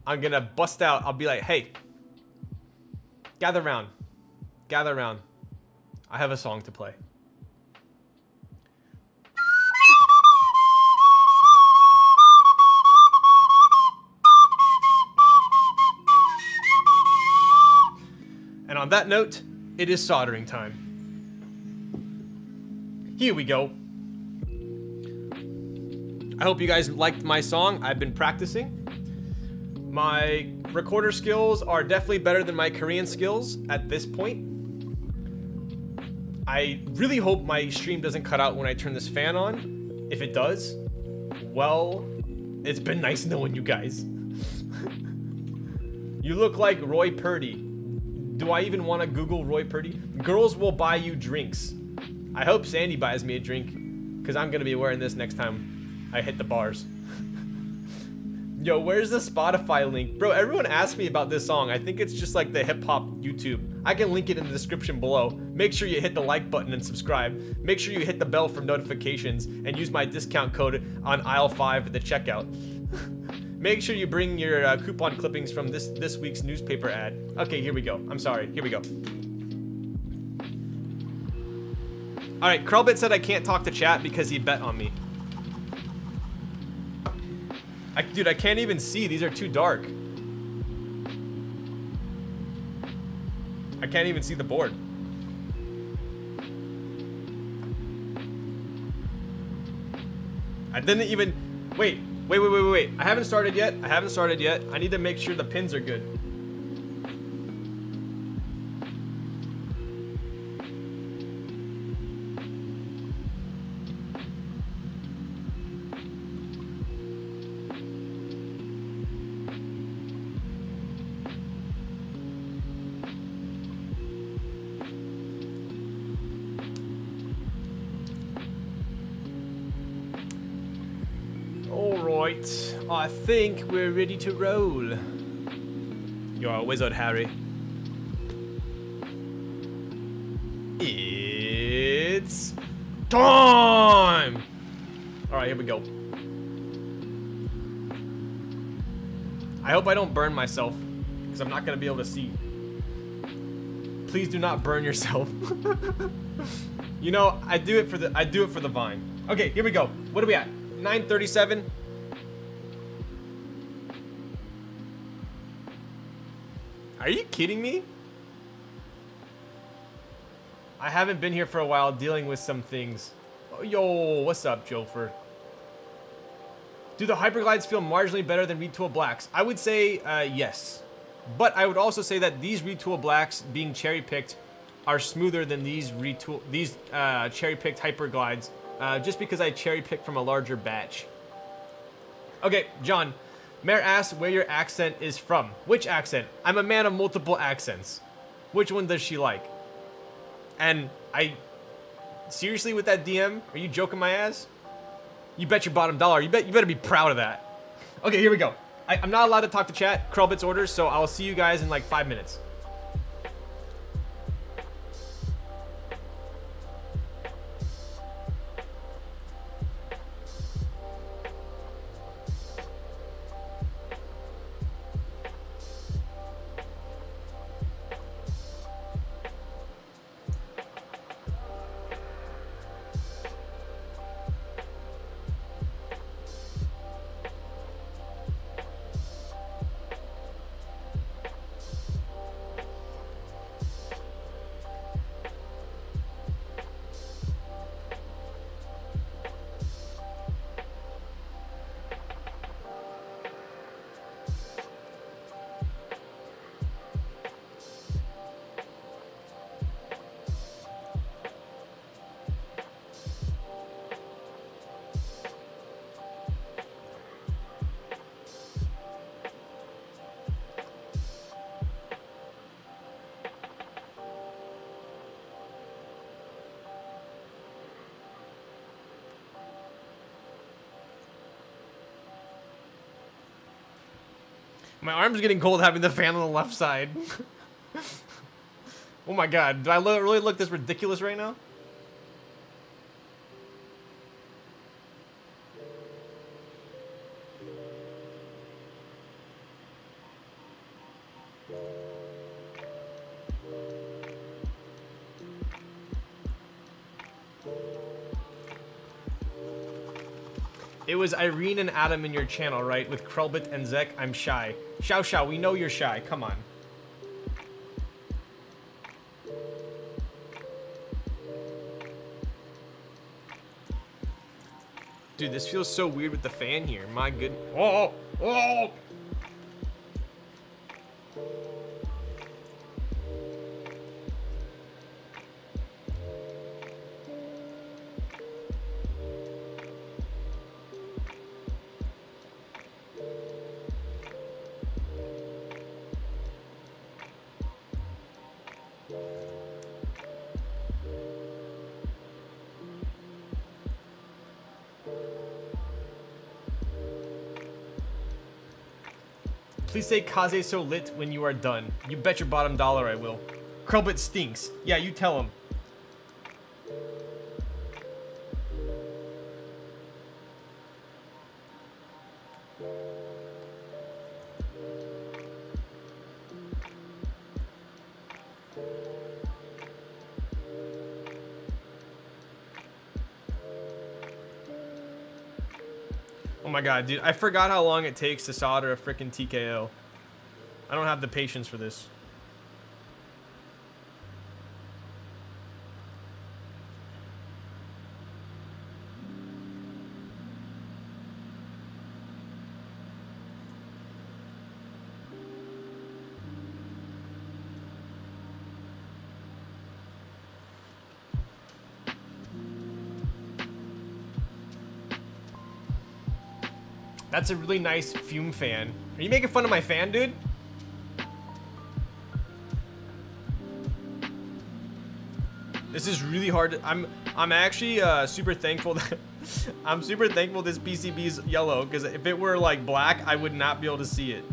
A: I'm gonna bust out. I'll be like, hey, gather round, gather round. I have a song to play. And on that note, it is soldering time. Here we go. I hope you guys liked my song. I've been practicing. My recorder skills are definitely better than my Korean skills at this point. I really hope my stream doesn't cut out when I turn this fan on. If it does, well, it's been nice knowing you guys. you look like Roy Purdy. Do I even want to Google Roy Purdy? Girls will buy you drinks. I hope Sandy buys me a drink, because I'm going to be wearing this next time I hit the bars. Yo, where's the Spotify link? Bro, everyone asked me about this song. I think it's just like the hip-hop YouTube. I can link it in the description below. Make sure you hit the like button and subscribe. Make sure you hit the bell for notifications and use my discount code on aisle 5 at the checkout. Make sure you bring your uh, coupon clippings from this, this week's newspaper ad. Okay, here we go. I'm sorry. Here we go. Alright, Krellbit said I can't talk to chat because he bet on me. I, dude, I can't even see. These are too dark. I can't even see the board. I didn't even... Wait, wait, wait, wait, wait. I haven't started yet. I haven't started yet. I need to make sure the pins are good. Right, I think we're ready to roll. You're a wizard, Harry. It's time! Alright, here we go. I hope I don't burn myself, because I'm not going to be able to see. Please do not burn yourself. you know, I do it for the I do it for the vine. Okay, here we go. What are we at? 937. Are you kidding me? I haven't been here for a while dealing with some things. Oh, yo, what's up, Jofer? Do the Hyperglides feel marginally better than Retool Blacks? I would say uh, yes. But I would also say that these Retool Blacks being cherry-picked are smoother than these retool these uh, cherry-picked Hyperglides uh, just because I cherry-picked from a larger batch. Okay, John. Mayor asks where your accent is from. Which accent? I'm a man of multiple accents. Which one does she like? And I... Seriously with that DM? Are you joking my ass? You bet your bottom dollar. You bet you better be proud of that. Okay, here we go. I, am not allowed to talk to chat. Krellbit's orders, so I'll see you guys in like five minutes. My arm's getting cold having the fan on the left side. oh my god, do I lo really look this ridiculous right now? Was Irene and Adam in your channel, right? With Krellbit and Zek, I'm shy. Xiao Xiao, we know you're shy. Come on. Dude, this feels so weird with the fan here. My good. Oh, oh. oh! Say Kaze so lit when you are done. You bet your bottom dollar I will. Krellbit stinks. Yeah, you tell him. God, dude. I forgot how long it takes to solder a freaking TKO. I don't have the patience for this. That's a really nice fume fan. Are you making fun of my fan, dude? This is really hard. To, I'm I'm actually uh, super thankful that I'm super thankful this PCB is yellow because if it were like black, I would not be able to see it.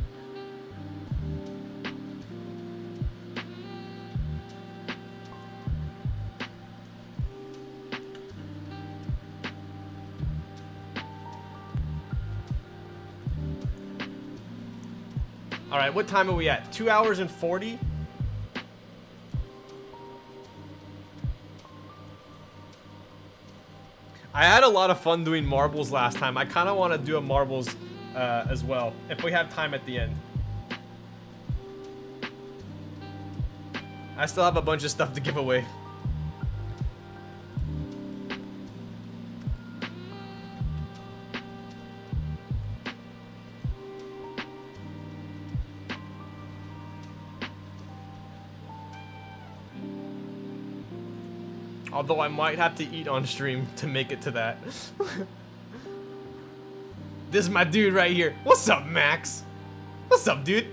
A: What time are we at? Two hours and 40? I had a lot of fun doing marbles last time. I kind of want to do a marbles uh, as well, if we have time at the end. I still have a bunch of stuff to give away. Although I might have to eat on stream to make it to that. this is my dude right here. What's up, Max? What's up, dude?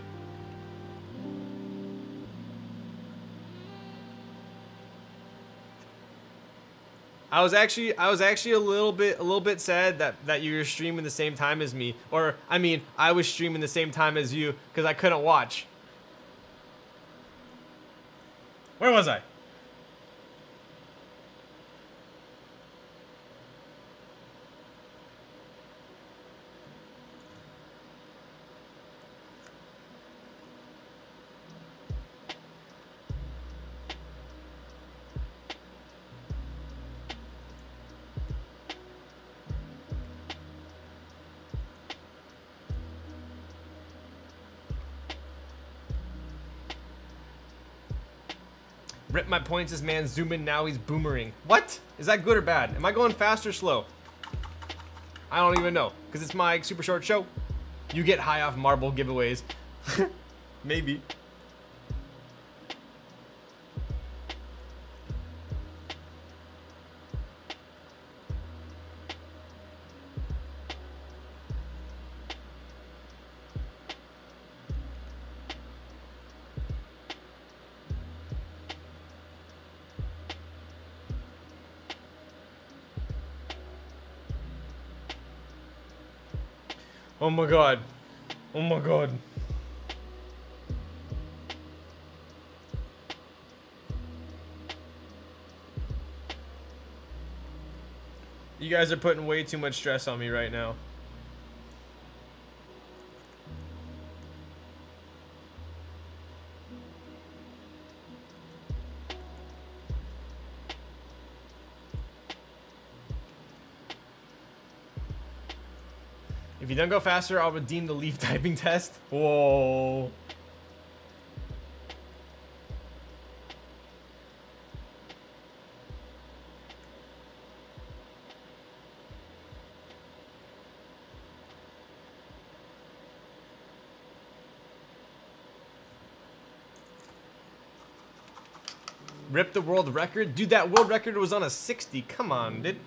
A: I was actually I was actually a little bit a little bit sad that that you were streaming the same time as me or I mean I was streaming the same time as you cuz I couldn't watch. Where was I? Rip my points, this man zooming, now he's boomerang. What? Is that good or bad? Am I going fast or slow? I don't even know, because it's my super short show. You get high off marble giveaways. Maybe. Oh my god. Oh my god. You guys are putting way too much stress on me right now. Don't go faster, I'll redeem the leaf typing test. Whoa. Rip the world record? Dude, that world record was on a 60. Come on, dude.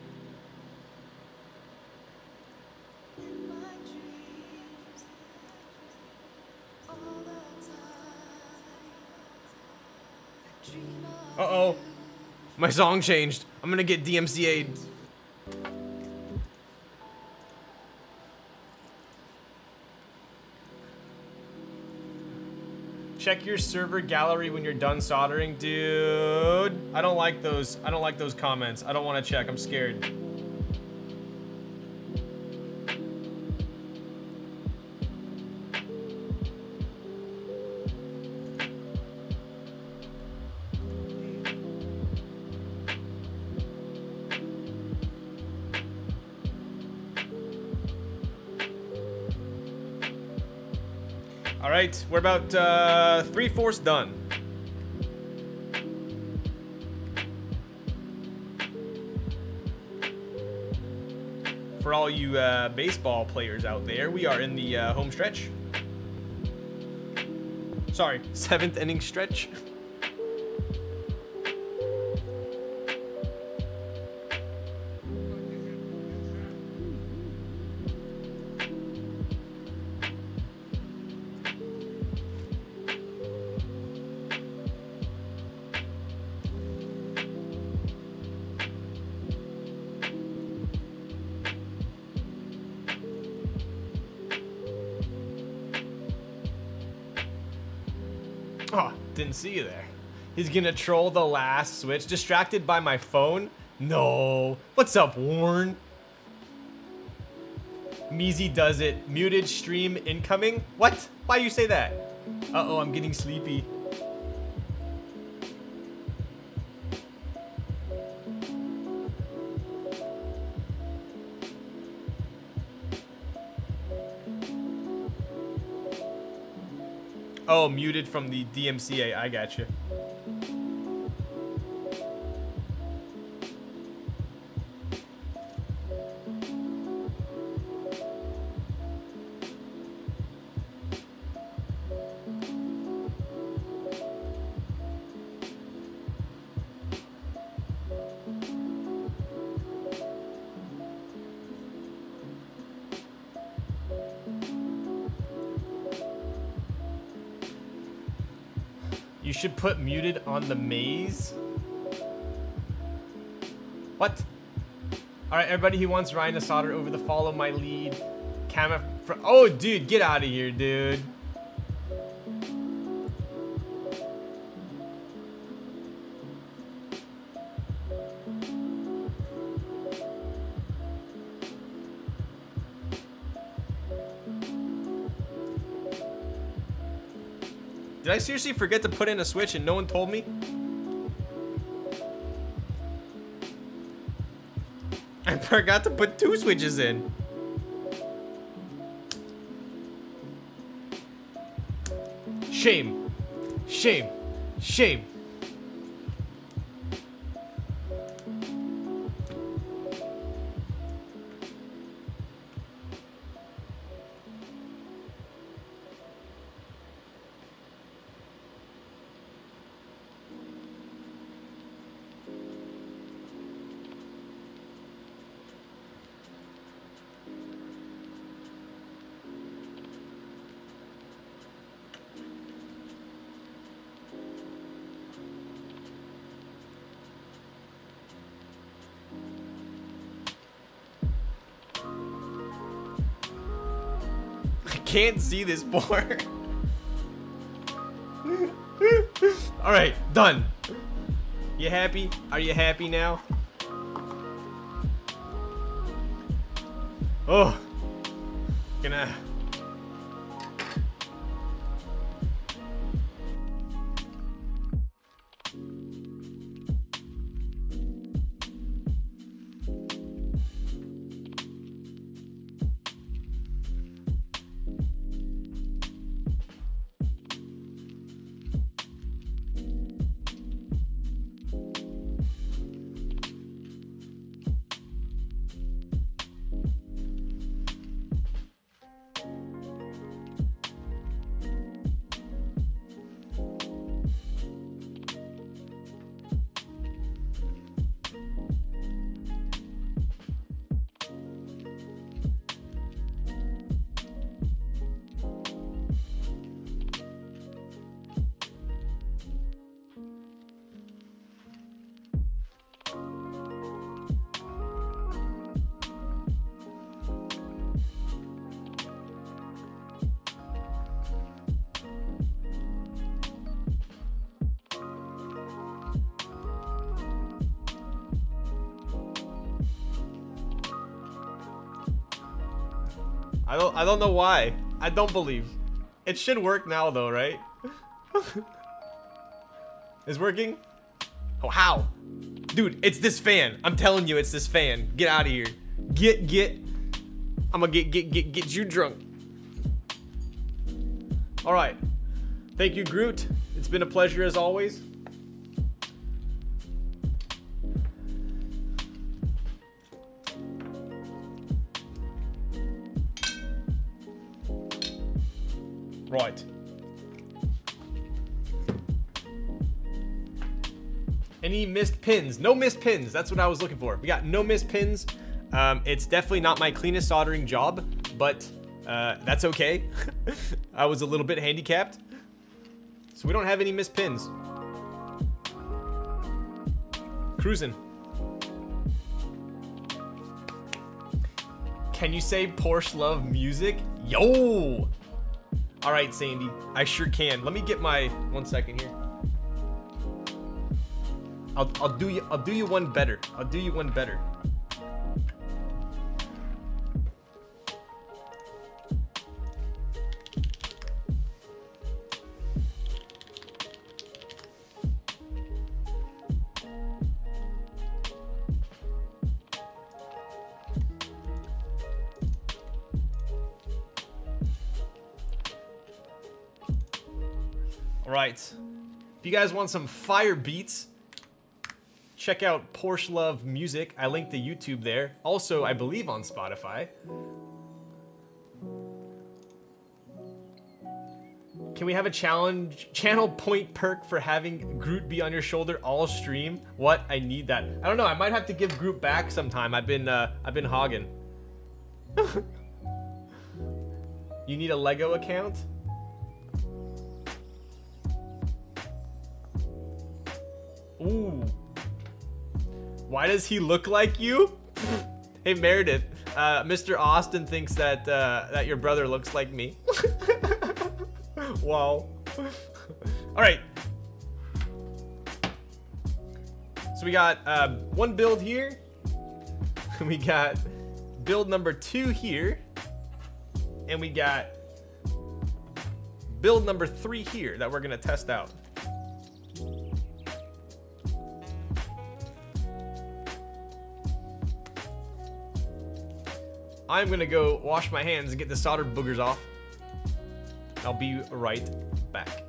A: My song changed. I'm gonna get DMCA'd. Check your server gallery when you're done soldering. Dude, I don't like those. I don't like those comments. I don't want to check. I'm scared. All right, we're about uh, three-fourths done. For all you uh, baseball players out there, we are in the uh, home stretch. Sorry, seventh inning stretch. See you there. He's gonna troll the last switch. Distracted by my phone? No. What's up, Warren? Measy does it. Muted stream incoming? What? Why you say that? Uh-oh, I'm getting sleepy. Muted from the DMCA. I got you. Put muted on the maze. What? Alright, everybody who wants Ryan to solder over the follow my lead. Camera. Oh, dude, get out of here, dude. Seriously forget to put in a switch and no one told me? I forgot to put two switches in. Shame. Shame. Shame. Can't see this board. Alright, done. You happy? Are you happy now? Oh. I don't know why. I don't believe. It should work now though, right? Is working? Oh how? Dude, it's this fan. I'm telling you it's this fan. Get out of here. Get get I'm gonna get get get get you drunk. Alright. Thank you, Groot. It's been a pleasure as always. Pins? No missed pins. That's what I was looking for. We got no missed pins. Um, it's definitely not my cleanest soldering job, but uh, that's okay. I was a little bit handicapped. So we don't have any missed pins. Cruising. Can you say Porsche love music? Yo! All right, Sandy, I sure can. Let me get my, one second here. I'll, I'll do you I'll do you one better. I'll do you one better. All right. If you guys want some fire beats, check out Porsche Love Music. I linked the YouTube there. Also, I believe on Spotify. Can we have a challenge channel point perk for having Groot be on your shoulder all stream? What? I need that. I don't know. I might have to give Groot back sometime. I've been uh, I've been hogging. you need a Lego account? Ooh. Why does he look like you? hey Meredith, uh, Mr. Austin thinks that uh, that your brother looks like me. wow. All right. So we got uh, one build here. We got build number two here, and we got build number three here that we're gonna test out. I'm gonna go wash my hands and get the soldered boogers off. I'll be right back.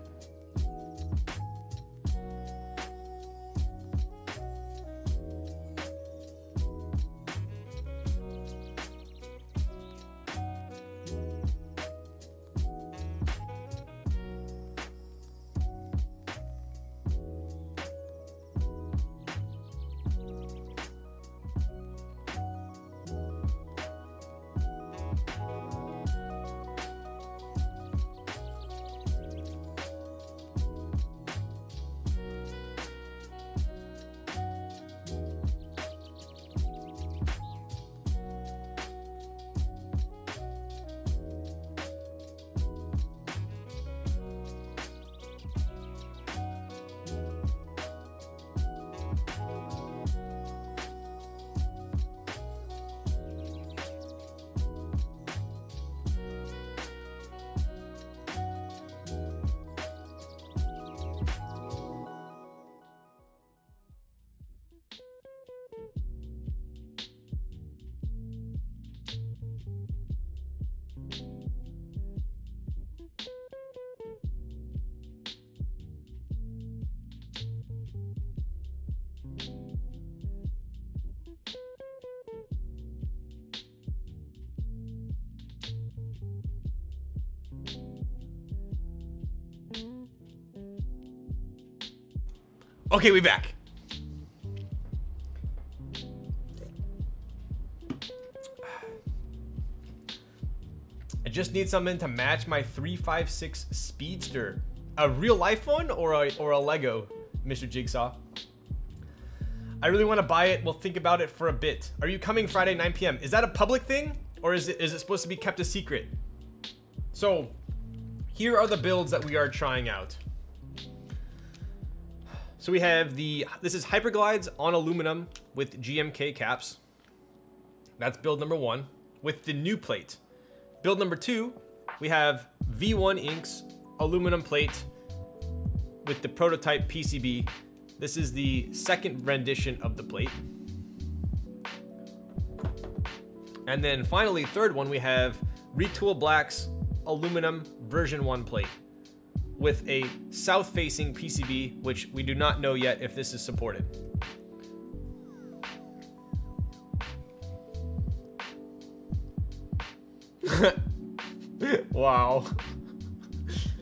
A: Okay, we back. I just need something to match my 356 Speedster. A real life one or a, or a Lego, Mr. Jigsaw? I really want to buy it. We'll think about it for a bit. Are you coming Friday 9 p.m.? Is that a public thing or is it is it supposed to be kept a secret? So, here are the builds that we are trying out. So we have the, this is Hyperglides on aluminum with GMK caps. That's build number one with the new plate. Build number two, we have V1 inks aluminum plate with the prototype PCB. This is the second rendition of the plate. And then finally, third one, we have Retool Black's aluminum version one plate with a south-facing PCB, which we do not know yet if this is supported. wow.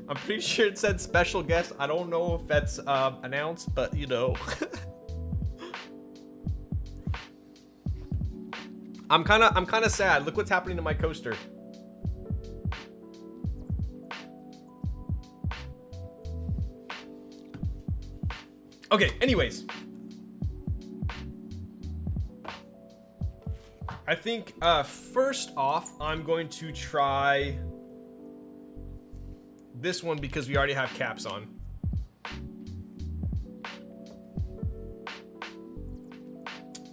A: I'm pretty sure it said special guest. I don't know if that's uh, announced, but you know. I'm kind of I'm kind of sad. Look what's happening to my coaster. Okay, anyways. I think uh, first off, I'm going to try this one because we already have caps on.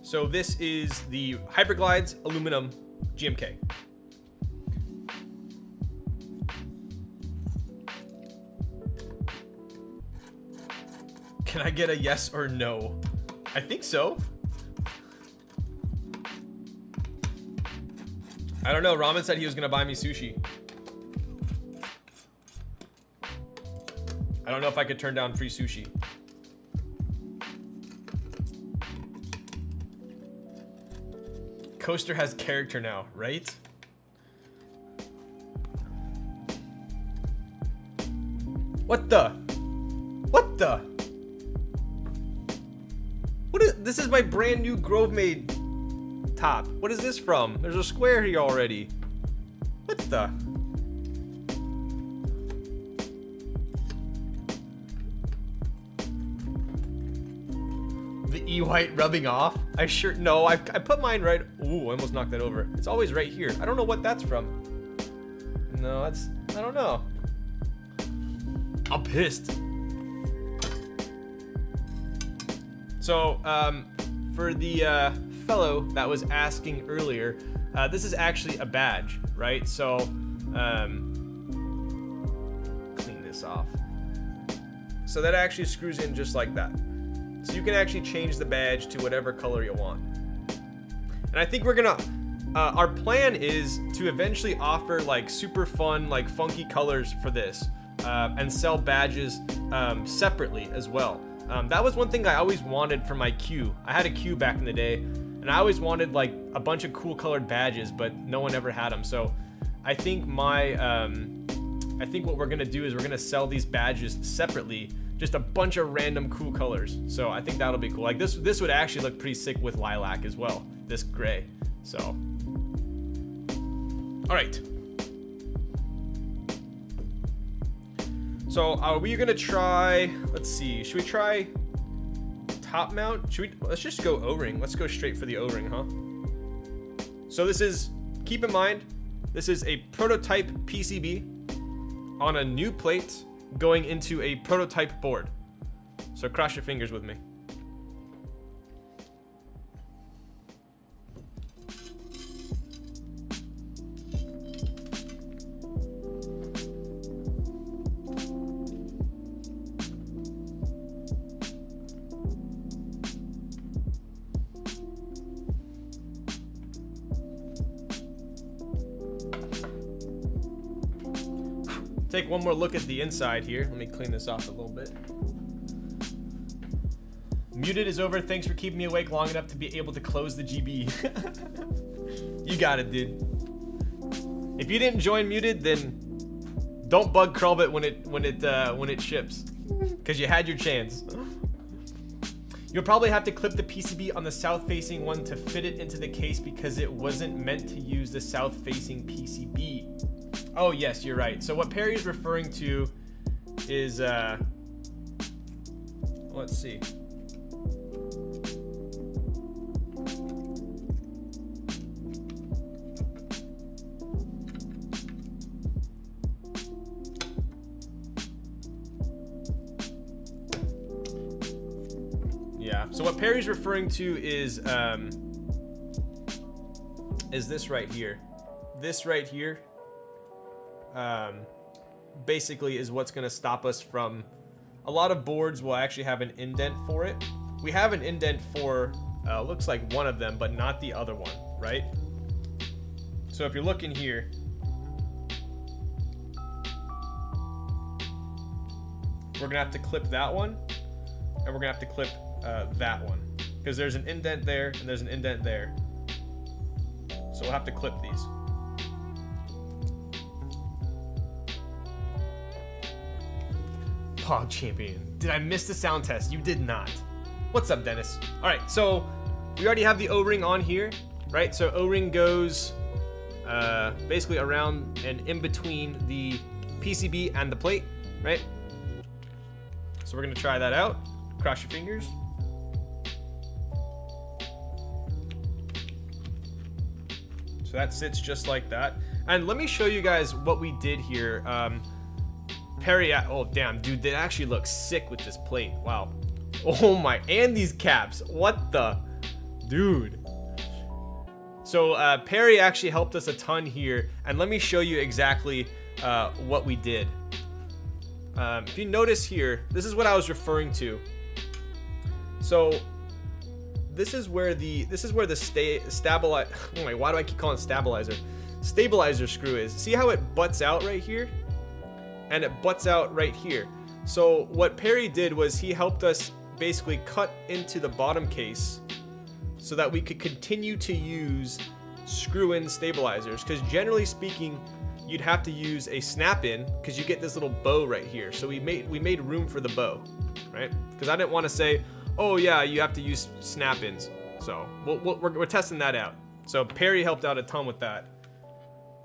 A: So this is the Hyperglides Aluminum GMK. Can I get a yes or no? I think so. I don't know. Ramen said he was gonna buy me sushi. I don't know if I could turn down free sushi. Coaster has character now, right? What the? What the? This is my brand new Grove Made top. What is this from? There's a square here already. What the? The E-White rubbing off? I sure, no, I, I put mine right, ooh, I almost knocked that over. It's always right here. I don't know what that's from. No, that's, I don't know. I'm pissed. So, um, for the uh, fellow that was asking earlier, uh, this is actually a badge, right? So, um, clean this off. So that actually screws in just like that. So you can actually change the badge to whatever color you want. And I think we're gonna, uh, our plan is to eventually offer like super fun, like funky colors for this uh, and sell badges um, separately as well. Um, that was one thing I always wanted for my queue. I had a queue back in the day, and I always wanted like a bunch of cool colored badges, but no one ever had them. So I think my, um, I think what we're gonna do is we're gonna sell these badges separately, just a bunch of random cool colors. So I think that'll be cool. Like this, this would actually look pretty sick with lilac as well. This gray. So, all right. So are we gonna try? Let's see. Should we try top mount? Should we? Let's just go O-ring. Let's go straight for the O-ring, huh? So this is. Keep in mind, this is a prototype PCB on a new plate going into a prototype board. So cross your fingers with me. One more look at the inside here. Let me clean this off a little bit. Muted is over. Thanks for keeping me awake long enough to be able to close the GB. you got it, dude. If you didn't join muted, then don't bug Krellbit when it when it uh, when it ships, because you had your chance. You'll probably have to clip the PCB on the south-facing one to fit it into the case because it wasn't meant to use the south-facing PCB. Oh yes, you're right. So what Perry is referring to is, uh, let's see. Yeah. So what Perry's referring to is um, is this right here. This right here um, basically is what's going to stop us from a lot of boards will actually have an indent for it. We have an indent for uh, looks like one of them, but not the other one, right? So if you're looking here, we're gonna have to clip that one, and we're gonna have to clip uh, that one because there's an indent there and there's an indent there. So we'll have to clip these. Pog champion. Did I miss the sound test? You did not. What's up, Dennis? All right, so we already have the O-ring on here, right? So O-ring goes uh, basically around and in between the PCB and the plate, right? So we're gonna try that out. Cross your fingers. So that sits just like that. And let me show you guys what we did here. Um, Perry, oh damn, dude, they actually look sick with this plate. Wow. Oh my, and these caps. What the? dude. So uh, Perry actually helped us a ton here, and let me show you exactly uh, what we did. Um, if you notice here, this is what I was referring to. So this is where the this is where the sta stabilize. Oh my, why do I keep calling stabilizer? Stabilizer screw is. See how it butts out right here, and it butts out right here. So what Perry did was he helped us basically cut into the bottom case so that we could continue to use screw-in stabilizers. Because generally speaking, you'd have to use a snap-in because you get this little bow right here. So we made we made room for the bow, right? Because I didn't want to say, oh yeah, you have to use snap-ins. So we we are we're testing that out. So Perry helped out a ton with that.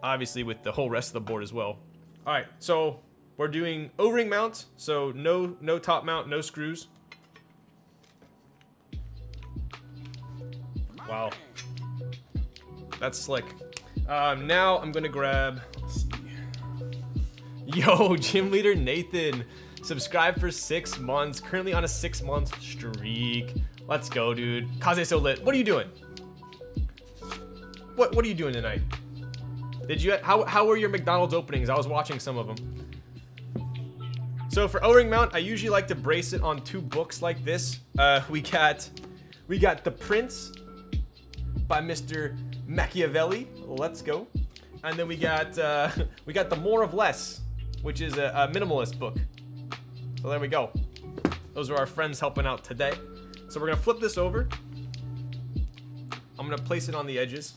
A: Obviously with the whole rest of the board as well. All right, so we're doing O-ring mounts, so no no top mount, no screws. Wow. That's slick. Um, now I'm gonna grab, Yo, gym leader Nathan. Subscribe for six months. Currently on a six month streak. Let's go, dude. Kaze so lit. What are you doing? What What are you doing tonight? Did you how how were your McDonald's openings? I was watching some of them. So for O-ring mount, I usually like to brace it on two books like this. Uh, we got we got The Prince by Mr. Machiavelli. Let's go. And then we got uh, we got The More of Less, which is a, a minimalist book. So there we go. Those are our friends helping out today. So we're gonna flip this over. I'm gonna place it on the edges.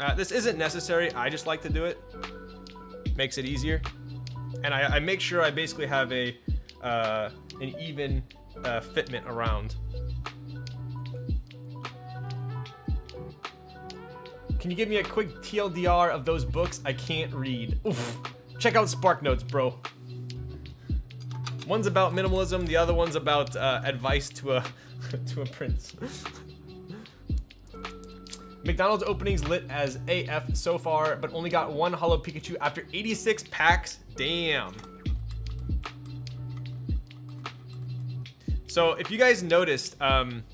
A: Uh, this isn't necessary. I just like to do it. Makes it easier. And I, I make sure I basically have a uh, an even uh, fitment around. Can you give me a quick TLDR of those books I can't read? Oof. Check out Spark Notes, bro. One's about minimalism, the other one's about uh, advice to a to a prince. McDonald's openings lit as AF so far, but only got one Holo Pikachu after 86 packs. Damn. So if you guys noticed, um,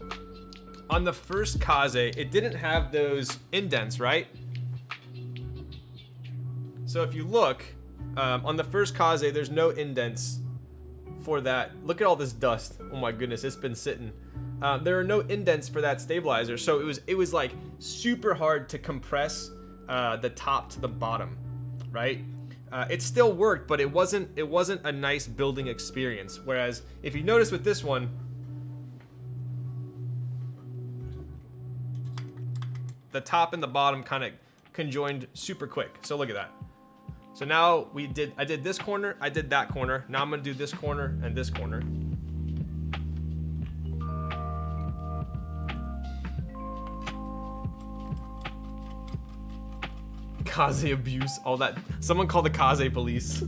A: on the first Kaze, it didn't have those indents, right? So if you look, um, on the first Kaze, there's no indents for that. Look at all this dust. Oh my goodness, it's been sitting. Um, there are no indents for that stabilizer, so it was it was like super hard to compress uh, the top to the bottom, right? Uh, it still worked, but it wasn't it wasn't a nice building experience. Whereas if you notice with this one, the top and the bottom kind of conjoined super quick. So look at that. So now we did I did this corner, I did that corner. Now I'm gonna do this corner and this corner. Kaze abuse, all that. Someone call the Kaze police.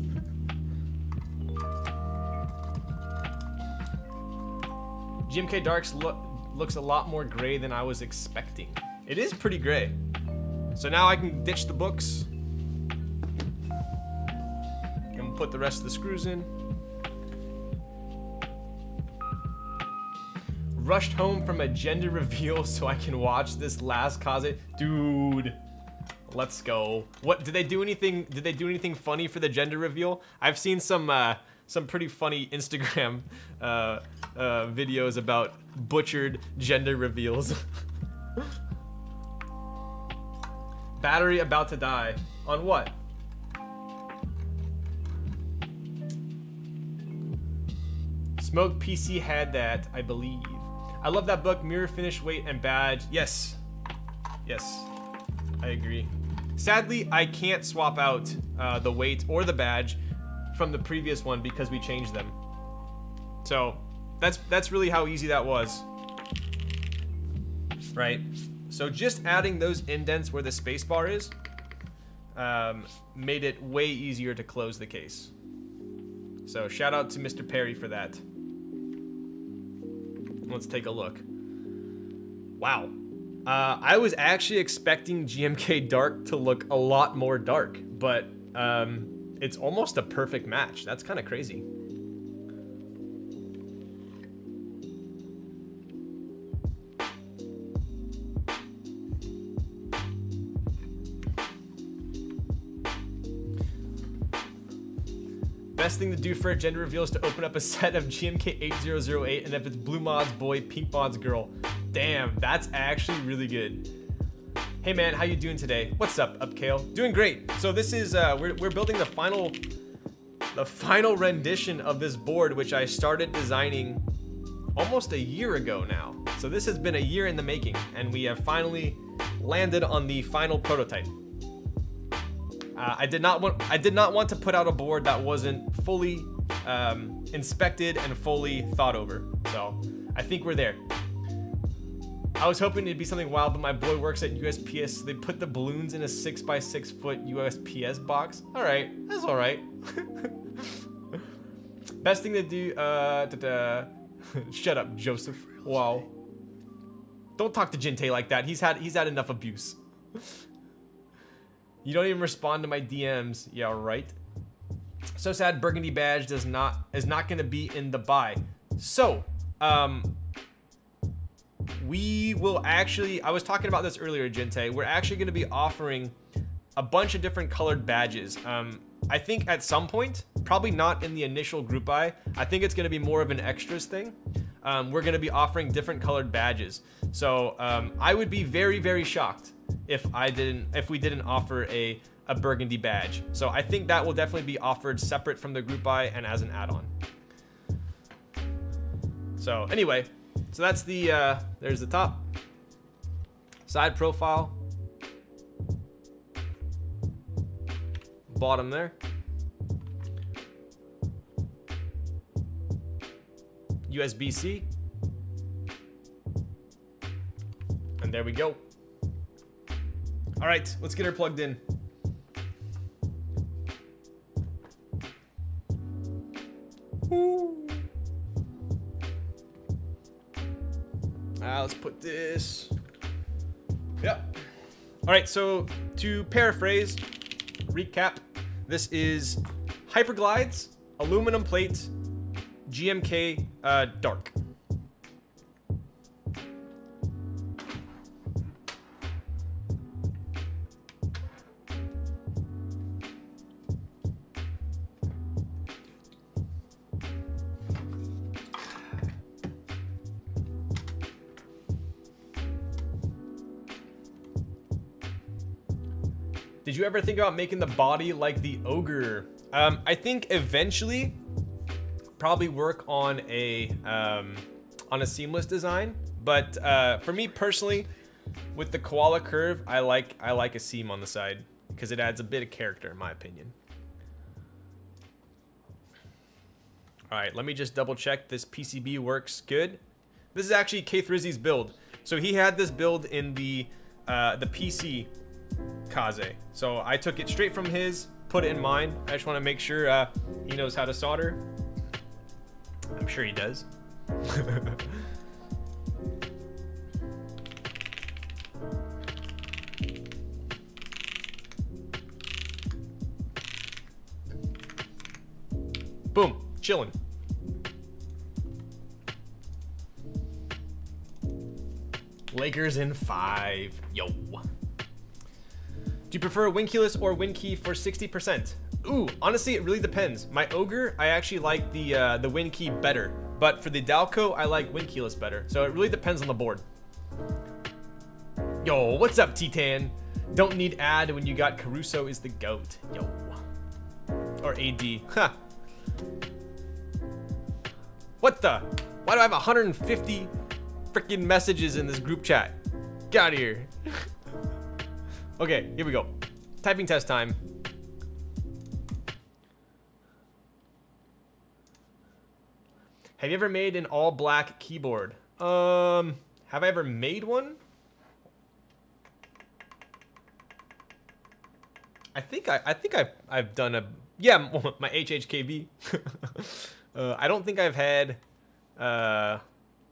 A: GMK Darks look looks a lot more gray than I was expecting. It is pretty gray. So now I can ditch the books. And put the rest of the screws in. Rushed home from a gender reveal so I can watch this last Kaze. Dude. Let's go. What did they do anything? Did they do anything funny for the gender reveal? I've seen some uh, some pretty funny Instagram uh, uh, videos about butchered gender reveals. Battery about to die. On what? Smoke PC had that, I believe. I love that book, Mirror Finish, Weight, and Badge. Yes. Yes. I agree. Sadly, I can't swap out uh, the weight or the badge from the previous one because we changed them. So that's that's really how easy that was. Right? So just adding those indents where the spacebar is um, made it way easier to close the case. So shout out to Mr. Perry for that. Let's take a look. Wow, uh, I was actually expecting GMK Dark to look a lot more dark, but um, it's almost a perfect match. That's kind of crazy. Best thing to do for a gender reveal is to open up a set of GMK8008 and if it's blue mods boy, pink mods girl. Damn, that's actually really good. Hey man, how you doing today? What's up, Upkale? Doing great. So this is, uh, we're, we're building the final, the final rendition of this board, which I started designing almost a year ago now. So this has been a year in the making, and we have finally landed on the final prototype. Uh, I did not want I did not want to put out a board that wasn't fully um, inspected and fully thought over. So I think we're there. I was hoping it'd be something wild, but my boy works at USPS, so they put the balloons in a six by six foot USPS box. All right, that's all right. Best thing to do, uh, da -da. shut up, Joseph. Wow. Don't talk to Jinte like that. He's had he's had enough abuse. You don't even respond to my DMs. Yeah, right. So sad Burgundy badge does not is not gonna be in the buy. So, um we will actually I was talking about this earlier, Gente, We're actually gonna be offering a bunch of different colored badges. Um I think at some point, probably not in the initial group buy, I think it's gonna be more of an extras thing. Um, we're gonna be offering different colored badges. So um, I would be very, very shocked if I didn't if we didn't offer a a burgundy badge. So I think that will definitely be offered separate from the group buy and as an add-on. So anyway, so that's the uh, there's the top side profile, bottom there. USB-C. And there we go. All right, let's get her plugged in. Uh, let's put this. Yep. All right, so to paraphrase, recap, this is Hyperglides, aluminum plate, GMK uh, Dark. You ever think about making the body like the ogre? Um, I think eventually, probably work on a um, on a seamless design. But uh, for me personally, with the koala curve, I like I like a seam on the side because it adds a bit of character, in my opinion. All right, let me just double check this PCB works good. This is actually K Thrizzy's build. So he had this build in the uh, the PC Kaze. So I took it straight from his, put it in mine. I just want to make sure uh, he knows how to solder. I'm sure he does. Boom, chilling. Lakers in five. Yo. Do you prefer Winkeyless or Winkey for 60%? Ooh, honestly, it really depends. My Ogre, I actually like the uh, the Winkey better. But for the Dalco, I like Winkeyless better. So it really depends on the board. Yo, what's up, Titan? Don't need ad when you got Caruso is the GOAT. Yo. Or AD. Huh. What the? Why do I have 150 freaking messages in this group chat? Get out of here. okay, here we go. Typing test time. Have you ever made an all black keyboard? Um, have I ever made one? I think I, I think I've, I've done a, yeah, my HHKB. uh, I don't think I've had, uh,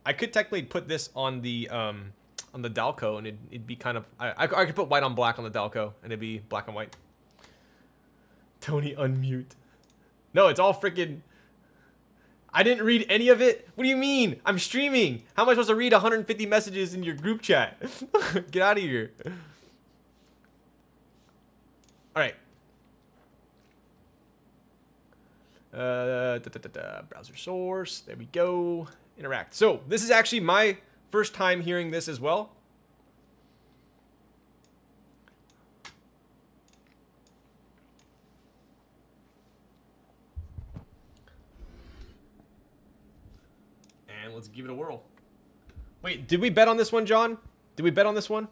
A: I could technically put this on the, um, on the Dalco and it'd, it'd be kind of, I, I, I could put white on black on the Dalco and it'd be black and white. Tony, unmute. No, it's all freaking, I didn't read any of it. What do you mean? I'm streaming. How am I supposed to read 150 messages in your group chat? Get out of here. All right. Uh, da, da, da, browser source. There we go. Interact. So this is actually my first time hearing this as well. And let's give it a whirl. Wait, did we bet on this one, John? Did we bet on this one?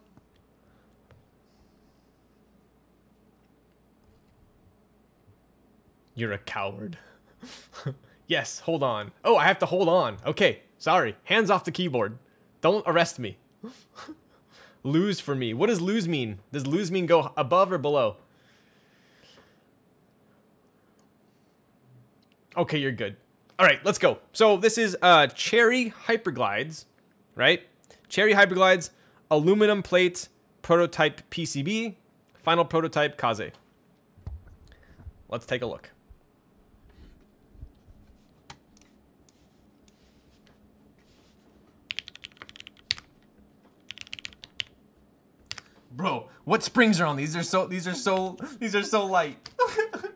A: You're a coward. yes, hold on. Oh, I have to hold on. Okay, sorry. Hands off the keyboard. Don't arrest me. lose for me. What does lose mean? Does lose mean go above or below? Okay, you're good. All right, let's go. So this is uh, Cherry Hyperglides, right? Cherry Hyperglides, aluminum plate, prototype PCB, final prototype Kaze. Let's take a look. Bro, what springs are on these? Are so these are so these are so light.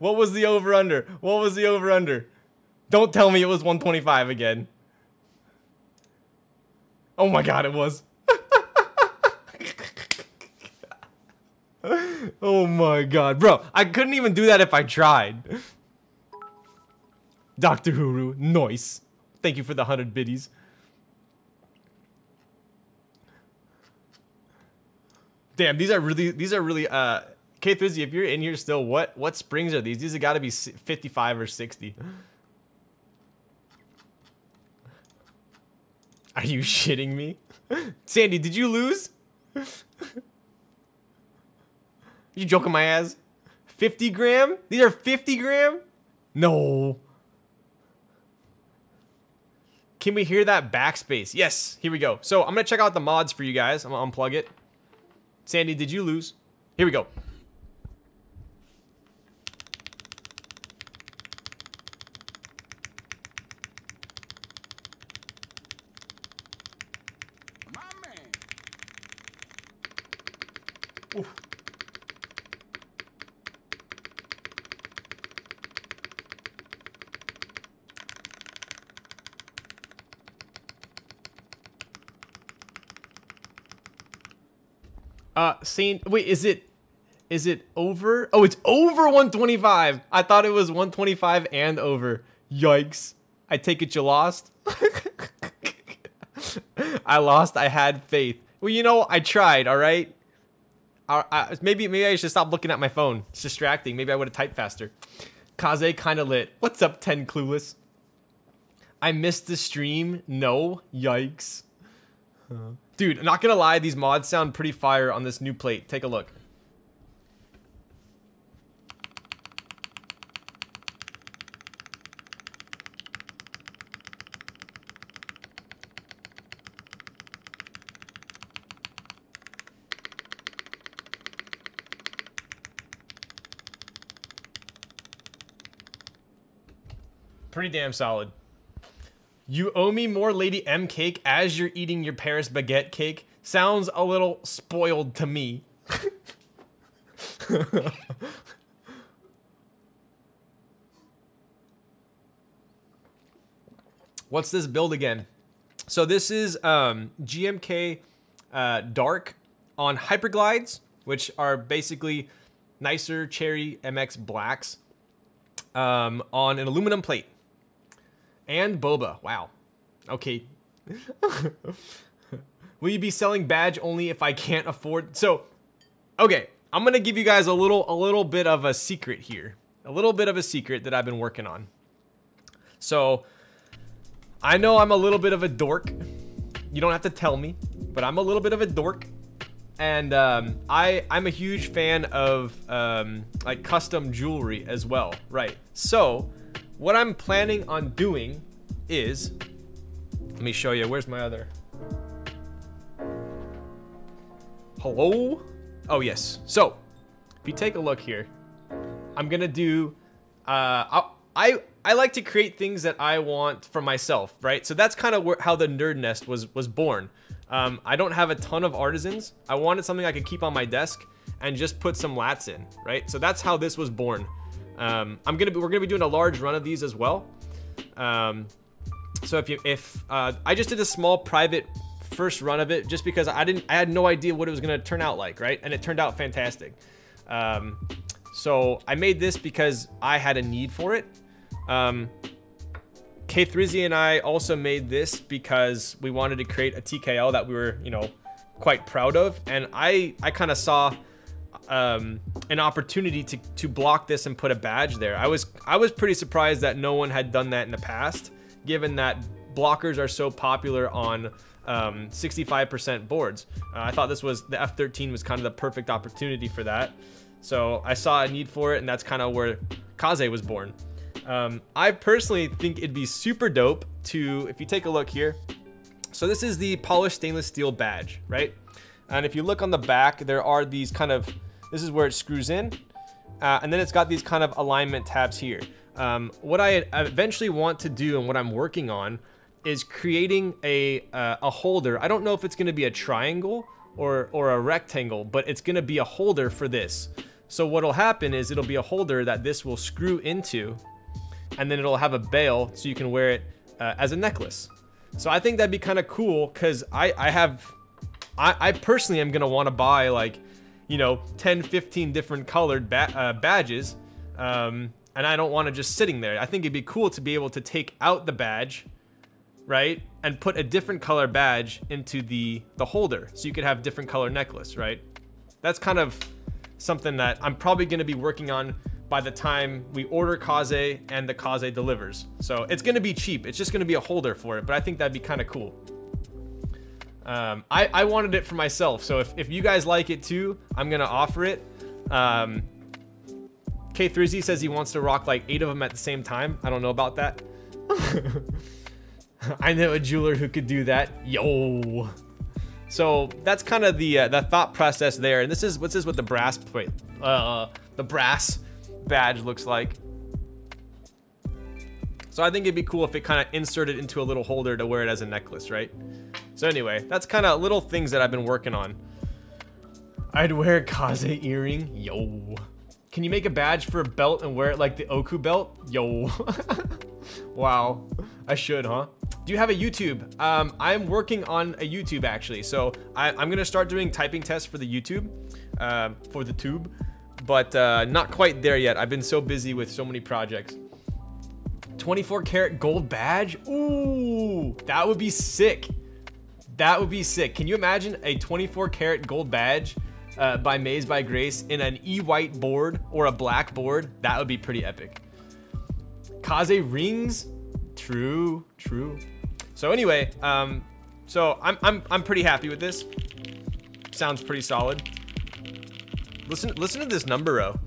A: what was the over under? What was the over under? Don't tell me it was 125 again. Oh my god, it was. oh my god, bro. I couldn't even do that if I tried. Dr. Huru, noise. Thank you for the 100 biddies. Damn, these are really these are really uh K Thrizzy, if you're in here still, what what springs are these? These have got to be 55 or 60. Are you shitting me? Sandy, did you lose? you joking my ass? 50 gram? These are 50 gram? No. Can we hear that backspace? Yes, here we go. So I'm gonna check out the mods for you guys. I'm gonna unplug it. Sandy, did you lose? Here we go. Wait, is it, is it over? Oh, it's over 125. I thought it was 125 and over. Yikes. I take it you lost. I lost. I had faith. Well, you know, I tried, all right? I, I, maybe maybe I should stop looking at my phone. It's distracting. Maybe I would have typed faster. Kaze kind of lit. What's up, 10 Clueless? I missed the stream. No. Yikes. Dude, not gonna lie, these mods sound pretty fire on this new plate. Take a look. Pretty damn solid. You owe me more Lady M cake as you're eating your Paris baguette cake. Sounds a little spoiled to me. What's this build again? So this is um, GMK uh, Dark on Hyperglides, which are basically nicer Cherry MX blacks um, on an aluminum plate. And boba. Wow. Okay. Will you be selling badge only if I can't afford? So, okay, I'm gonna give you guys a little, a little bit of a secret here, a little bit of a secret that I've been working on. So, I know I'm a little bit of a dork. You don't have to tell me, but I'm a little bit of a dork, and um, I I'm a huge fan of um, like custom jewelry as well, right? So, what I'm planning on doing is, let me show you. Where's my other? Hello? Oh, yes. So, if you take a look here, I'm to do, uh, I, I like to create things that I want for myself, right? So that's kind of how the Nerd Nest was, was born. Um, I don't have a ton of artisans. I wanted something I could keep on my desk and just put some lats in, right? So that's how this was born. Um, I'm gonna be, we're gonna be doing a large run of these as well. Um, so if you, if, uh, I just did a small private first run of it just because I didn't I had no idea what it was gonna turn out like, right? And it turned out fantastic. Um, so I made this because I had a need for it. Um, K Thrizzy and I also made this because we wanted to create a TKL that we were, you know, quite proud of, and I I kind of saw um, an opportunity to to block this and put a badge there. I was I was pretty surprised that no one had done that in the past, given that blockers are so popular on um, 65% boards. Uh, I thought this was the F13 was kind of the perfect opportunity for that. So I saw a need for it, and that's kind of where Kaze was born. Um, I personally think it'd be super dope to, if you take a look here. So this is the polished stainless steel badge, right? And if you look on the back, there are these kind of, this is where it screws in. Uh, and then it's got these kind of alignment tabs here. Um, what I eventually want to do and what I'm working on is creating a uh, a holder. I don't know if it's going to be a triangle or or a rectangle, but it's going to be a holder for this. So what'll happen is it'll be a holder that this will screw into, and then it'll have a bail so you can wear it uh, as a necklace. So I think that'd be kind of cool because I I have I, I personally am gonna want to buy like you know 10 15 different colored ba uh, badges um, and I don't want to just sitting there. I think it'd be cool to be able to take out the badge right? And put a different color badge into the, the holder so you could have different color necklace, right? That's kind of something that I'm probably going to be working on by the time we order Kaze and the Kaze delivers. So it's going to be cheap. It's just going to be a holder for it, but I think that'd be kind of cool. Um, I, I wanted it for myself, so if, if you guys like it too, I'm to offer it. Um, K Thrizzy says he wants to rock like eight of them at the same time. I don't know about that. I know a jeweler who could do that. Yo. So that's kind of the uh, the thought process there. And this is what's this what the brass wait, uh, the brass badge looks like. So I think it'd be cool if it kind of inserted into a little holder to wear it as a necklace, right? So anyway, that's kind of little things that I've been working on. I'd wear a Kaze earring. Yo. Can you make a badge for a belt and wear it like the Oku belt? Yo. wow. I should, huh? Do you have a YouTube? Um, I'm working on a YouTube actually. So I, am gonna start doing typing tests for the YouTube, uh, for the tube, but uh, not quite there yet. I've been so busy with so many projects. 24 karat gold badge? Ooh, that would be sick. That would be sick. Can you imagine a 24 karat gold badge uh, by Maze by Grace in an E-white board or a black board? That would be pretty epic. Kaze rings? True, true. So anyway, um, so I'm, I'm, I'm pretty happy with this. Sounds pretty solid. Listen, listen to this number row.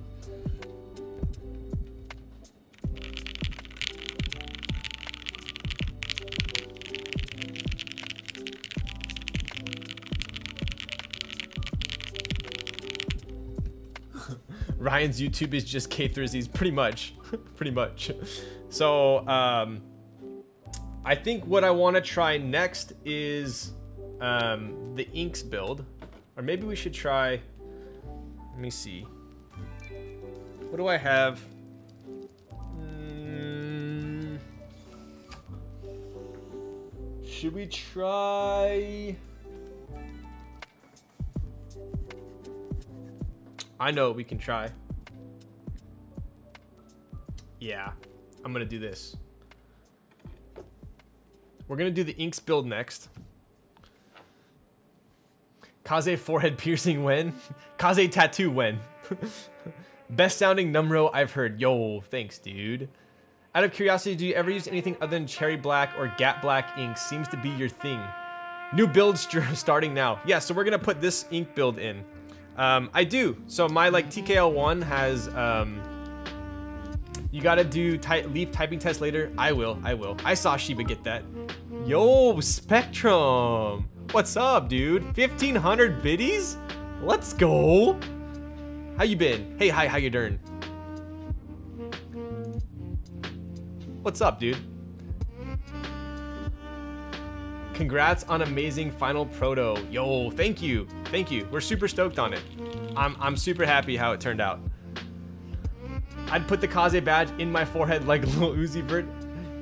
A: Ryan's YouTube is just K Thrizzy's pretty much, pretty much. So, um, I think what I want to try next is um, the inks build. Or maybe we should try... Let me see. What do I have? Mm, should we try? I know we can try. Yeah, I'm gonna do this. We're gonna do the inks build next. Kaze forehead piercing when? Kaze tattoo when? Best sounding Numro I've heard. Yo, thanks, dude. Out of curiosity, do you ever use anything other than cherry black or gap black ink? Seems to be your thing. New build starting now. Yeah, so we're gonna put this ink build in. Um, I do. So my like TKL1 has, um, you gotta do ty leave typing test later. I will, I will. I saw Shiba get that. Yo, Spectrum. What's up, dude? 1500 biddies? Let's go. How you been? Hey, hi, how you doing? What's up, dude? Congrats on amazing final proto. Yo, thank you. Thank you. We're super stoked on it. I'm, I'm super happy how it turned out. I'd put the Kaze badge in my forehead like a little Uzi Vert.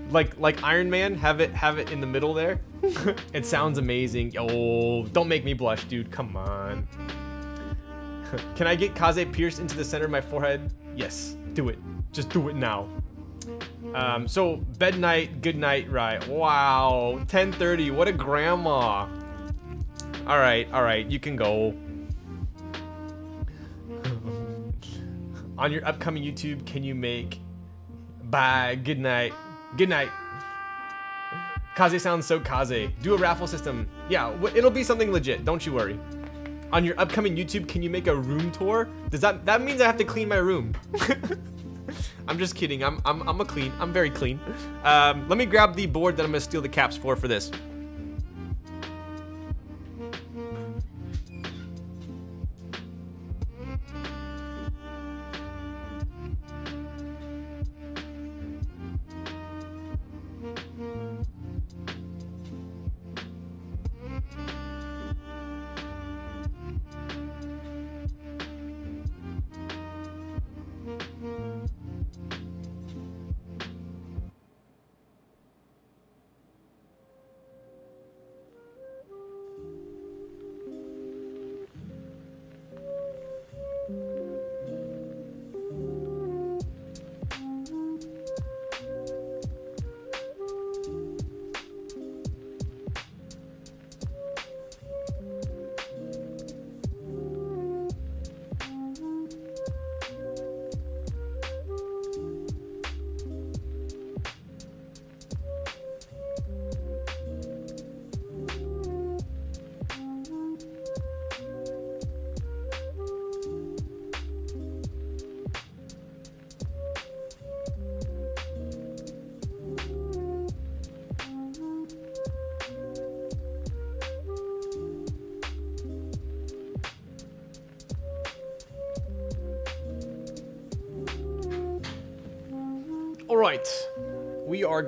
A: Like like Iron Man, have it have it in the middle there. it sounds amazing. Yo, don't make me blush, dude. Come on. Can I get Kaze pierced into the center of my forehead? Yes, do it. Just do it now. Um, so bed night, good night, right? Wow, 10:30. What a grandma. All right, all right, you can go. On your upcoming YouTube, can you make bye, good night, good night. Kaze sounds so Kaze. Do a raffle system. Yeah, it'll be something legit. Don't you worry. On your upcoming YouTube, can you make a room tour? Does that that means I have to clean my room? I'm just kidding. I'm, I'm, I'm a clean. I'm very clean. Um, let me grab the board that I'm to steal the caps for for this.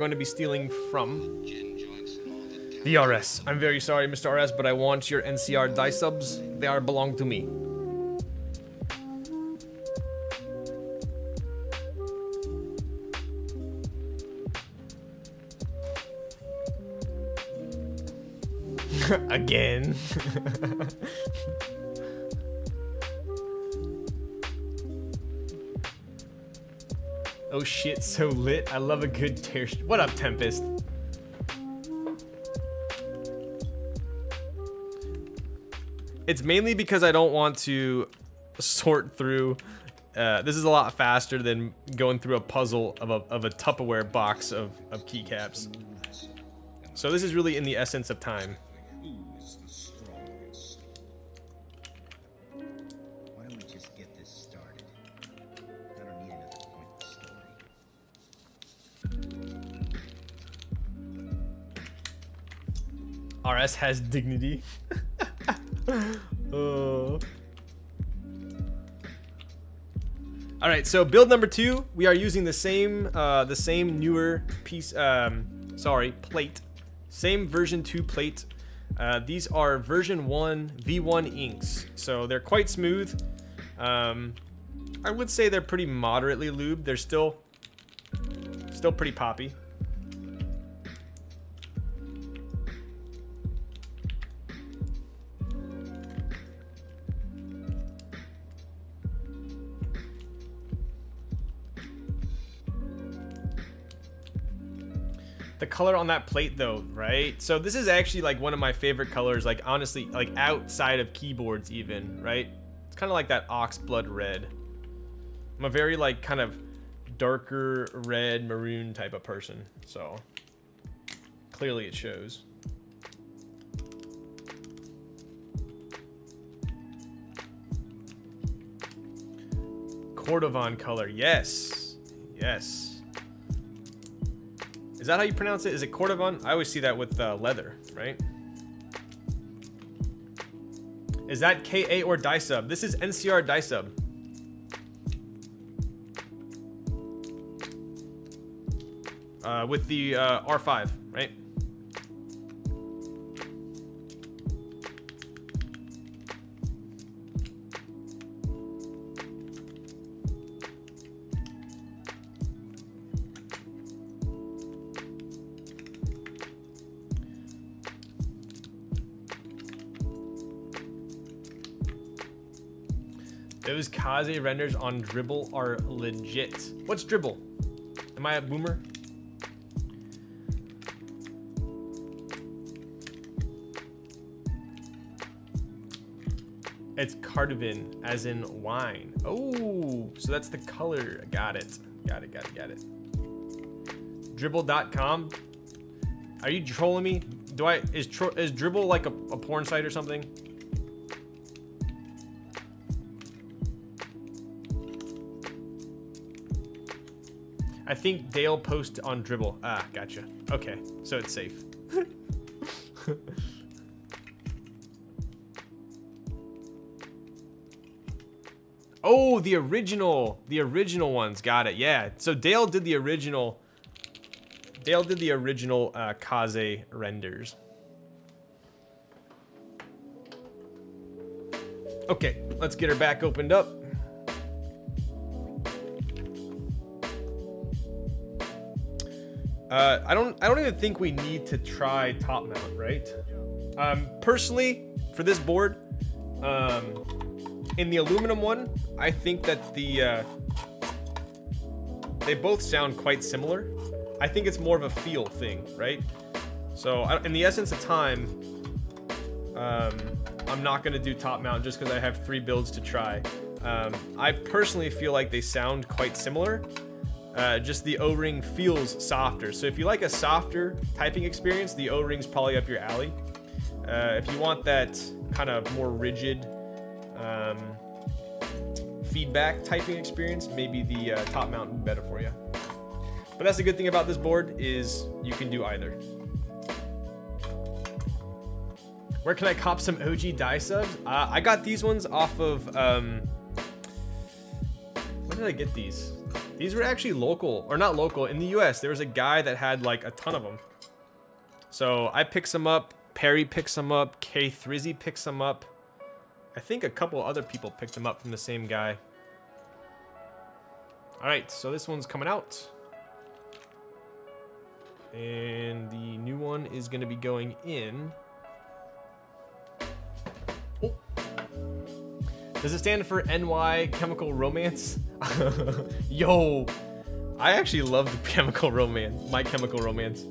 A: Going to be stealing from the RS. I'm very sorry, Mr. RS, but I want your NCR Dyesubs. They are belong to me. Again. Shit, so lit. I love a good tear. What up, Tempest? It's mainly because I don't want to sort through. Uh, this is a lot faster than going through a puzzle of a, of a Tupperware box of, of keycaps. So this is really in the essence of time. RS has dignity. oh. All right, so build number two, we are using the same, uh, the same newer piece, um, sorry, plate, same version two plate. Uh, these are version one V1 inks, so they're quite smooth. Um, I would say they're pretty moderately lubed. They're still, still pretty poppy. The color on that plate though, right? So this is actually like one of my favorite colors, like honestly, like outside of keyboards even, right? It's kind of like that ox blood red. I'm a very like kind of darker red maroon type of person, so clearly it shows. Cordovan color, yes, yes. Is that how you pronounce it? Is it Cordovan? I always see that with uh, leather, right? Is that KA or Dyesub? This is NCR Dyesub. Uh, with the uh, R5, right? Those Kaze renders on Dribbble are legit. What's Dribbble? Am I a boomer? It's Cardivan, as in wine. Oh, so that's the color. Got it. Got it, got it, got it. Dribbble.com. Are you trolling me? Do I, is, is Dribbble like a, a porn site or something? I think Dale post on Dribbble. Ah, gotcha. Okay, so it's safe. oh, the original. The original ones. Got it. Yeah. So Dale did the original. Dale did the original uh, Kaze renders. Okay, let's get her back opened up. Uh, I don't. I don't even think we need to try top mount, right? Um, personally, for this board, um, in the aluminum one, I think that the uh, they both sound quite similar. I think it's more of a feel thing, right? So, in the essence of time, um, I'm not gonna do top mount just because I have three builds to try. Um, I personally feel like they sound quite similar. Uh, just the O-ring feels softer. So if you like a softer typing experience, the O-ring's probably up your alley. Uh, if you want that kind of more rigid um, feedback typing experience, maybe the uh, top mount better for you. But that's the good thing about this board is you can do either. Where can I cop some OG Dyesubs? Uh, I got these ones off of, um, where did I get these? These were actually local, or not local, in the US. There was a guy that had like a ton of them. So I picked some up, Perry picks them up, K Thrizzy picks them up. I think a couple other people picked them up from the same guy. Alright, so this one's coming out. And the new one is going to be going in. Does it stand for NY Chemical Romance? Yo, I actually love the Chemical Romance, My Chemical Romance.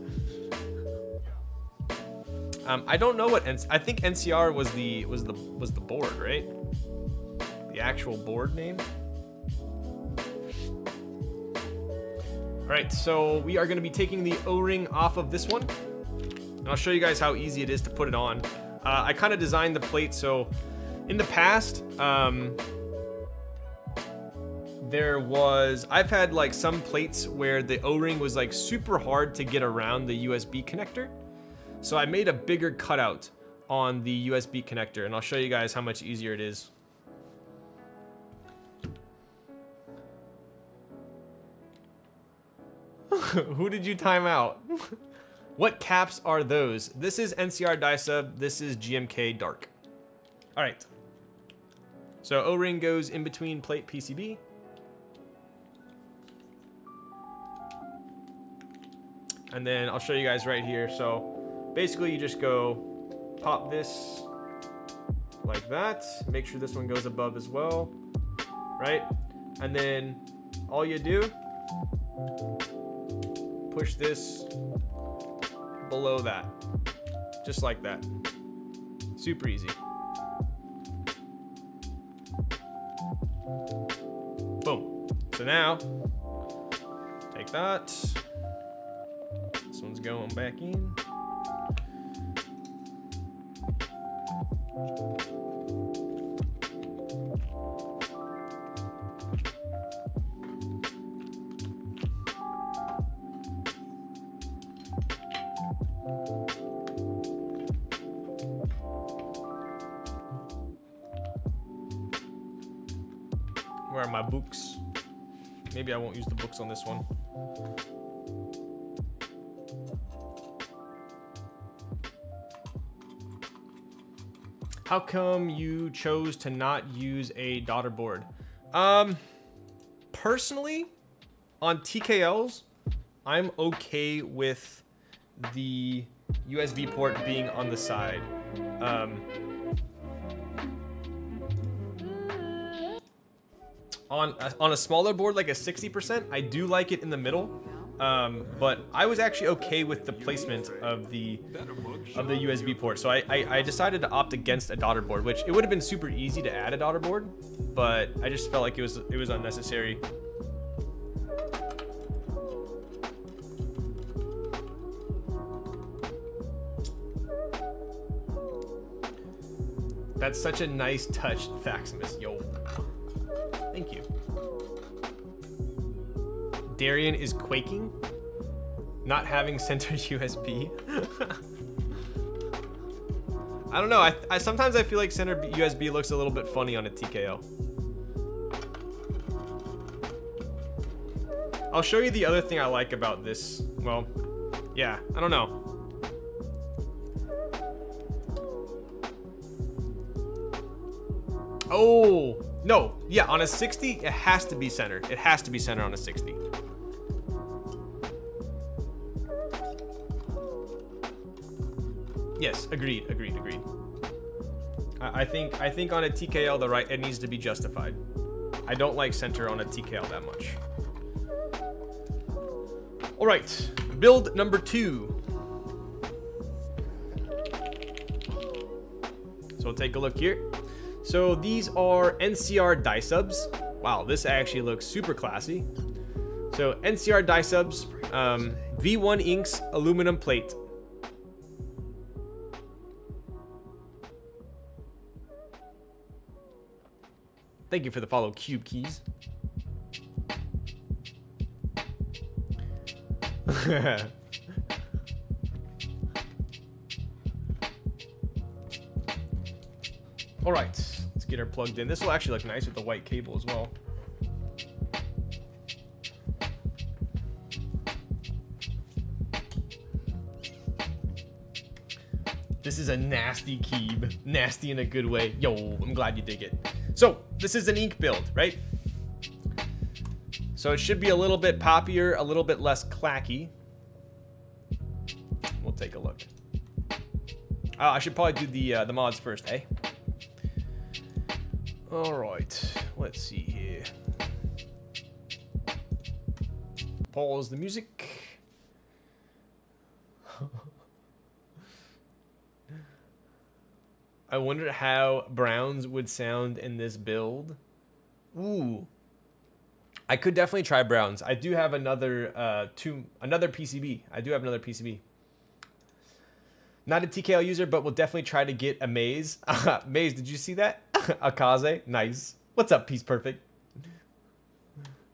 A: Um, I don't know what N I think NCR was the was the was the board, right? The actual board name. All right, so we are going to be taking the O-ring off of this one. And I'll show you guys how easy it is to put it on. Uh, I kind of designed the plate so in the past, um, there was I've had like some plates where the O-ring was like super hard to get around the USB connector. So I made a bigger cutout on the USB connector and I'll show you guys how much easier it is. Who did you time out? what caps are those? This is NCR Dyesub, this is GMK Dark. All right. So O-ring goes in between plate PCB. And then I'll show you guys right here. So basically you just go pop this like that. Make sure this one goes above as well, right? And then all you do, push this below that. Just like that. Super easy. So now, take that. This one's going back in. Won't use the books on this one. How come you chose to not use a daughter board? Um, personally, on TKLs, I'm okay with the USB port being on the side. Um, on a, on a smaller board like a 60%, I do like it in the middle. Um, but I was actually okay with the placement of the of the USB port. So I, I, I decided to opt against a daughter board, which it would have been super easy to add a daughter board, but I just felt like it was it was unnecessary. That's such a nice touch, Faximus. Yo. Thank you. Darian is quaking. Not having center USB. I don't know. I, I sometimes I feel like center USB looks a little bit funny on a TKO. I'll show you the other thing I like about this. Well, yeah, I don't know. Oh, no. Yeah, on a 60, it has to be centered. It has to be centered on a 60. Yes, agreed, agreed, agreed. I, think I think on a TKL the right it needs to be justified. I don't like center on a TKL that much. All right, build number two. So we'll take a look here. So these are NCR Dyesubs. Wow, this actually looks super classy. So NCR Dyesubs, um, V1 inks aluminum plate. Thank you for the follow, Cube Keys. All right, get her plugged in. This will actually look nice with the white cable as well. This is a nasty keeb. Nasty in a good way. Yo, I'm glad you dig it. So, this is an ink build, right? So it should be a little bit poppier, a little bit less clacky. We'll take a look. Uh, I should probably do the uh, the mods first, eh? All right, let's see here. Pause the music. I wonder how Browns would sound in this build. Ooh. I could definitely try Browns. I do have another uh two another PCB. I do have another PCB. Not a TKL user, but we'll definitely try to get a maze. maze, did you see that? Akaze, nice. What's up, Peace Perfect?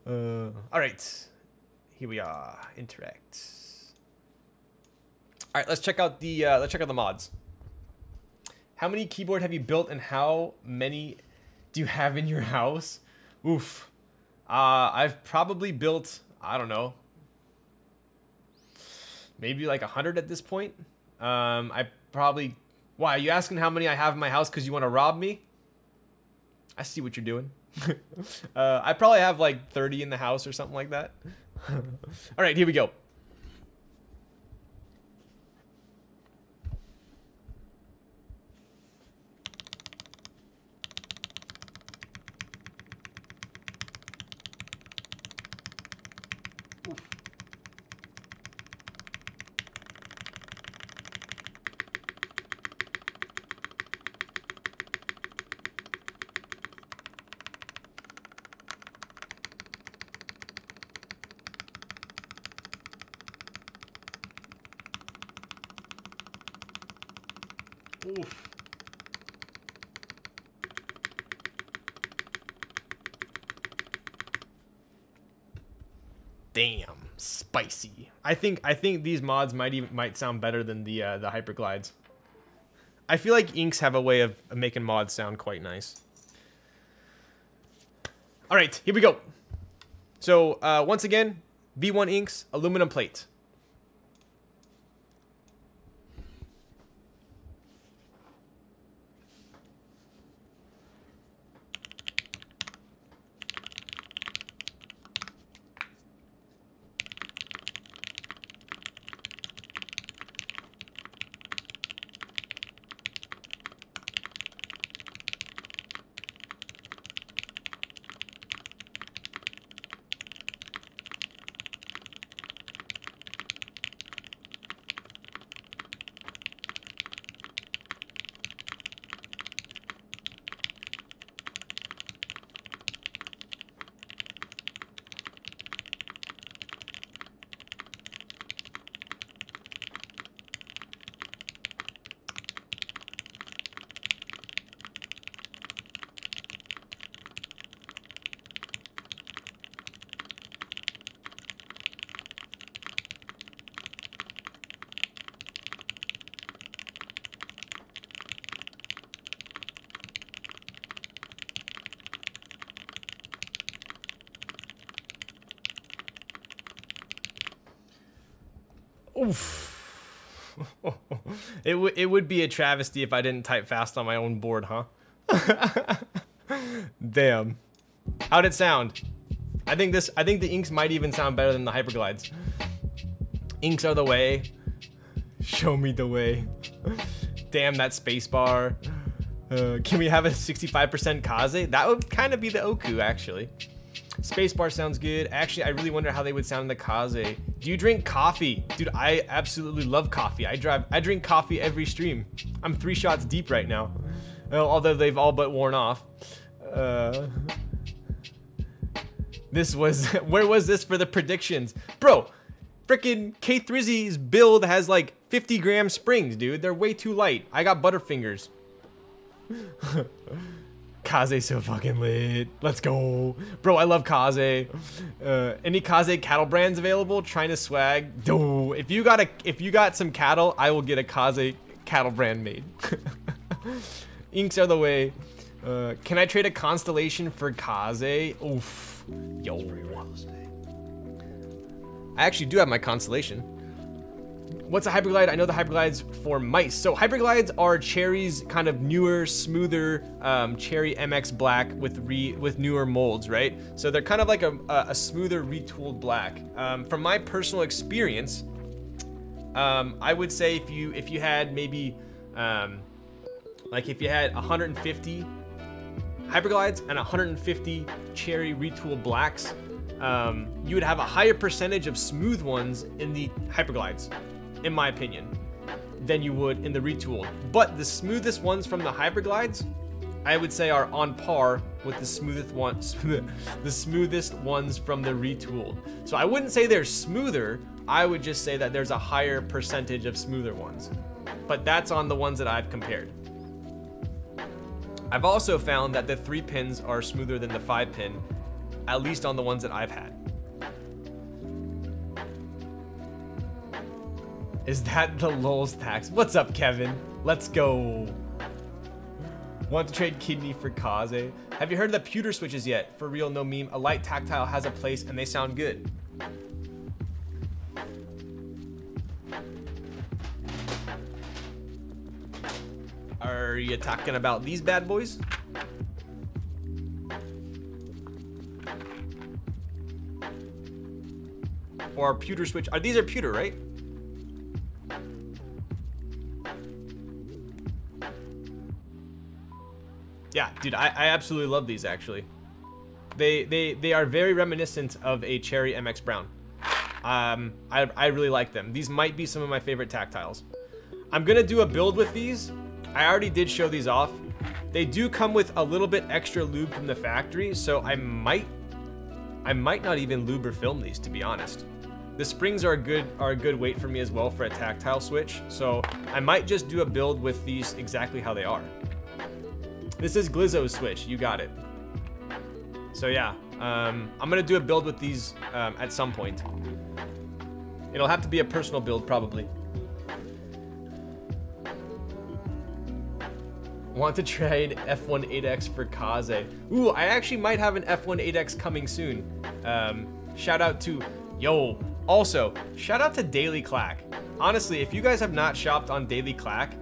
A: Uh, all right, here we are. Interact. All right, let's check out the uh, let's check out the mods. How many keyboard have you built, and how many do you have in your house? Oof. Uh, I've probably built I don't know, maybe like a hundred at this point. Um, I probably. Why are you asking how many I have in my house because you want to rob me? I see what you're doing. uh, I probably have like 30 in the house or something like that. All right, here we go. Oof. Damn, spicy. I think I think these mods might even might sound better than the uh, the hyperglides. I feel like inks have a way of, making mods sound quite nice. All right, here we go. So uh, once again, V1 inks, aluminum plate. Oof. it, w- it would be a travesty if I didn't type fast on my own board, huh? Damn. How'd it sound? I think this I think the inks might even sound better than the hyperglides. Inks are the way. Show me the way. Damn that spacebar. Uh, can we have a 65% Kaze? That would kind of be the Oku, actually. Spacebar sounds good. Actually, I really wonder how they would sound in the Kaze. Do you drink coffee? Dude, I absolutely love coffee. I drive I drink coffee every stream. I'm three shots deep right now. Although they've all but worn off. Uh, this was where was this for the predictions? Bro, freaking K Thrizzy's build has like 50 gram springs, dude. They're way too light. I got butterfingers. Kaze so fucking lit. Let's go. Bro, I love Kaze. Uh, any Kaze cattle brands available? Trying to swag? If you got a if you got some cattle, I will get a Kaze cattle brand made. Inks are the way. Uh, can I trade a constellation for Kaze? Oof. Yo. I actually do have my constellation. What's a hyperglide? I know the hyperglides for mice. So hyperglides are Cherry's kind of newer, smoother um, Cherry MX black with re with newer molds, right? So they're kind of like a, a, smoother retooled black. Um, from my personal experience, um, I would say if you if you had maybe um, like if you had 150 hyperglides and 150 Cherry retooled blacks, um, you would have a higher percentage of smooth ones in the hyperglides in my opinion, than you would in the retooled. But the smoothest ones from the Hyperglides, I would say are on par with the smoothest ones, the smoothest ones from the retooled. So I wouldn't say they're smoother. I would just say that there's a higher percentage of smoother ones. But that's on the ones that I've compared. I've also found that the three pins are smoother than the five pin, at least on the ones that I've had. Is that the Lulzthax? What's up, Kevin? Let's go. Want to trade kidney for Kaze? Eh? Have you heard of the pewter switches yet? For real, no meme. A light tactile has a place and they sound good. Are you talking about these bad boys? Or pewter switch? Are these are pewter, right? Yeah, dude, I, I absolutely love these actually. They they they are very reminiscent of a Cherry MX Brown. Um, I, I really like them. These might be some of my favorite tactiles. I'm gonna do a build with these. I already did show these off. They do come with a little bit extra lube from the factory, so I might I might not even lube or film these to be honest. The springs are a good are a good weight for me as well for a tactile switch. So I might just do a build with these exactly how they are. This is Glizzo's switch. You got it. So yeah, um, I'm gonna do a build with these um, at some point. It'll have to be a personal build probably. Want to trade F1 8X for Kaze. Ooh, I actually might have an F1 8X coming soon. Um, shout out to, yo, also, shout out to Daily Clack. Honestly, if you guys have not shopped on Daily Clack,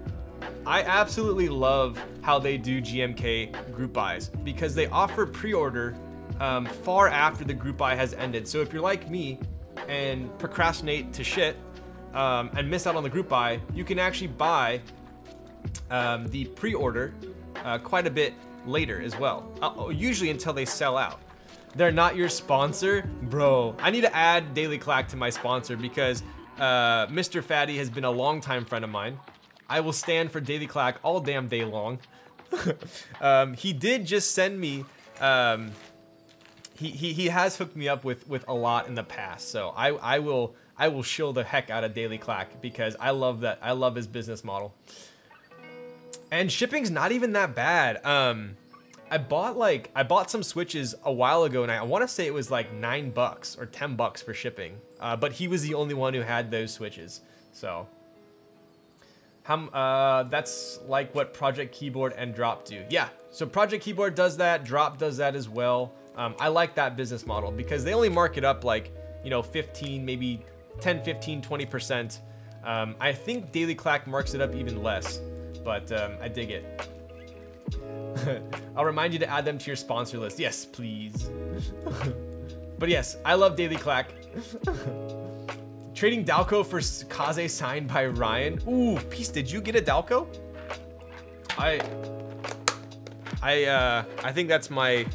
A: I absolutely love how they do GMK group buys because they offer pre-order um, far after the group buy has ended. So if you're like me and procrastinate to shit um, and miss out on the group buy, you can actually buy um, the pre-order uh, quite a bit later as well. Uh, usually until they sell out. They're not your sponsor, bro. I need to add Daily Clack to my sponsor because uh, Mr. Fatty has been a longtime friend of mine. I will stand for Daily Clack all damn day long. um, he did just send me. Um, he, he he has hooked me up with with a lot in the past, so I I will I will shill the heck out of Daily Clack because I love that I love his business model. And shipping's not even that bad. Um, I bought like I bought some switches a while ago, and I, I want to say it was like nine bucks or ten bucks for shipping. Uh, but he was the only one who had those switches, so. How, uh, that's like what Project Keyboard and Drop do. Yeah, so Project Keyboard does that, Drop does that as well. Um, I like that business model because they only mark it up like, you know, 15, maybe 10, 15, 20%. Um, I think Daily Clack marks it up even less but um, I dig it. I'll remind you to add them to your sponsor list. Yes, please. but yes, I love Daily Clack. Trading Dalco for Kaze signed by Ryan. Ooh, Peace, did you get a Dalco? I, I, uh, I think that's my,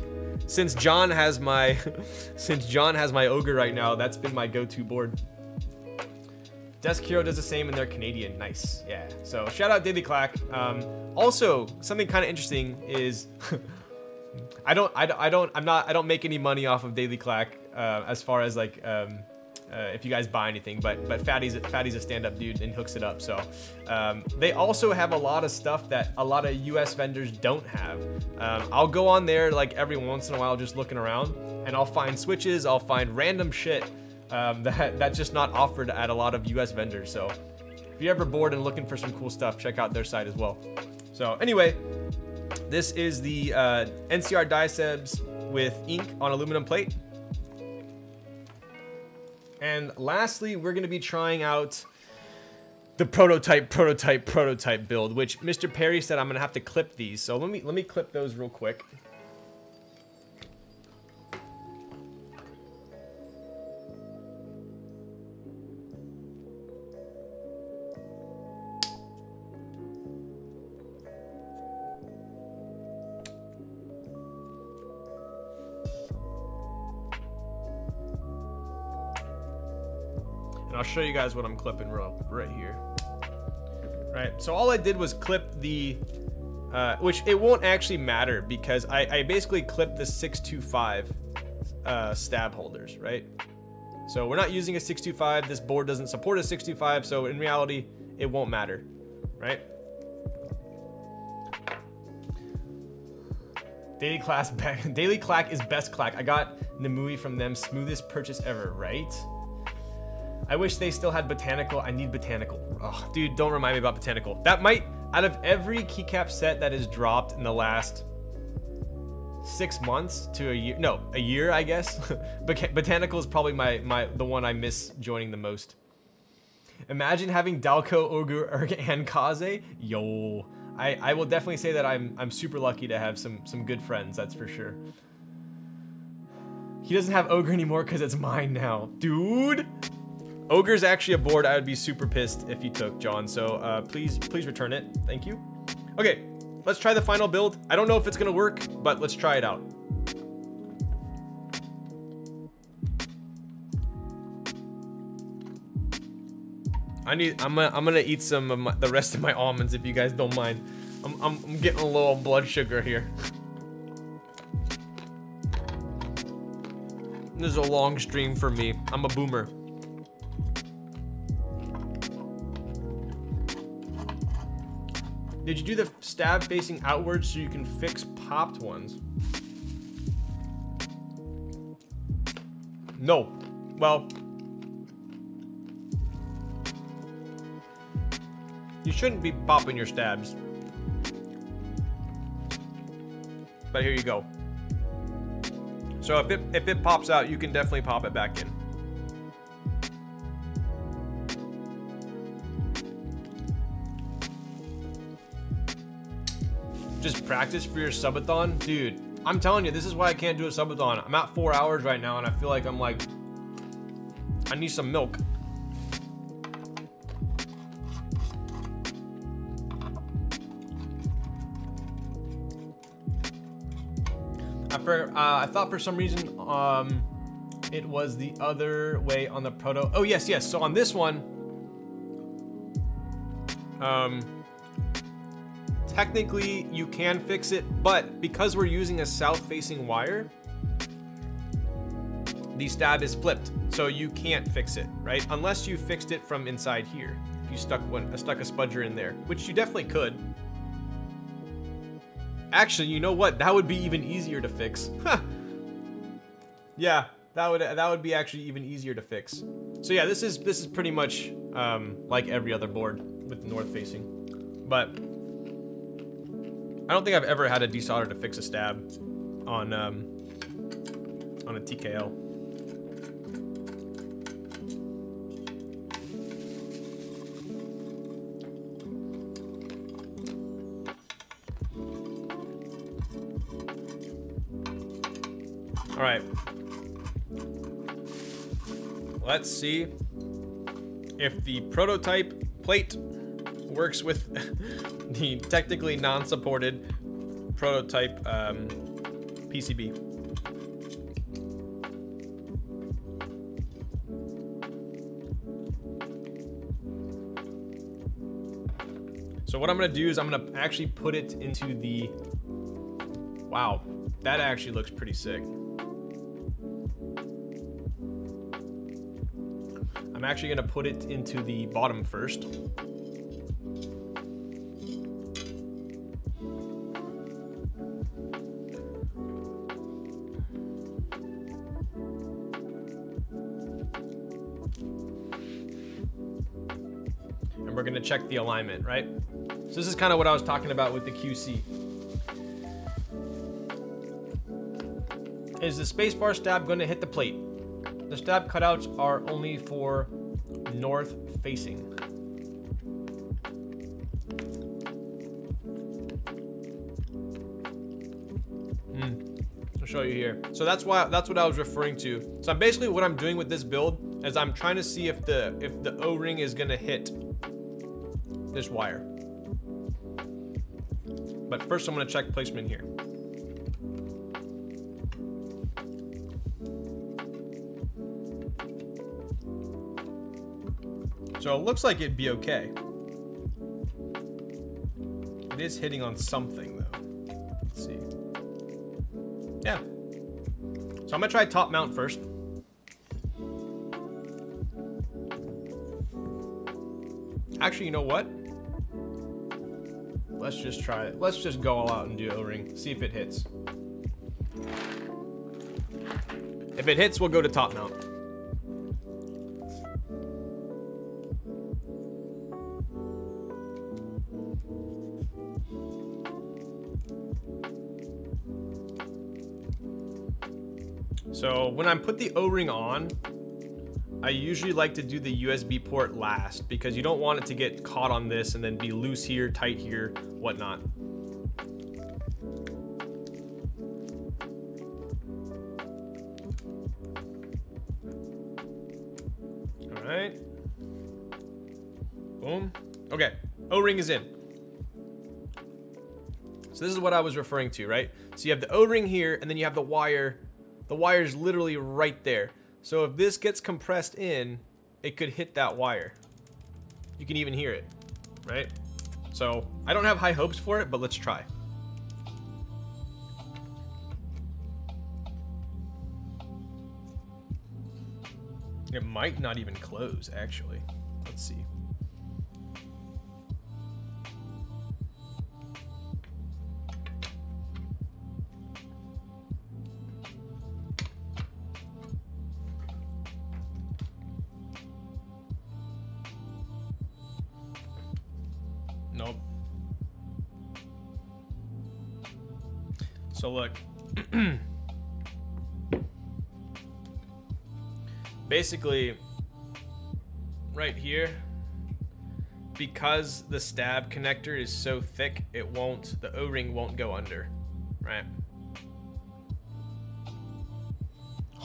A: since John has my, since John has my Ogre right now, that's been my go-to board. Desk Hero does the same and they're Canadian. Nice. Yeah. So shout out Daily Clack. Um, also, something kind of interesting is I don't, I I don't, I'm not, I don't make any money off of Daily Clack uh, as far as like um, uh, if you guys buy anything, but but Fatty's Fatty's a stand-up dude and hooks it up. So um, they also have a lot of stuff that a lot of U.S. vendors don't have. Um, I'll go on there like every once in a while, just looking around, and I'll find switches, I'll find random shit um, that that's just not offered at a lot of US vendors. So if you're ever bored and looking for some cool stuff, check out their site as well. So anyway, this is the uh, NCR Dyesubs with ink on aluminum plate. And lastly, we're gonna be trying out the prototype, prototype, prototype build, which Mr. Perry said I'm gonna have to clip these. So let me let me clip those real quick. I'll show you guys what I'm clipping right here. Right, so all I did was clip the, uh, which it won't actually matter because I, I basically clipped the 625 uh, stab holders, right? So we're not using a 625, this board doesn't support a 625, so in reality, it won't matter, right? Daily class, back daily clack is best clack. I got Nimue from them, smoothest purchase ever, right? I wish they still had Botanical. I need Botanical. Oh, dude, don't remind me about Botanical. That might, out of every keycap set that is dropped in the last six months to a year, no, a year, I guess. Botanical is probably my, my the one I miss joining the most. Imagine having Dalco, Ogre, and Kaze. Yo, I, I will definitely say that I'm I'm super lucky to have some some good friends. That's for sure. He doesn't have Ogre anymore because it's mine now, dude. Ogre's actually a board I would be super pissed if you took, John. So uh, please, please return it. Thank you. Okay, let's try the final build. I don't know if it's gonna work, but let's try it out. I need. I'm gonna. I'm gonna eat some of my, the rest of my almonds if you guys don't mind. I'm. I'm, I'm getting a little blood sugar here. this is a long stream for me. I'm a boomer. Did you do the stab facing outwards so you can fix popped ones? No. Well, you shouldn't be popping your stabs. But here you go. So if it if it pops out, you can definitely pop it back in. Just practice for your subathon, dude. I'm telling you, this is why I can't do a subathon. I'm at four hours right now, and I feel like I'm like, I need some milk. I, for, uh, I thought for some reason um, it was the other way on the proto. Oh yes, yes. So on this one, um, technically you can fix it, but because we're using a south-facing wire, the stab is flipped, so you can't fix it, right? Unless you fixed it from inside here. If you stuck one, stuck a spudger in there, which you definitely could. Actually, you know what? That would be even easier to fix. yeah, that would that would be actually even easier to fix. So yeah, this is this is pretty much um, like every other board with north facing, but I don't think I've ever had a desolder to fix a stab on um, on a TKL. All right. Let's see if the prototype plate works with the technically non-supported prototype um, PCB. So what I'm gonna do is I'm gonna actually put it into the, wow, that actually looks pretty sick. I'm actually gonna put it into the bottom first. Check the alignment, right? So this is kind of what I was talking about with the QC. Is the spacebar stab gonna hit the plate? The stab cutouts are only for north facing. Hmm. Show you here. So that's why that's what I was referring to. So I'm basically what I'm doing with this build is I'm trying to see if the if the O-ring is gonna hit this wire. But first I'm gonna check placement here. So it looks like it'd be okay. It is hitting on something though. Let's see. Yeah. So I'm gonna try top mount first. Actually, you know what? Just try it. Let's just go all out and do O-ring. See if it hits. If it hits, we'll go to top mount. So when I put the O-ring on, I usually like to do the USB port last because you don't want it to get caught on this and then be loose here, tight here, whatnot. All right. Boom. Okay, O-ring is in. So this is what I was referring to, right? So you have the O-ring here and then you have the wire the wire is literally right there. So if this gets compressed in, it could hit that wire. You can even hear it, right? So I don't have high hopes for it, but let's try. It might not even close, actually. Let's see. Look. Basically, right here, because the stab connector is so thick, it won't, the O-ring won't go under, right?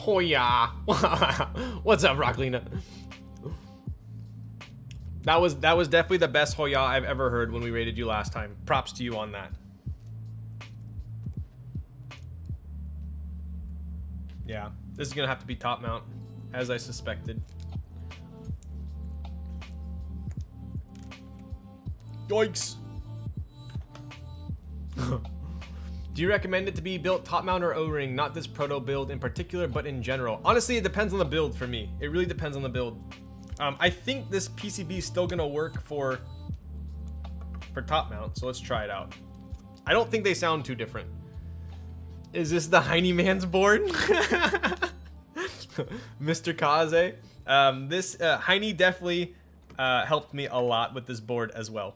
A: Oh yeah. What's up, Rocklina? That was that was definitely the best Hoya I've ever heard when we rated you last time. Props to you on that. Yeah, this is gonna have to be top mount, as I suspected. Yikes. Do you recommend it to be built top mount or O-ring? Not this proto build in particular, but in general. Honestly, it depends on the build for me. It really depends on the build. Um, I think this PCB is still gonna work for for top mount, so let's try it out. I don't think they sound too different. Is this the Hiney man's board? Mr. Kaze. Um, this uh, Hiney definitely uh, helped me a lot with this board as well.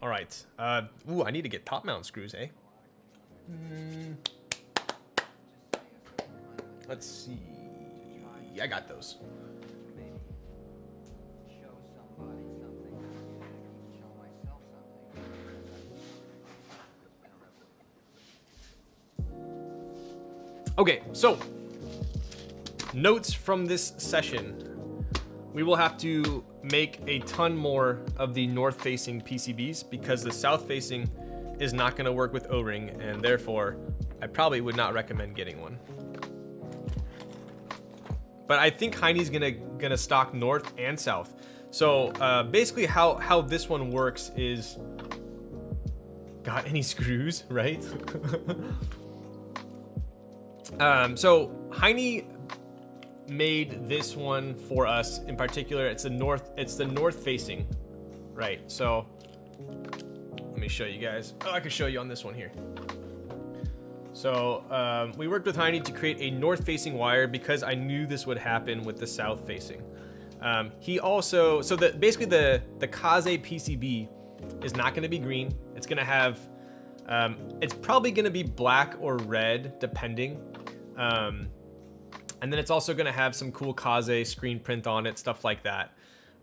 A: All right. Uh, ooh, I need to get top mount screws, eh? Mm. Let's see. I got those. Okay, so notes from this session. We will have to make a ton more of the north-facing PCBs because the south-facing is not going to work with O-ring, and therefore, I probably would not recommend getting one. But I think Hiney's gonna gonna stock north and south. So uh, basically, how how this one works is, got any screws, right? Um, so Hiney made this one for us in particular. It's the north. It's the north facing, right? So let me show you guys. Oh, I can show you on this one here. So um, we worked with Hiney to create a north facing wire because I knew this would happen with the south facing. Um, he also so the basically the the Kaze PCB is not going to be green. It's going to have um, it's probably going to be black or red depending um, and then it's also going to have some cool Kaze screen print on it, stuff like that.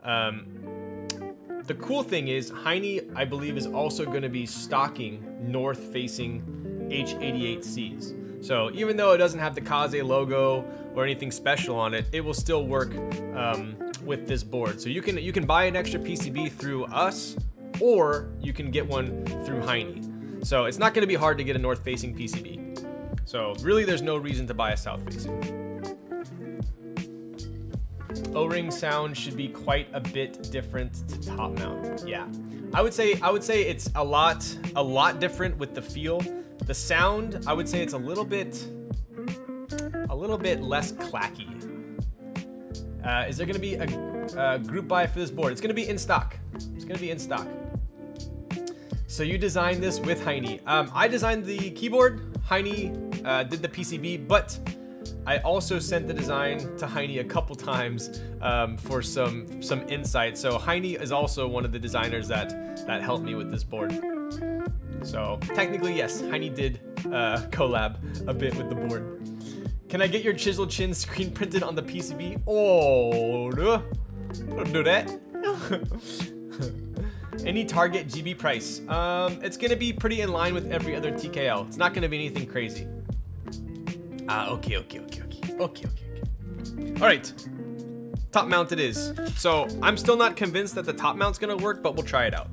A: Um, the cool thing is, Hiney, I believe, is also going to be stocking north-facing H88Cs. So even though it doesn't have the Kaze logo or anything special on it, it will still work um, with this board. So you can you can buy an extra PCB through us, or you can get one through Hiney. So it's not going to be hard to get a north-facing PCB. So really there's no reason to buy a south facing. O-ring sound should be quite a bit different to top mount. Yeah. I would say I would say it's a lot a lot different with the feel. The sound, I would say it's a little bit a little bit less clacky. Uh, is there to be a, a group buy for this board? It's to be in stock. It's to be in stock. So you designed this with Hiney. Um, I designed the keyboard. Hiney uh, did the PCB, but I also sent the design to Hiney a couple times um, for some some insight. So Hiney is also one of the designers that that helped me with this board. So technically, yes, Hiney did uh, collab a bit with the board. Can I get your chisel chin screen printed on the PCB? Oh, don't do that. Any target GB price? Um, it's gonna be pretty in line with every other TKL. It's not gonna be anything crazy. Ah, okay, okay, okay, okay. Okay, okay, okay. All right. Top mount it is. So I'm still not convinced that the top mount's gonna work, but we'll try it out.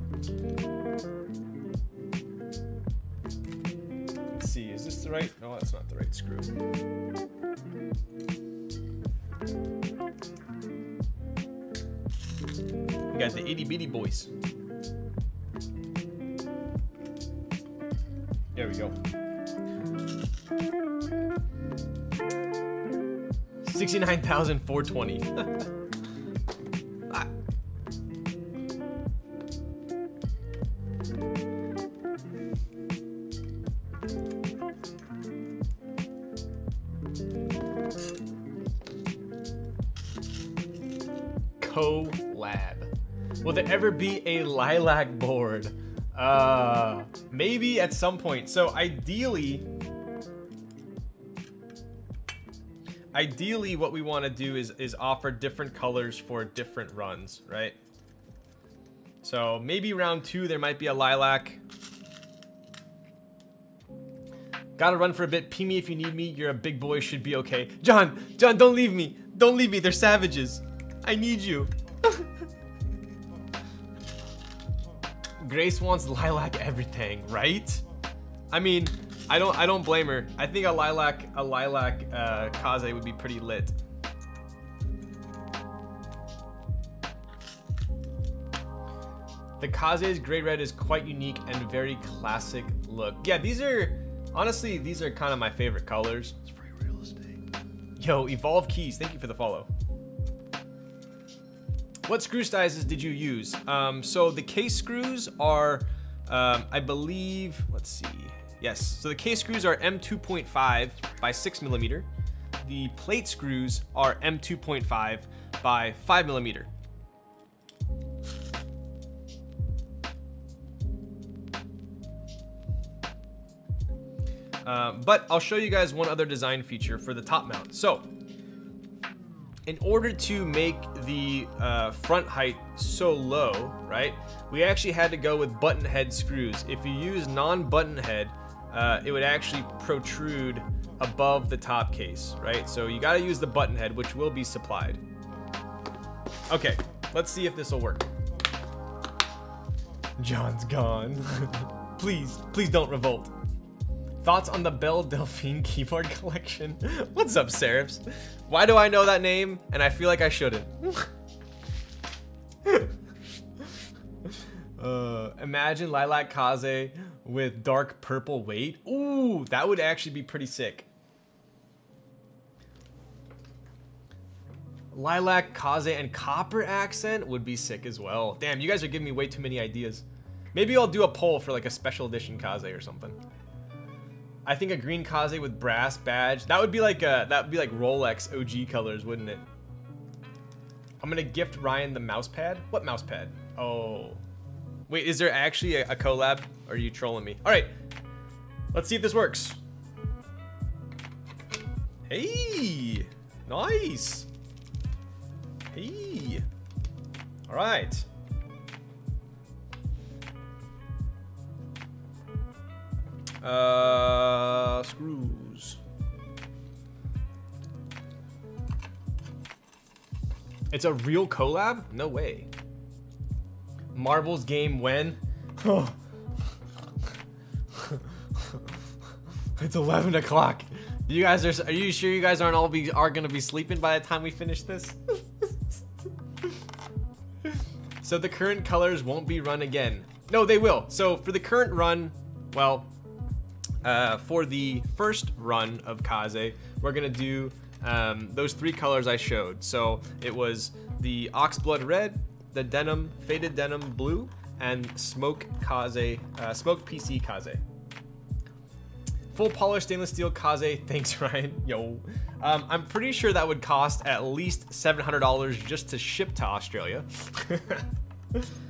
A: Let's see, is this the right? No, that's not the right screw. We got the itty bitty boys. There we go. 69,420. ah. Collab. Will there ever be a lilac board? Uh, Maybe at some point. So ideally, ideally what we want to do is, is offer different colors for different runs, right? So maybe round two, there might be a lilac. Gotta run for a bit. Pee me if you need me. You're a big boy, should be okay. John, John, don't leave me. Don't leave me. They're savages. I need you. Grace wants lilac everything, right? I mean, I don't I don't blame her. I think a lilac a lilac uh, kaze would be pretty lit. The Kaze's gray red is quite unique and very classic look. Yeah, these are honestly these are kind of my favorite colors.
C: It's free real estate.
A: Yo, Evolve Keys, thank you for the follow. What screw sizes did you use? Um, so the case screws are, um, I believe, let's see. Yes, so the case screws are M2.5 by 6 millimeter. The plate screws are M2.5 by 5 millimeter. Um, but I'll show you guys one other design feature for the top mount. So, in order to make the uh, front height so low, right, we actually had to go with button head screws. If you use non-button head, uh, it would actually protrude above the top case, right? So you gotta use the button head, which will be supplied. Okay, let's see if this will work. John's gone. please, please don't revolt. Thoughts on the Belle Delphine keyboard collection? What's up, Seraphs? Why do I know that name and I feel like I shouldn't? uh, imagine Lilac Kaze with dark purple weight. Ooh, that would actually be pretty sick. Lilac Kaze and copper accent would be sick as well. Damn, you guys are giving me way too many ideas. Maybe I'll do a poll for like a special edition Kaze or something. I think a green Kaze with brass badge. That would be like a, that would be like Rolex OG colors, wouldn't it? I'm gonna gift Ryan the mouse pad. What mouse pad? Oh. Wait, is there actually a, a collab? Or are you trolling me? All right, let's see if this works. Hey, nice. Hey. All right. Uh, screws. It's a real collab? No way. Marbles game when? it's 11 o'clock. You guys are, are you sure you guys aren't all be, are gonna be sleeping by the time we finish this? so the current colors won't be run again. No, they will. So for the current run, well, uh, for the first run of Kaze, we're gonna do um, those three colors I showed. So it was the Oxblood Red, the Denim, Faded Denim Blue, and Smoke Kaze, uh, Smoke PC Kaze. Full polished stainless steel Kaze, thanks Ryan, yo. Um, I'm pretty sure that would cost at least $700 just to ship to Australia.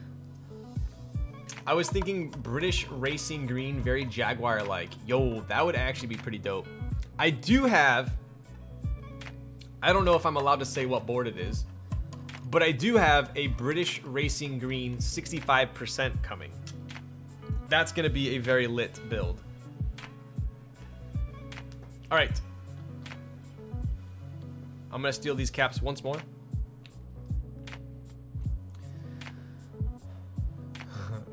A: I was thinking British Racing Green, very Jaguar-like. Yo, that would actually be pretty dope. I do have, I don't know if I'm allowed to say what board it is, but I do have a British Racing Green 65% coming. That's gonna be a very lit build. All right. I'm gonna steal these caps once more.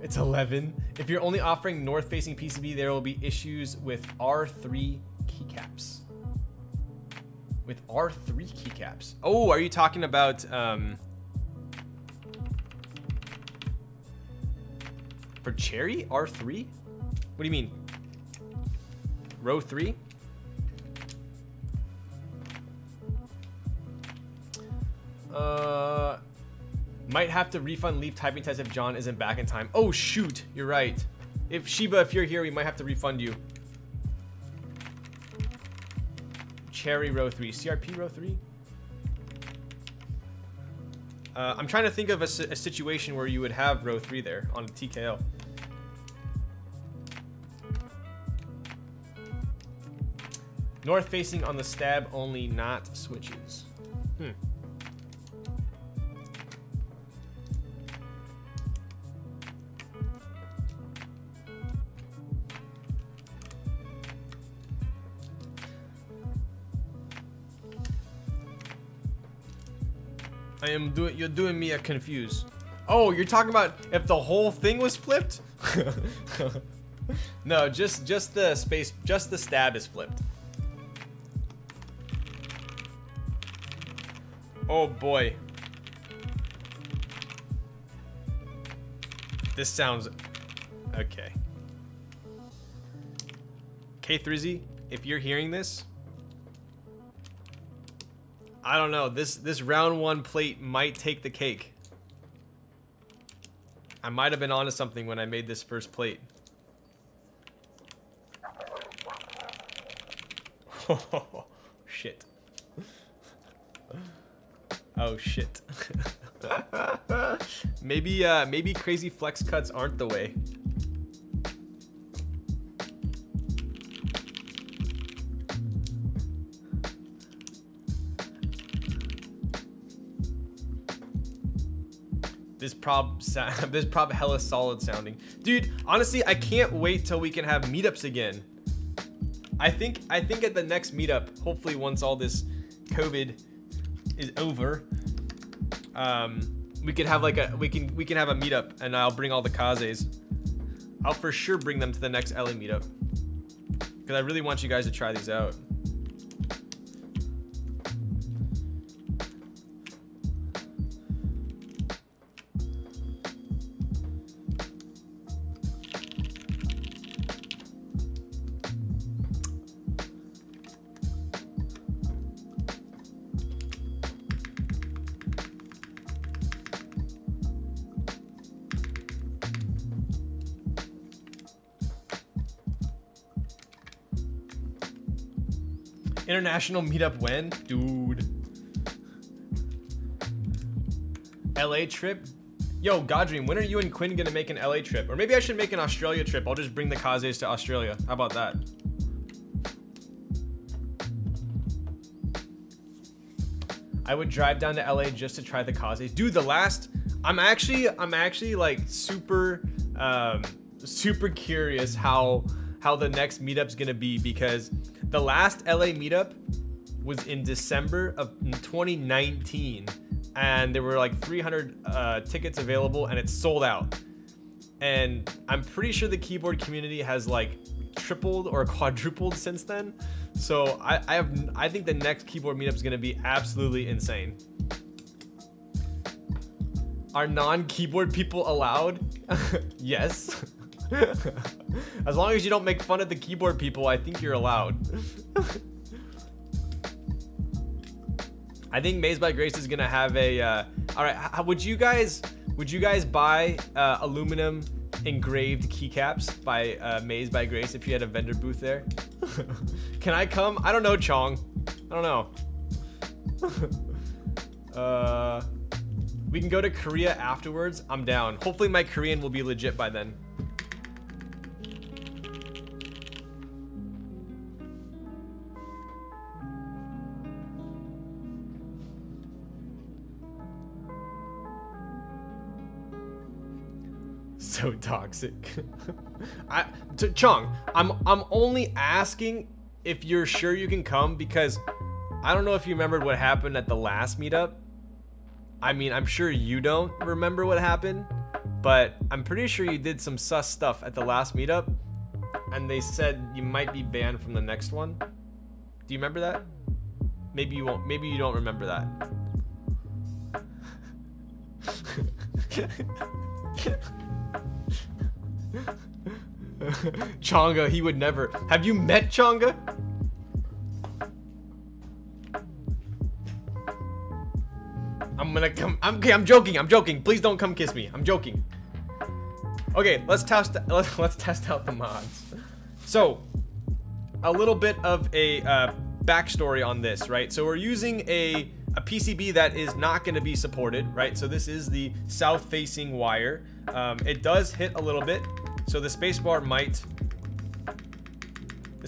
A: It's 11. If you're only offering north-facing PCB, there will be issues with R3 keycaps. With R3 keycaps. Oh, are you talking about um, for cherry R3? What do you mean? Row three? Uh, might have to refund Leaf typing test if John isn't back in time. Oh, shoot. You're right. If Shiba, if you're here, we might have to refund you. Cherry row 3. CRP row 3? Uh, I'm trying to think of a, a, situation where you would have row 3 there on a TKO. North facing on the stab only, not switches. Hmm. I am doing. You're doing me a confuse. Oh, you're talking about if the whole thing was flipped? no, just just the space, just the stab is flipped. Oh boy. This sounds okay. K3Z, if you're hearing this, I don't know. This this round one plate might take the cake. I might have been onto something when I made this first plate. Oh, shit. Oh shit. maybe uh maybe crazy flex cuts aren't the way. This prob this prob hella solid sounding. Dude, honestly, I can't wait till we can have meetups again. I think I think at the next meetup, hopefully once all this COVID is over, um, we could have like a we can we can have a meetup and I'll bring all the kazes. I'll for sure bring them to the next LA meetup. Cause I really want you guys to try these out. International meetup when? Dude. LA trip? Yo, Godream, when are you and Quinn gonna make an LA trip? Or maybe I should make an Australia trip. I'll just bring the Kazes to Australia. How about that? I would drive down to LA just to try the Kazes. Dude, the last I'm actually I'm actually like super um super curious how how the next meetup's gonna be because the last LA meetup was in December of 2019, and there were like 300 uh, tickets available, and it's sold out. And I'm pretty sure the keyboard community has like tripled or quadrupled since then. So I, I have I think the next keyboard meetup is gonna be absolutely insane. Are non-keyboard people allowed? yes. as long as you don't make fun of the keyboard people, I think you're allowed. I think Maze by Grace is gonna have a. Uh, all right, how, would you guys would you guys buy uh, aluminum engraved keycaps by uh, Maze by Grace if you had a vendor booth there? Can I come? I don't know, Chong. I don't know. uh, we can go to Korea afterwards. I'm down. Hopefully my Korean will be legit by then. So toxic. I to Chong, I'm I'm only asking if you're sure you can come because I don't know if you remembered what happened at the last meetup. I mean, I'm sure you don't remember what happened, but I'm pretty sure you did some sus stuff at the last meetup and they said you might be banned from the next one. Do you remember that? Maybe you won't maybe you don't remember that. Chonga, he would never. Have you met Chonga? I'm gonna come. I'm okay. I'm joking. I'm joking. Please don't come kiss me. I'm joking. Okay, let's test. Let's let's test out the mods. So, a little bit of a uh, backstory on this, right? So we're using a a PCB that is not going to be supported, right? So this is the south-facing wire. Um, it does hit a little bit, so the spacebar might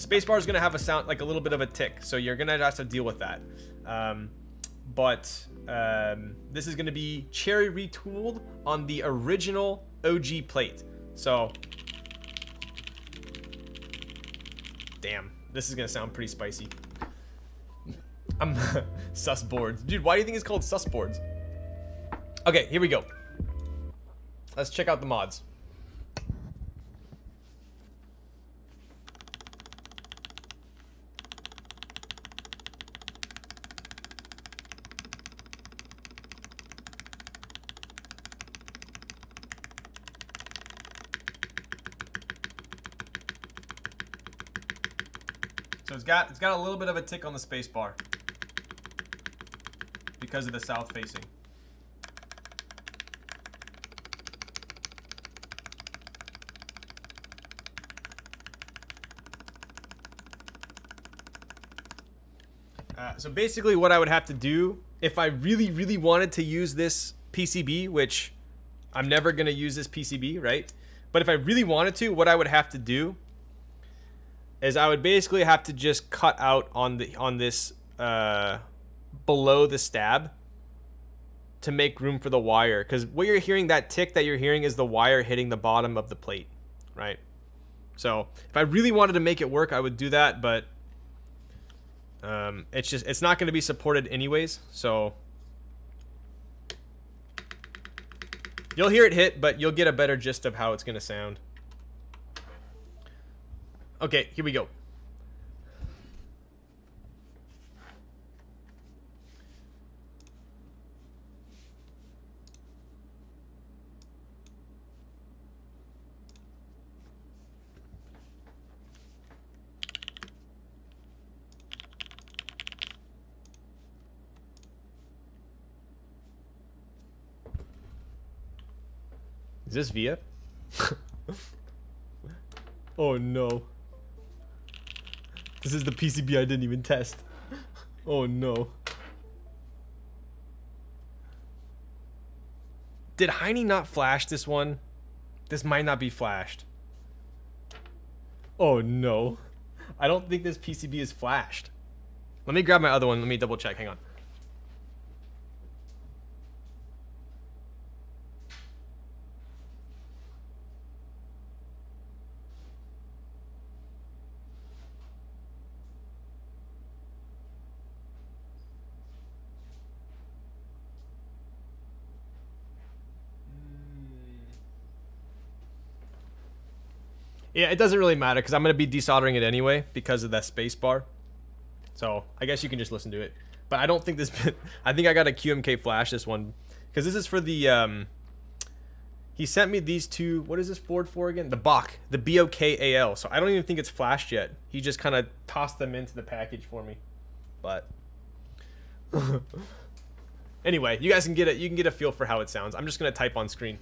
A: the spacebar is gonna have a sound like a little bit of a tick, so you're gonna have to deal with that. Um, but um, this is gonna be cherry retooled on the original OG plate. So, damn, this is gonna sound pretty spicy. I'm sus boards, dude. Why do you think it's called sus boards? Okay, here we go. Let's check out the mods. Got it's got a little bit of a tick on the space bar because of the south facing. Uh, so basically what I would have to do if I really, really wanted to use this PCB, which I'm never going to use this PCB, right? But if I really wanted to, what I would have to do is I would basically have to just cut out on the on this uh, below the stab to make room for the wire. Because what you're hearing that tick that you're hearing is the wire hitting the bottom of the plate right? So if I really wanted to make it work I would do that but um, it's just it's not going to be supported anyways so. You'll hear it hit but you'll get a better gist of how it's going to sound Okay, here we go. Is this via? oh no. This is the PCB I didn't even test. Oh no. Did Hiney not flash this one? This might not be flashed. Oh no. I don't think this PCB is flashed. Let me grab my other one. Let me double check. Hang on. Yeah, it doesn't really matter because I'm going to be desoldering it anyway because of that space bar. So I guess you can just listen to it. But I don't think this, I think I got a QMK flash this one because this is for the, um, he sent me these two, what is this board for again? The BOK, the BOKAL. So I don't even think it's flashed yet. He just kind of tossed them into the package for me. But anyway, you guys can get it. You can get a feel for how it sounds. I'm just going to type on screen.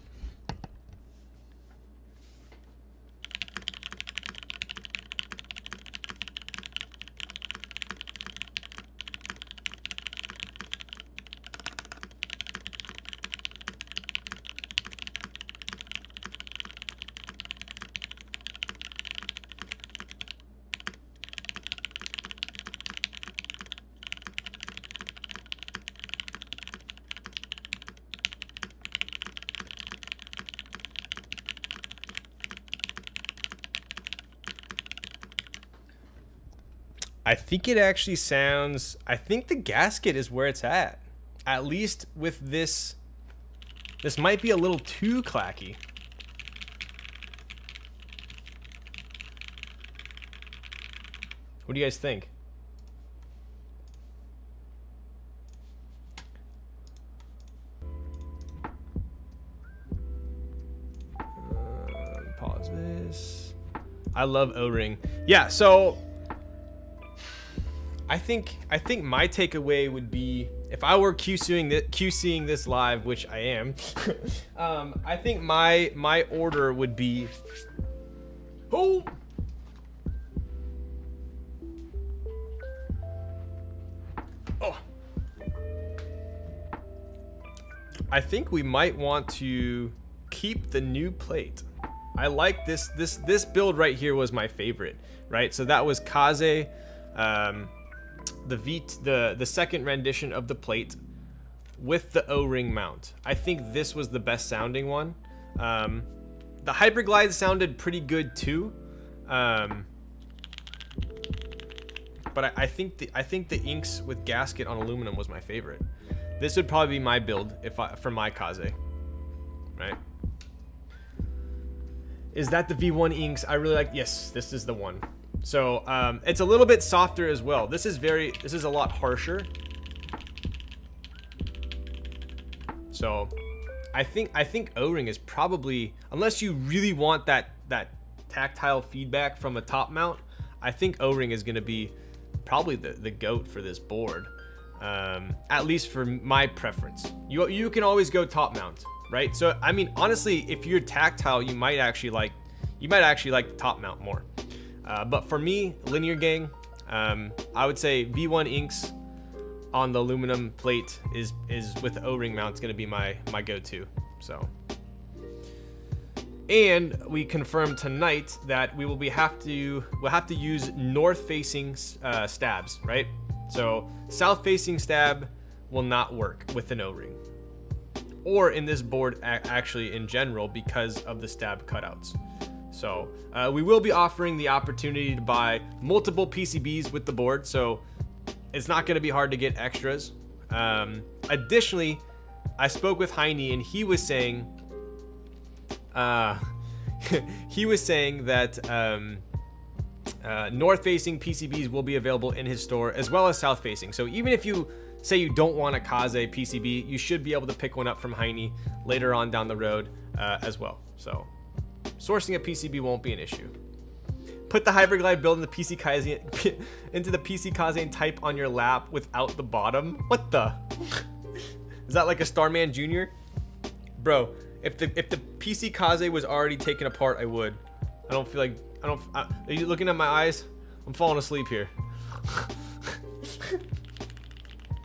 A: Think it actually sounds. I think the gasket is where it's at. At least with this. This might be a little too clacky. What do you guys think? Uh, pause this. I love O-ring. Yeah, so I think I think my takeaway would be if I were QCing this, QCing this live, which I am, um, I think my my order would be. Oh. Oh. I think we might want to keep the new plate. I like this this this build right here was my favorite, right? So that was Kaze, um, the V the the second rendition of the plate with the O-ring mount. I think this was the best sounding one. Um, the Hyperglide sounded pretty good too. Um, but I, I, think the I think the inks with gasket on aluminum was my favorite. This would probably be my build if I for my Kaze. Right? Is that the V1 inks? I really like yes, this is the one. So um, it's a little bit softer as well. This is very this is a lot harsher. So I think I think O-ring is probably unless you really want that that tactile feedback from a top mount, I think O-ring is going to be probably the the goat for this board. Um, at least for my preference. You you can always go top mount, right? So I mean honestly, if you're tactile, you might actually like you might actually like the top mount more. Uh, but for me, linear gang, um, I would say V1 inks on the aluminum plate is is with the O-ring mount is going to be my my go-to. So. And we confirmed tonight that we will be have to we'll have to use north-facing uh, stabs, right? So south-facing stab will not work with an O-ring, or in this board actually in general because of the stab cutouts. So uh, we will be offering the opportunity to buy multiple PCBs with the board. So it's not going to be hard to get extras. Um, additionally, I spoke with Hiney and he was saying, uh, he was saying that um, uh, north-facing PCBs will be available in his store as well as south-facing. So even if you say you don't want a Kaze PCB, you should be able to pick one up from Hiney later on down the road uh, as well. So sourcing a PCB won't be an issue. Put the Hyperglide build in the PC Kaizen, into the PC Kaze and type on your lap without the bottom. What the? Is that like a Starman Junior? Bro, if the if the PC Kaze was already taken apart, I would. I don't feel like I don't. I, are you looking at my eyes? I'm falling asleep here.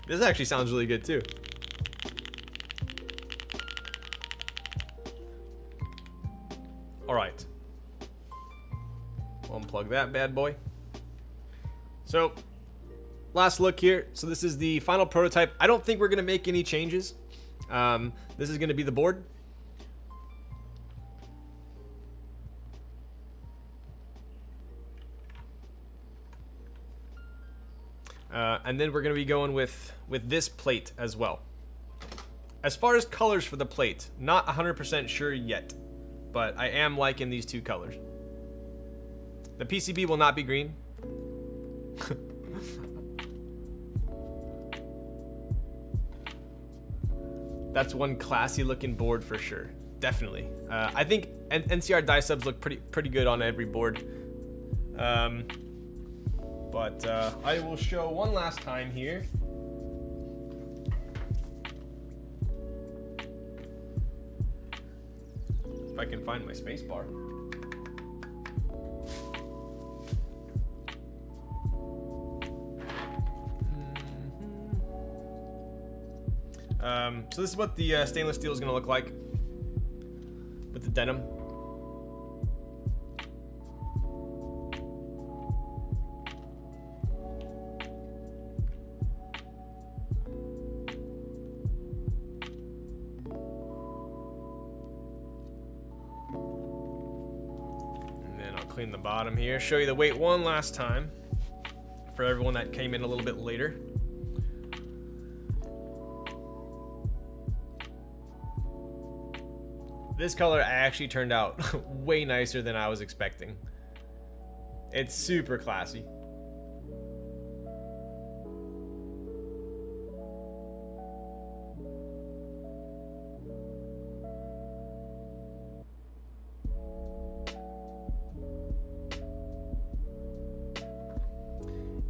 A: this actually sounds really good too. All right unplug that bad boy. So, last look here. So this is the final prototype. I don't think we're going to make any changes. Um, this is going to be the board. Uh, and then we're going to be going with, with this plate as well. As far as colors for the plate, not 100% sure yet, but I am liking these two colors. The PCB will not be green. That's one classy looking board for sure. Definitely. Uh, I think N NCR Dyesubs look pretty pretty good on every board. Um, but uh, I will show one last time here. If I can find my spacebar. Um, so this is what the uh, stainless steel is going to look like with the denim. Bottom here, show you the weight one last time for everyone that came in a little bit later. This color actually turned out way nicer than I was expecting. It's super classy.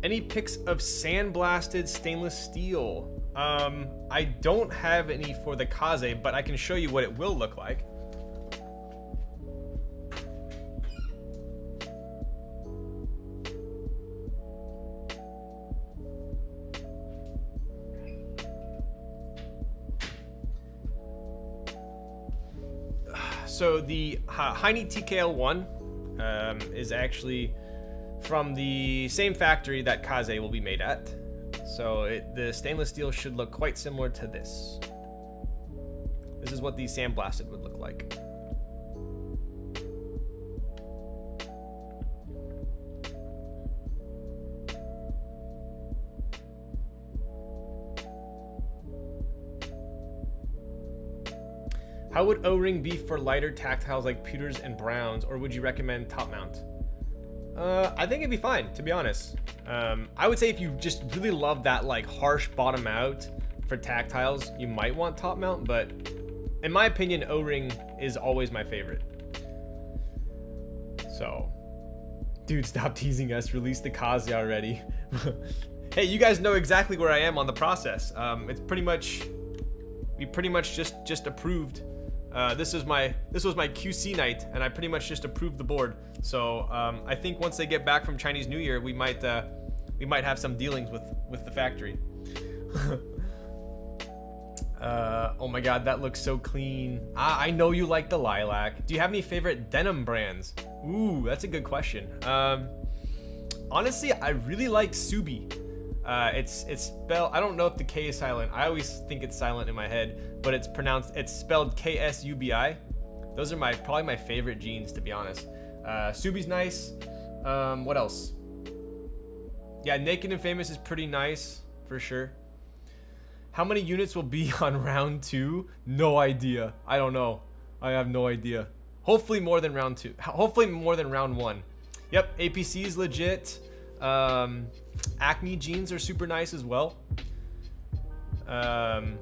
A: Any pics of sandblasted stainless steel? Um, I don't have any for the Kaze, but I can show you what it will look like. so the Hiney TKL1 um, is actually from the same factory that Kaze will be made at. So it, the stainless steel should look quite similar to this. This is what the sandblasted would look like. How would O-ring be for lighter tactiles like pewters and browns, or would you recommend top mount? Uh, I think it'd be fine, to be honest. Um, I would say if you just really love that like harsh bottom out for tactiles, you might want top mount, but in my opinion, O-ring is always my favorite. So, dude, stop teasing us. Release the Kaze already. hey, you guys know exactly where I am on the process. Um, it's pretty much, we pretty much just just approved uh, this is my this was my QC night, and I pretty much just approved the board. So um, I think once they get back from Chinese New Year, we might uh, we might have some dealings with with the factory. uh, oh my god, that looks so clean. I, I know you like the lilac. Do you have any favorite denim brands? Ooh, that's a good question. Um, honestly, I really like Ksubi. Uh, it's it's spelled. I don't know if the K is silent. I always think it's silent in my head, but it's pronounced. It's spelled K S U B I. Those are my probably my favorite jeans to be honest. Uh, Ksubi's nice. Um, what else? Yeah, Naked and Famous is pretty nice for sure. How many units will be on round two? No idea. I don't know. I have no idea. Hopefully more than round two. Hopefully more than round one. Yep, APC is legit. Um, Acne jeans are super nice as well. Um,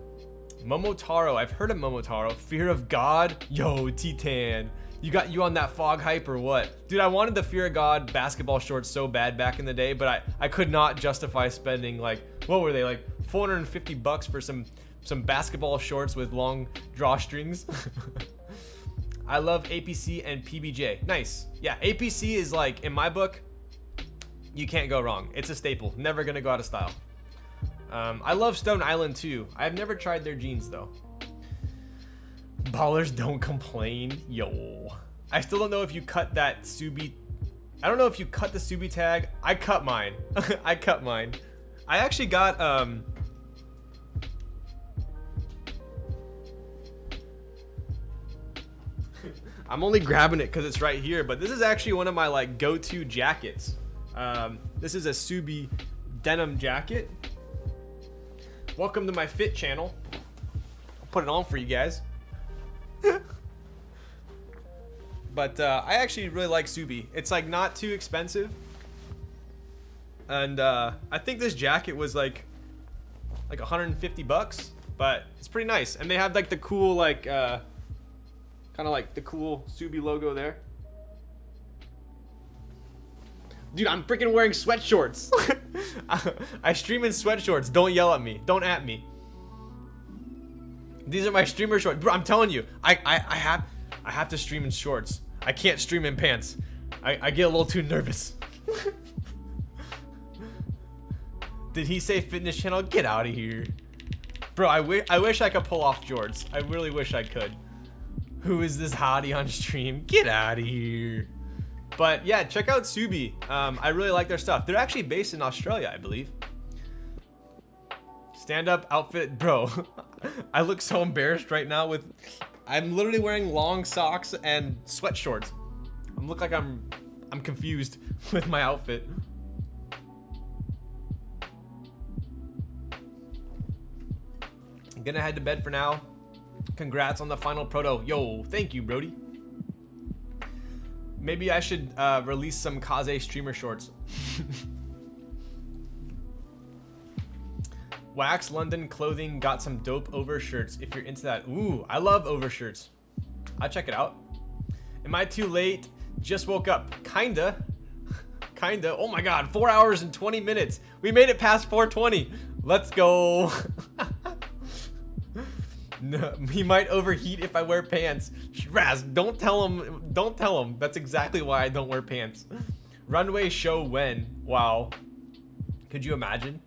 A: Momotaro. I've heard of Momotaro. Fear of God. Yo, Titan. You got you on that fog hype or what? Dude, I wanted the Fear of God basketball shorts so bad back in the day, but I, I could not justify spending like, what were they, like 450 bucks for some some basketball shorts with long drawstrings. I love APC and PBJ. Nice. Yeah, APC is like, in my book, you can't go wrong. It's a staple. Never gonna go out of style. Um, I love Stone Island too. I've never tried their jeans though. Ballers don't complain. Yo. I still don't know if you cut that Ksubi. I don't know if you cut the Ksubi tag. I cut mine. I cut mine. I actually got um I'm only grabbing it because it's right here, but this is actually one of my like go-to jackets. Um, this is a Ksubi denim jacket. Welcome to my fit channel. I'll put it on for you guys. but uh, I actually really like Ksubi. It's like not too expensive. And uh, I think this jacket was like like 150 bucks, but it's pretty nice. And they have like the cool like uh, kind of like the cool Ksubi logo there. Dude, I'm freaking wearing sweat shorts. I stream in sweat shorts. Don't yell at me. Don't at me. These are my streamer shorts. Bro, I'm telling you, I, I, I have I have to stream in shorts. I can't stream in pants. I, I get a little too nervous. Did he say fitness channel? Get out of here. Bro, I, wi I wish I could pull off jorts. I really wish I could. Who is this hottie on stream? Get out of here. But yeah, check out Ksubi. Um, I really like their stuff. They're actually based in Australia, I believe. Stand up outfit, bro. I look so embarrassed right now with, I'm literally wearing long socks and sweat shorts. I look like I'm, I'm confused with my outfit. I'm gonna head to bed for now. Congrats on the final proto. Yo, thank you, Brody. Maybe I should uh, release some Kaze streamer shorts. Wax London clothing got some dope overshirts if you're into that. Ooh, I love overshirts. I'll check it out. Am I too late? Just woke up. Kinda. Kinda. Oh my god, 4 hours and 20 minutes. We made it past 420. Let's go. No, he might overheat if I wear pants. Raz, don't tell him. Don't tell him. That's exactly why I don't wear pants. Runway show when? Wow. Could you imagine?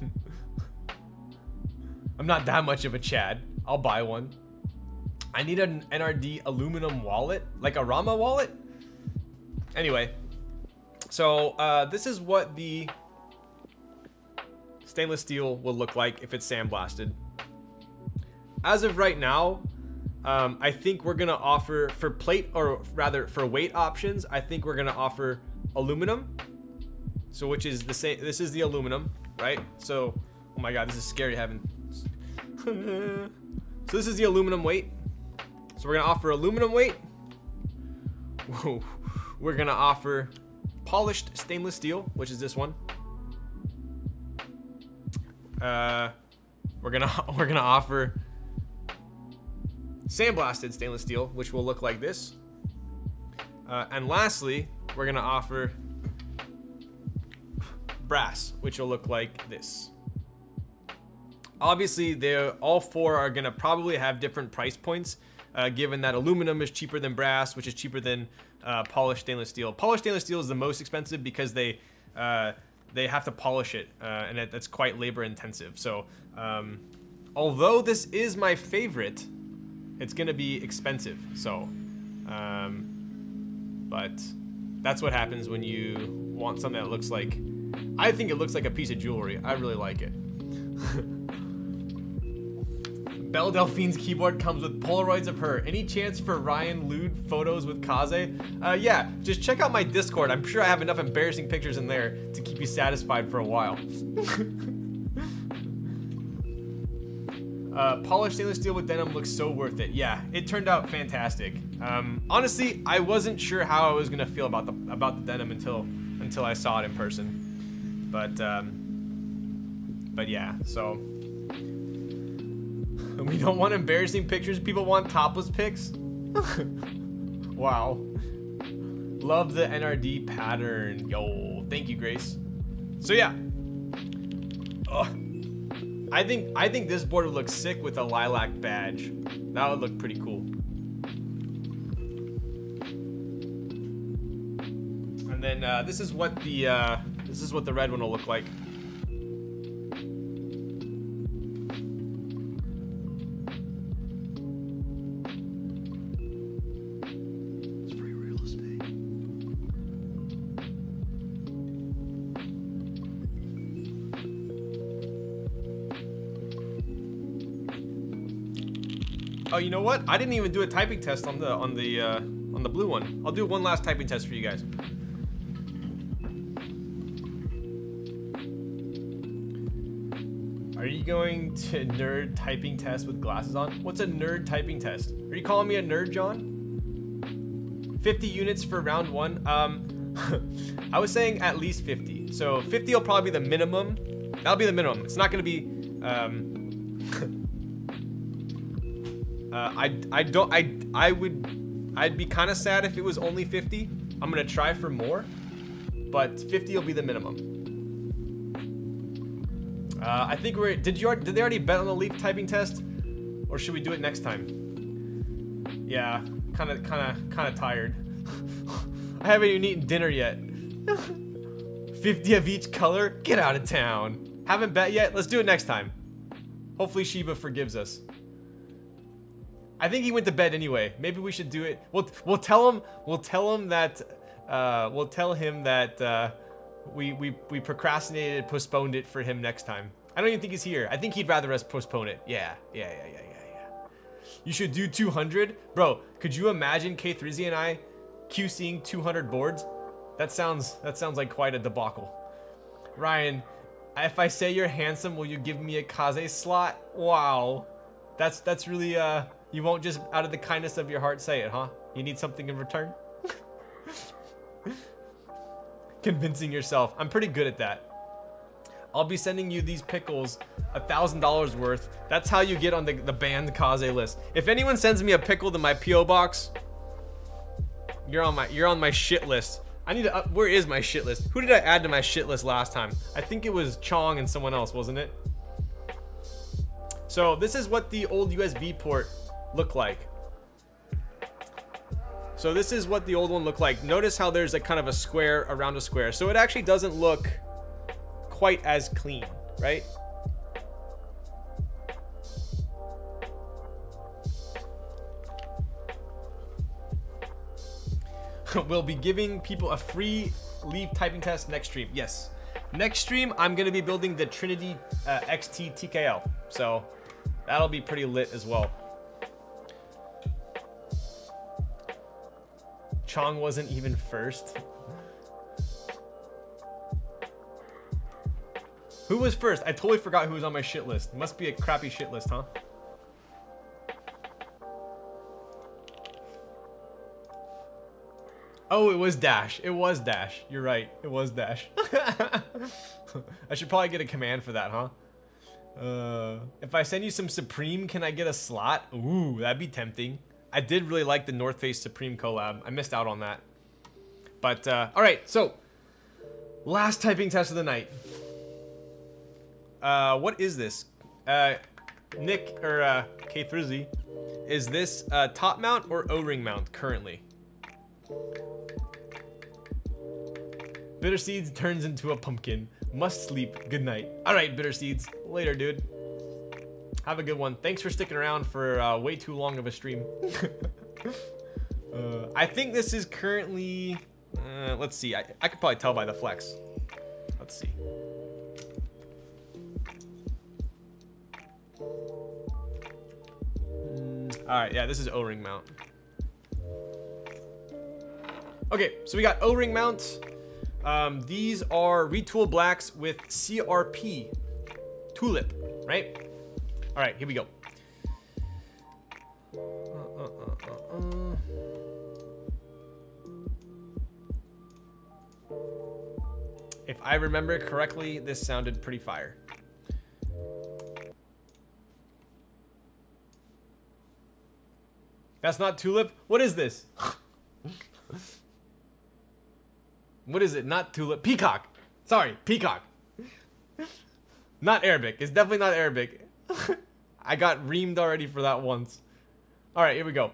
A: I'm not that much of a Chad. I'll buy one. I need an NRD aluminum wallet, like a Rama wallet. Anyway, so uh, this is what the stainless steel will look like if it's sandblasted. As of right now, um, I think we're gonna offer for plate or rather for weight options. I think we're gonna offer aluminum. So which is the same. This is the aluminum, right? So, oh my god, this is scary having. so this is the aluminum weight. So we're gonna offer aluminum weight. Whoa. We're gonna offer polished stainless steel, which is this one. Uh, we're gonna we're gonna offer sandblasted stainless steel, which will look like this. Uh, and lastly, we're gonna offer brass, which will look like this. Obviously, they all four are gonna probably have different price points, uh, given that aluminum is cheaper than brass, which is cheaper than uh, polished stainless steel. Polished stainless steel is the most expensive because they uh, they have to polish it, uh, and it, that's quite labor intensive. So, um, although this is my favorite, it's gonna be expensive. So, um, but that's what happens when you want something that looks like. I think it looks like a piece of jewelry. I really like it. Belle Delphine's keyboard comes with Polaroids of her. Any chance for Ryan lewd photos with Kaze? Uh, yeah, just check out my Discord. I'm sure I have enough embarrassing pictures in there to keep you satisfied for a while. uh, polished stainless steel with denim looks so worth it. Yeah, it turned out fantastic. Um, honestly, I wasn't sure how I was gonna feel about the about the denim until until I saw it in person. But um, but yeah, so we don't want embarrassing pictures. People want topless pics. wow. Love the NRD pattern. Yo, thank you, Grace. So yeah. Ugh. I think I think this board would look sick with a lilac badge. That would look pretty cool. And then uh, this is what the uh, this is what the red one will look like. Oh, you know what? I didn't even do a typing test on the on the uh, on the blue one. I'll do one last typing test for you guys. Are you going to nerd typing test with glasses on? What's a nerd typing test? Are you calling me a nerd, John? 50 units for round one. Um, I was saying at least 50. So 50 will probably be the minimum. That'll be the minimum. It's not gonna be. Um, uh, I I don't I I would I'd be kind of sad if it was only 50. I'm gonna try for more, but 50 will be the minimum. Uh, I think we're. Did you? Did they already bet on the leaf typing test, or should we do it next time? Yeah, kind of, kind of, kind of tired. I haven't even eaten dinner yet. 50 of each color. Get out of town. Haven't bet yet. Let's do it next time. Hopefully Shiba forgives us. I think he went to bed anyway. Maybe we should do it. We'll we'll tell him we'll tell him that uh, we'll tell him that uh, we we we procrastinated, postponed it for him next time. I don't even think he's here. I think he'd rather us postpone it. Yeah, yeah, yeah, yeah, yeah, yeah. You should do 200, bro. Could you imagine K3Z and I QCing 200 boards? That sounds that sounds like quite a debacle. Ryan, if I say you're handsome, will you give me a Kaze slot? Wow. That's that's really uh you won't just out of the kindness of your heart say it, huh? You need something in return? Convincing yourself. I'm pretty good at that. I'll be sending you these pickles a thousand dollars worth. That's how you get on the, the banned Kaze list. If anyone sends me a pickle to my PO box, you're on my you're on my shit list. I need to up, where is my shit list? Who did I add to my shit list last time? I think it was Chong and someone else, wasn't it? So this is what the old USB port look like. So this is what the old one looked like. Notice how there's a kind of a square around a square. So it actually doesn't look quite as clean, right? we'll be giving people a free leave typing test next stream. Yes. Next stream, I'm going to be building the Trinity uh, XT TKL. So that'll be pretty lit as well. Chong wasn't even first. Who was first? I totally forgot who was on my shit list. Must be a crappy shit list, huh? Oh, it was Dash. It was Dash. You're right. It was Dash. I should probably get a command for that, huh? Uh, if I send you some Supreme, can I get a slot? Ooh, that'd be tempting. I did really like the North Face Supreme collab. I missed out on that. But, uh, alright, so. Last typing test of the night. Uh, what is this? Uh, Nick, or, uh, K3Z. Is this, uh, top mount or O-ring mount currently? Bitter Seeds turns into a pumpkin. Must sleep. Good night. All right, Bitter Seeds. Later, dude. Have a good one. Thanks for sticking around for uh, way too long of a stream. uh, I think this is currently... Uh, let's see. I, I could probably tell by the flex. Let's see. Mm, all right, yeah, this is O-ring mount. Okay, so we got O-ring mount. Um, these are retool blacks with CRP tulip, right? All right, here we go. Uh, uh, uh, if I remember correctly, this sounded pretty fire. That's not tulip. What is this? What is it? Not tulip. Peacock. Sorry, peacock. not Arabic. It's definitely not Arabic. I got reamed already for that once. All right, here we go.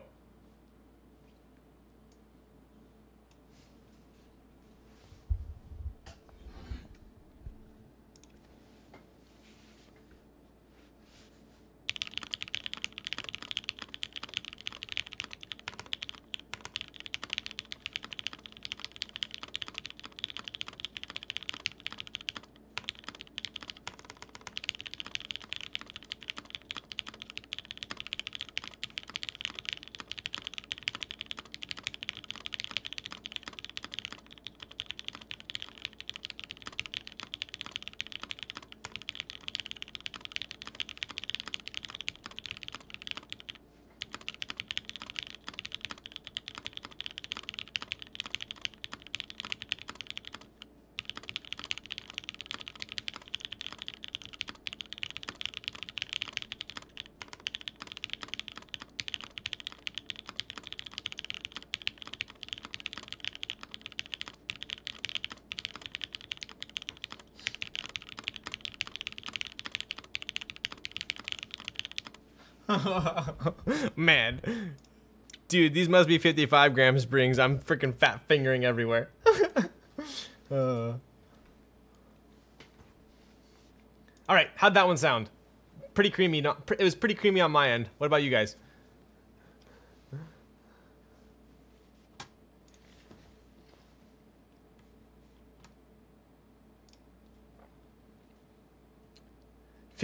A: Man. Dude, these must be 55 gram springs. I'm freaking fat fingering everywhere. uh. All right, how'd that one sound? Pretty creamy. Not, it was pretty creamy on my end. What about you guys?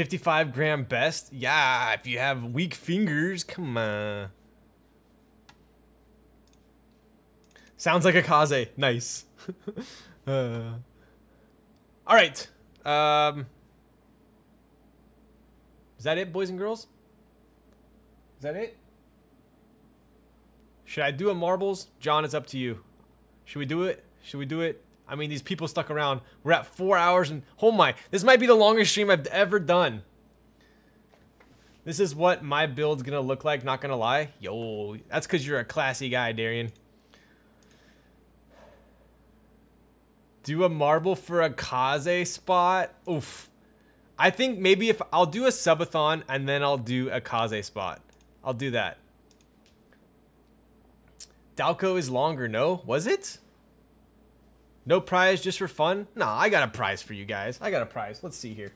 A: 55 gram best? Yeah, if you have weak fingers, come on. Sounds like a kaze. Nice. uh. All right. Um, is that it, boys and girls? Is that it? Should I do a marbles? John, it's up to you. Should we do it? Should we do it? I mean, these people stuck around. We're at four hours and, oh my, this might be the longest stream I've ever done. This is what my build's gonna look like, not gonna lie. Yo, that's because you're a classy guy, Darian. Do a marble for a Kaze spot? Oof. I think maybe if I'll do a subathon and then I'll do a Kaze spot. I'll do that. Dalco is longer, no? Was it? No prize just for fun? Nah, I got a prize for you guys. I got a prize. Let's see here.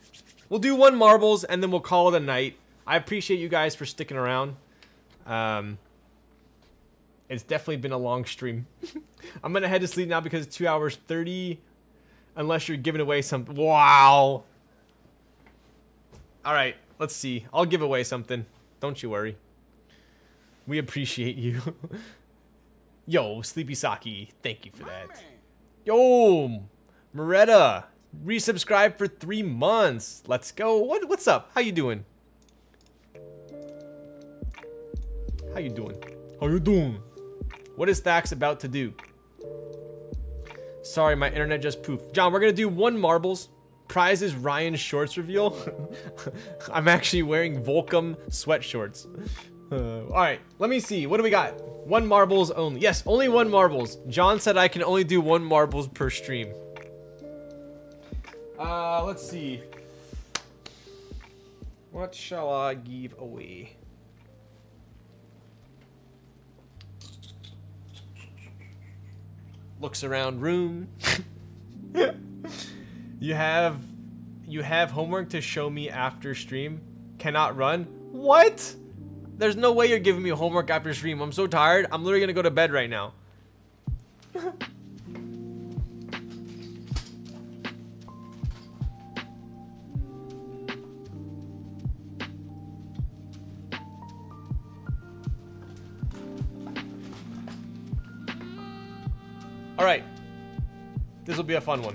A: We'll do one marbles and then we'll call it a night. I appreciate you guys for sticking around. Um, It's definitely been a long stream. I'm gonna head to sleep now because it's two hours 30. Unless you're giving away something. Wow. Alright, let's see. I'll give away something. Don't you worry. We appreciate you. Yo, Sleepy Saki, thank you for that. Yo, Moretta, resubscribe for three months. Let's go. What what's up? How you doing? How you doing? How you doing? What is Thax about to do? Sorry, my internet just poofed. John, we're gonna do one marbles. Prize is Ryan shorts reveal. I'm actually wearing Volcom sweat shorts. Uh, all right, let me see. What do we got? One marbles only. Yes, only one marbles. John said I can only do one marbles per stream. Uh, let's see. What shall I give away? Looks around room. you have you have homework to show me after stream. Cannot run. What? There's no way you're giving me homework after stream. I'm so tired. I'm literally gonna go to bed right now. All right. This will be a fun one.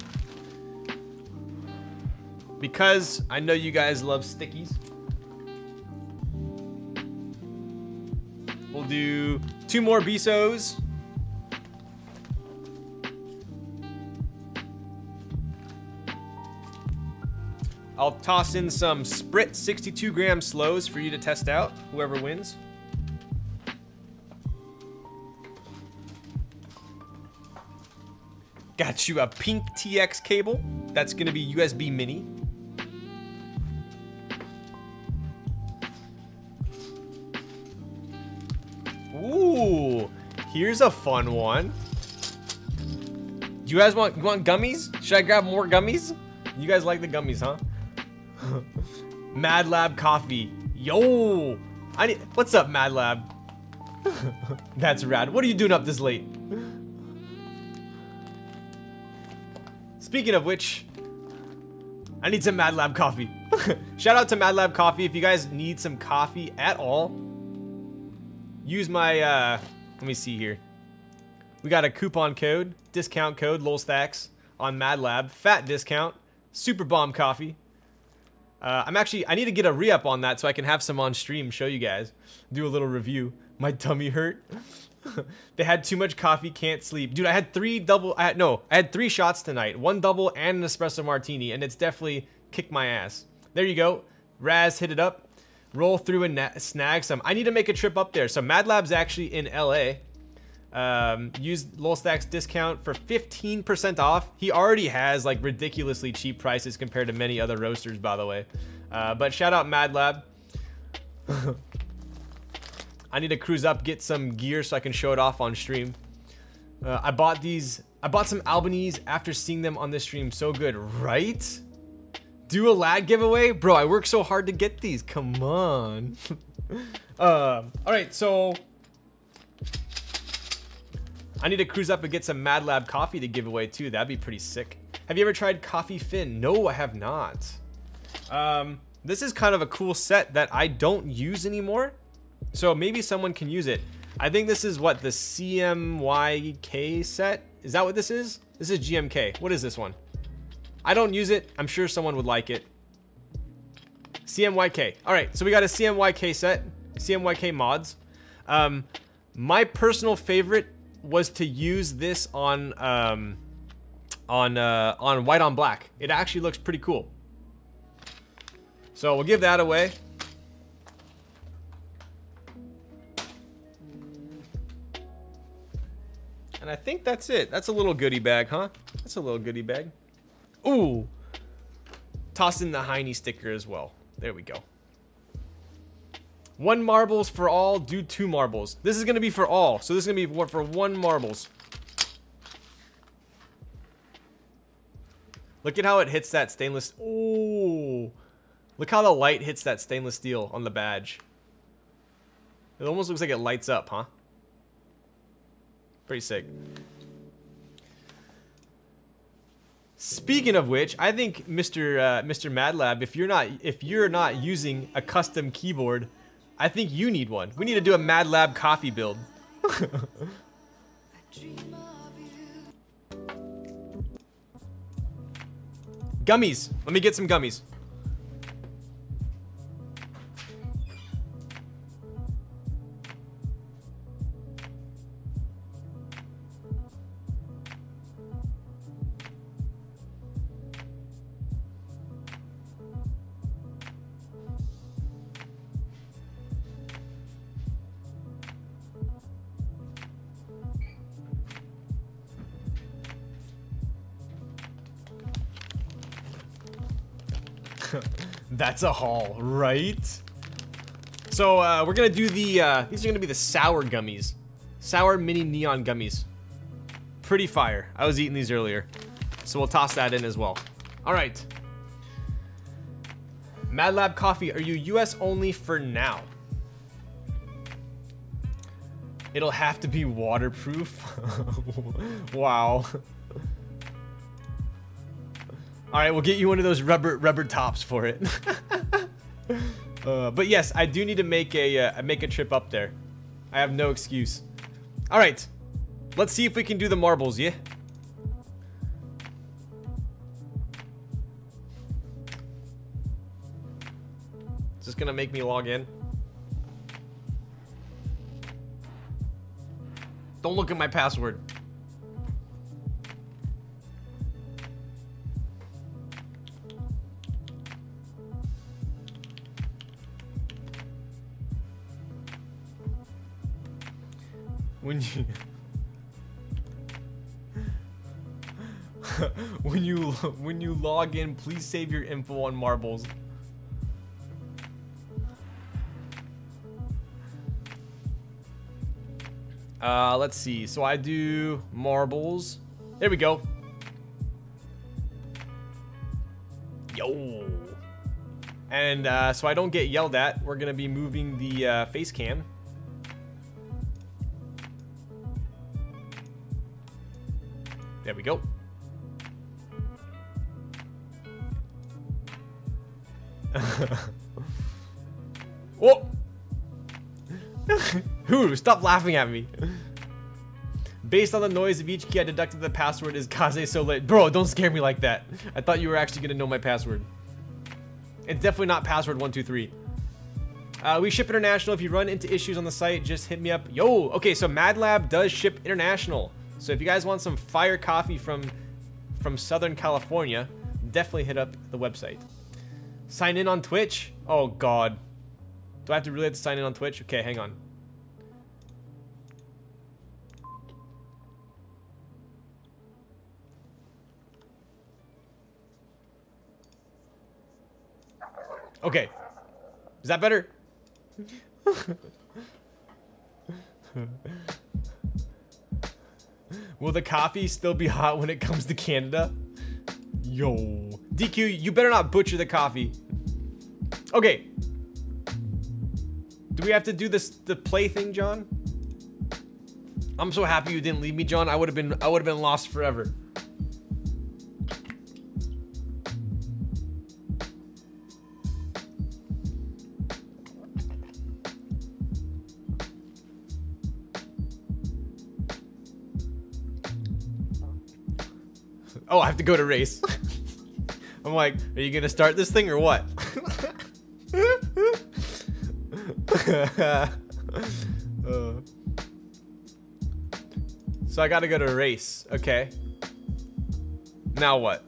A: Because I know you guys love stickies. Do two more Bisos. I'll toss in some Sprit 62 gram slows for you to test out, whoever wins. Got you a pink TX cable. That's gonna be USB mini. Ooh, here's a fun one. Do you guys want you want gummies? Should I grab more gummies? You guys like the gummies, huh? Mad Lab coffee. Yo, I need. What's up, Mad Lab? That's rad. What are you doing up this late? Speaking of which, I need some Mad Lab coffee. Shout out to Mad Lab Coffee. If you guys need some coffee at all, use my, uh, let me see here. We got a coupon code, discount code, LULZTHAX on Mad Lab. Fat discount, Super Bomb Coffee. Uh, I'm actually, I need to get a re-up on that so I can have some on stream, show you guys. Do a little review. My tummy hurt. they had too much coffee, can't sleep. Dude, I had three double, I had, no, I had three shots tonight. One double and an espresso martini, and it's definitely kicked my ass. There you go. Raz, hit it up. Roll through and snag some. I need to make a trip up there. So Mad Lab's actually in LA. Um, use Lulzthax discount for 15% off. He already has like ridiculously cheap prices compared to many other roasters, by the way. Uh, but shout out Mad Lab. I need to cruise up, get some gear so I can show it off on stream. Uh, I bought these, I bought some Albanese after seeing them on this stream. So good, right? Do a lag giveaway? Bro, I worked so hard to get these. Come on. uh, all right, so I need to cruise up and get some Mad Lab coffee to give away too. That'd be pretty sick. Have you ever tried Coffee Fin? No, I have not. Um, this is kind of a cool set that I don't use anymore. So maybe someone can use it. I think this is what the CMYK set. Is that what this is? This is GMK. What is this one? I don't use it. I'm sure someone would like it. CMYK. All right, so we got a CMYK set. CMYK mods. Um, my personal favorite was to use this on um, on uh, on white on black. It actually looks pretty cool. So we'll give that away. And I think that's it. That's a little goodie bag, huh? That's a little goodie bag. Ooh. Toss in the Hiney sticker as well. There we go. One marbles for all, do two marbles. This is gonna be for all, so this is gonna be for one marbles. Look at how it hits that stainless, ooh. Look how the light hits that stainless steel on the badge. It almost looks like it lights up, huh? Pretty sick. Speaking of which, I think Mr. Uh, Mr. MadLab, if you're not if you're not using a custom keyboard, I think you need one. We need to do a MadLab coffee build. gummies. Let me get some gummies. That's a haul, right? So uh, we're gonna do the, uh, these are gonna be the sour gummies. Sour mini neon gummies. Pretty fire. I was eating these earlier. So we'll toss that in as well. All right. Mad Lab Coffee, are you US only for now? It'll have to be waterproof. wow. All right, we'll get you one of those rubber rubber tops for it. uh, but yes, I do need to make a uh, make a trip up there. I have no excuse. All right, let's see if we can do the marbles. Yeah. Is this gonna make me log in? Don't look at my password. When you when you when you log in please save your info on marbles. Uh let's see. So i do marbles. There we go. Yo. And uh, so i don't get yelled at. We're gonna be moving the uh, face cam There we go. Whoa! Who? Stop laughing at me. Based on the noise of each key, I deducted the password is Kaze so late. Bro, don't scare me like that. I thought you were actually gonna know my password. It's definitely not password 123. Uh, we ship international. If you run into issues on the site, just hit me up. Yo, okay, so MadLab does ship international. So if you guys want some fire coffee from from Southern California, definitely hit up the website. Sign in on Twitch? Oh god. Do I have to really have to sign in on Twitch? Okay, hang on. Okay. Is that better? Will the coffee still be hot when it comes to Canada? Yo. DQ, you better not butcher the coffee. Okay. Do we have to do this the play thing, John? I'm so happy you didn't leave me, John. I would have been I would have been lost forever. Oh, I have to go to race. I'm like, are you gonna start this thing or what? uh, so I gotta go to race. Okay. Now what?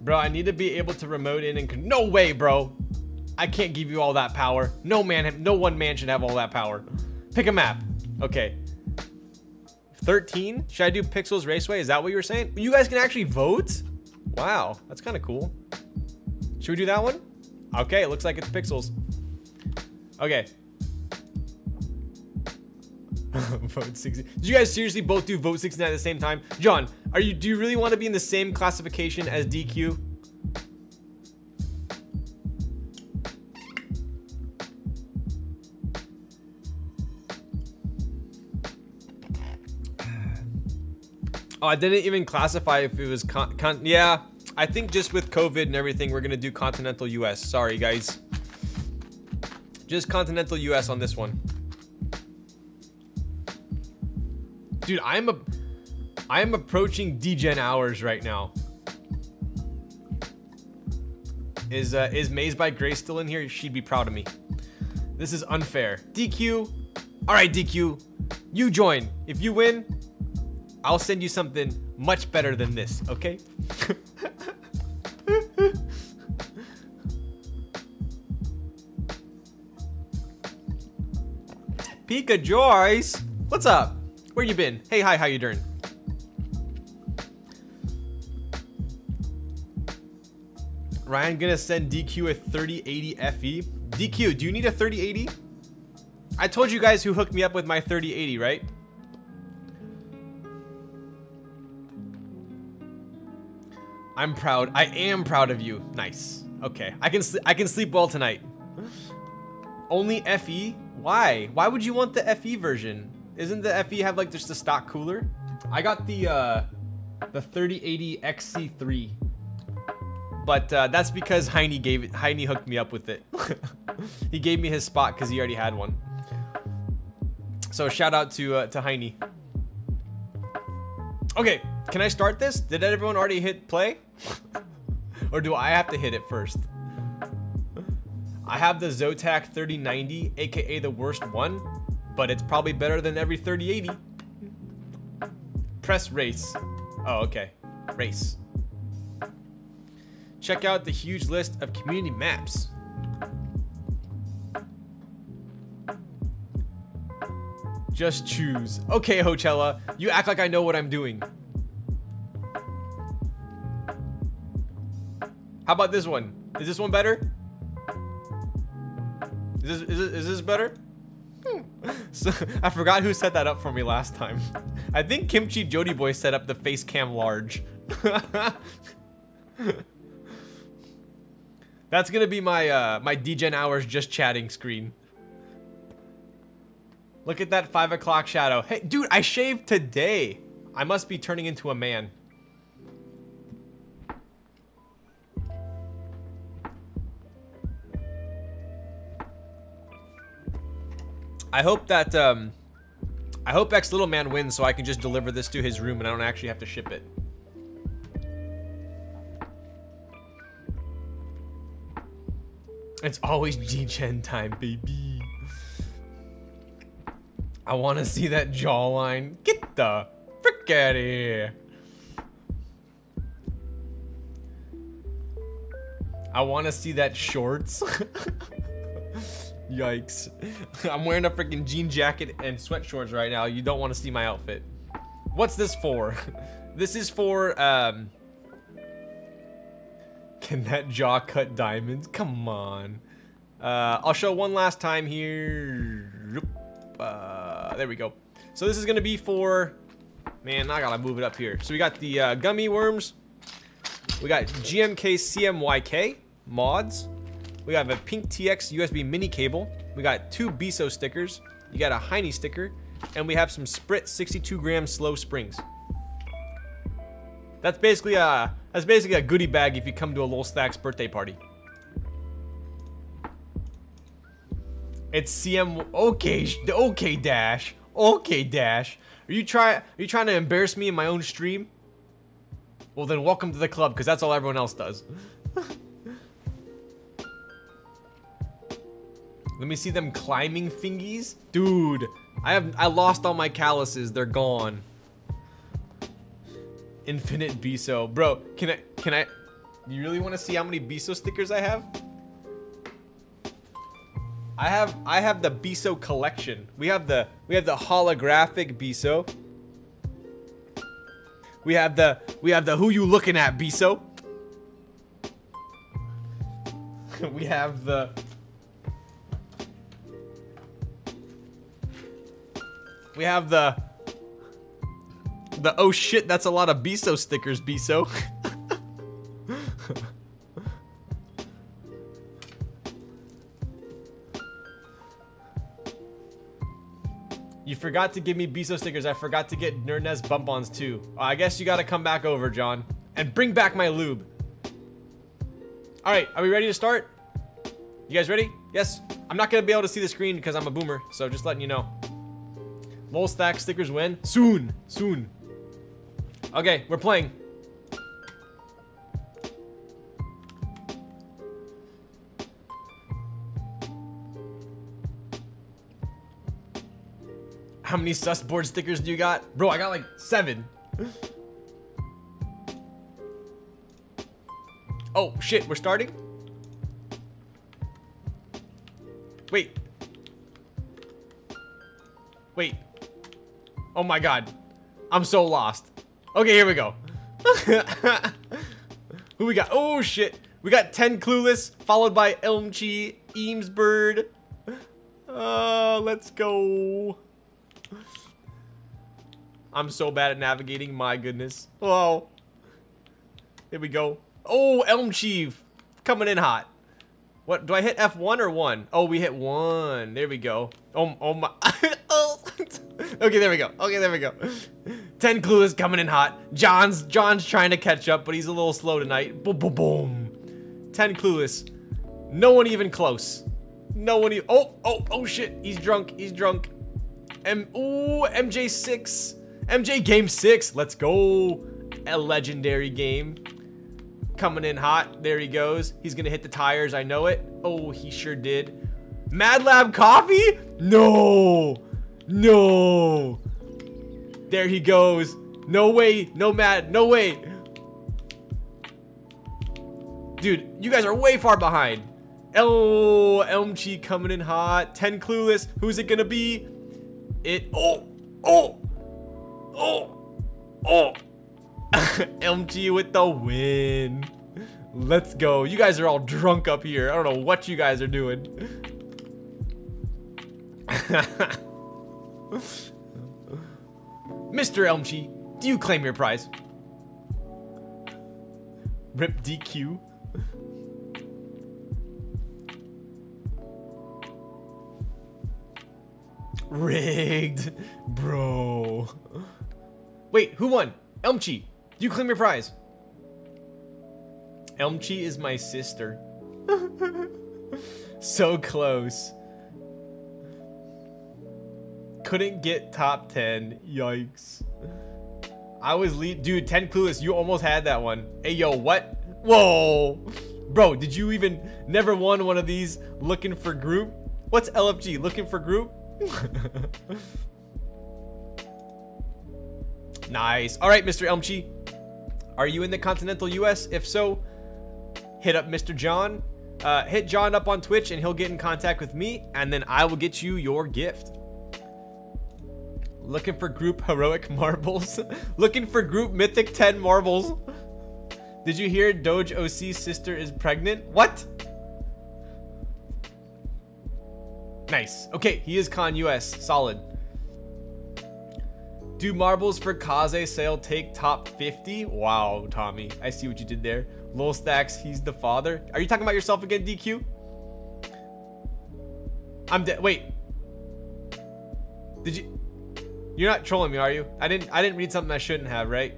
A: Bro, I need to be able to remote in and no way, bro. I can't give you all that power. No man, no one man should have all that power. Pick a map. Okay. 13? Should I do Pixels Raceway? Is that what you were saying? You guys can actually vote? Wow, that's kind of cool. Should we do that one? Okay, it looks like it's Pixels. Okay. vote 60. Did you guys seriously both do vote 69 at the same time? John, are you do you really want to be in the same classification as DQ? Oh, I didn't even classify if it was con, con yeah. I think just with COVID and everything, we're gonna do continental US. Sorry, guys. Just continental US on this one. Dude, I'm a I am approaching degen hours right now. Is uh, is Maze by Grace still in here? She'd be proud of me. This is unfair. DQ. All right, DQ. You join. If you win, I'll send you something much better than this, okay? Pika Joyce, what's up? Where you been? Hey, hi, how you doing? Ryan gonna send DQ a 3080 FE. DQ, do you need a 3080? I told you guys who hooked me up with my 3080, right? I'm proud. I am proud of you. Nice. Okay. I can I can sleep well tonight. Only FE? Why? Why would you want the FE version? Isn't the FE have like just a stock cooler? I got the uh the 3080 XC3. But uh, that's because Hiney gave it Hiney hooked me up with it. he gave me his spot because he already had one. So shout out to uh, to Hiney. Okay, can I start this? Did everyone already hit play? or do I have to hit it first? I have the Zotac 3090, aka the worst one, but it's probably better than every 3080. Press race. Oh, okay. Race. Check out the huge list of community maps. Just choose. Okay, Hochella, you act like I know what I'm doing. How about this one? Is this one better? Is this, is this, is this better? So, I forgot who set that up for me last time. I think Kimchi Jody Boy set up the face cam large. That's gonna be my uh, my DGen hours just chatting screen. Look at that five o'clock shadow. Hey, dude, I shaved today. I must be turning into a man. I hope that um, I hope X Little Man wins so I can just deliver this to his room and I don't actually have to ship it. It's always G-Gen time, baby. I want to see that jawline. Get the frick out of here. I want to see that shorts. Yikes. I'm wearing a freaking jean jacket and sweat shorts right now. You don't want to see my outfit. What's this for? this is for, um... Can that jaw cut diamonds? Come on. Uh, I'll show one last time here. Uh, there we go. So this is to be for... Man, I gotta move it up here. So we got the uh, gummy worms. We got GMK CMYK mods. We have a pink TX USB mini cable. We got two BISO stickers. You got a Hiney sticker. And we have some Sprit 62 gram slow springs. That's basically a that's basically a goodie bag if you come to a Lulzthax birthday party. It's CM okay okay dash okay dash. Are you try are you trying to embarrass me in my own stream? Well then welcome to the club because that's all everyone else does. Let me see them climbing thingies. Dude, I have I lost all my calluses. They're gone. Infinite Biso. Bro, can I can I you really want to see how many Biso stickers I have? I have I have the Biso collection. We have the we have the holographic Biso. We have the we have the who you looking at Biso. we have the We have the the oh shit, that's a lot of Biso stickers, Biso. you forgot to give me Biso stickers. I forgot to get Nerdnest bump-ons too. Uh, I guess you gotta come back over, John. And bring back my lube. Alright, are we ready to start? You guys ready? Yes. I'm not gonna be able to see the screen because I'm a boomer, so just letting you know. Lulzthax stickers win. Soon. Soon. Okay, we're playing. How many sus board stickers do you got? Bro, I got like seven. Oh, shit, we're starting? Wait. Wait. Oh my god. I'm so lost. Okay, here we go. Who we got? Oh shit. We got 10 Clueless, followed by Elmchi, Eamesbird. Uh, let's go. I'm so bad at navigating, my goodness. Oh. Here we go. Oh, Elm Chief. Coming in hot. What, do I hit F1 or 1? Oh, we hit 1. There we go. Oh, oh my. oh. okay, there we go. Okay, there we go. 10 clueless coming in hot. John's John's trying to catch up, but he's a little slow tonight. Boom, boom, boom. 10 clueless. No one even close. No one even. Oh, oh, oh shit. He's drunk. He's drunk. M. Ooh, MJ6. MJ game six. Let's go. A legendary game. Coming in hot. There he goes. He's gonna hit the tires. I know it. Oh, he sure did. Mad Lab Coffee? No. No. There he goes. No way. No Mad. No way. Dude, you guys are way far behind. Oh, Elmchi coming in hot. 10 clueless. Who's it gonna be? It. Oh. Oh. Oh. Oh. MG with the win. Let's go. You guys are all drunk up here. I don't know what you guys are doing. Mr. Elmchi, do you claim your prize? Rip DQ. Rigged. Bro. Wait, who won? Elmchi, you claim your prize? Elmchi is my sister. so close. Couldn't get top 10. Yikes. I was lead. Dude, 10 clueless. You almost had that one. Hey, yo, what? Whoa. Bro, did you even never won one of these looking for group? What's LFG? Looking for group? nice. All right, Mr. Elmchi. Are you in the continental US? If so, hit up Mr. John. Uh, hit John up on Twitch and he'll get in contact with me and then I will get you your gift. Looking for group heroic marbles. Looking for group mythic 10 marbles. Did you hear Doge OC's sister is pregnant? What? Nice. Okay, he is Con US. Solid. Do marbles for Kaze sale take top 50? Wow, Tommy. I see what you did there. Lulzthax, he's the father. Are you talking about yourself again, DQ? I'm dead. Wait. Did you... You're not trolling me, are you? I didn't I didn't read something I shouldn't have, right?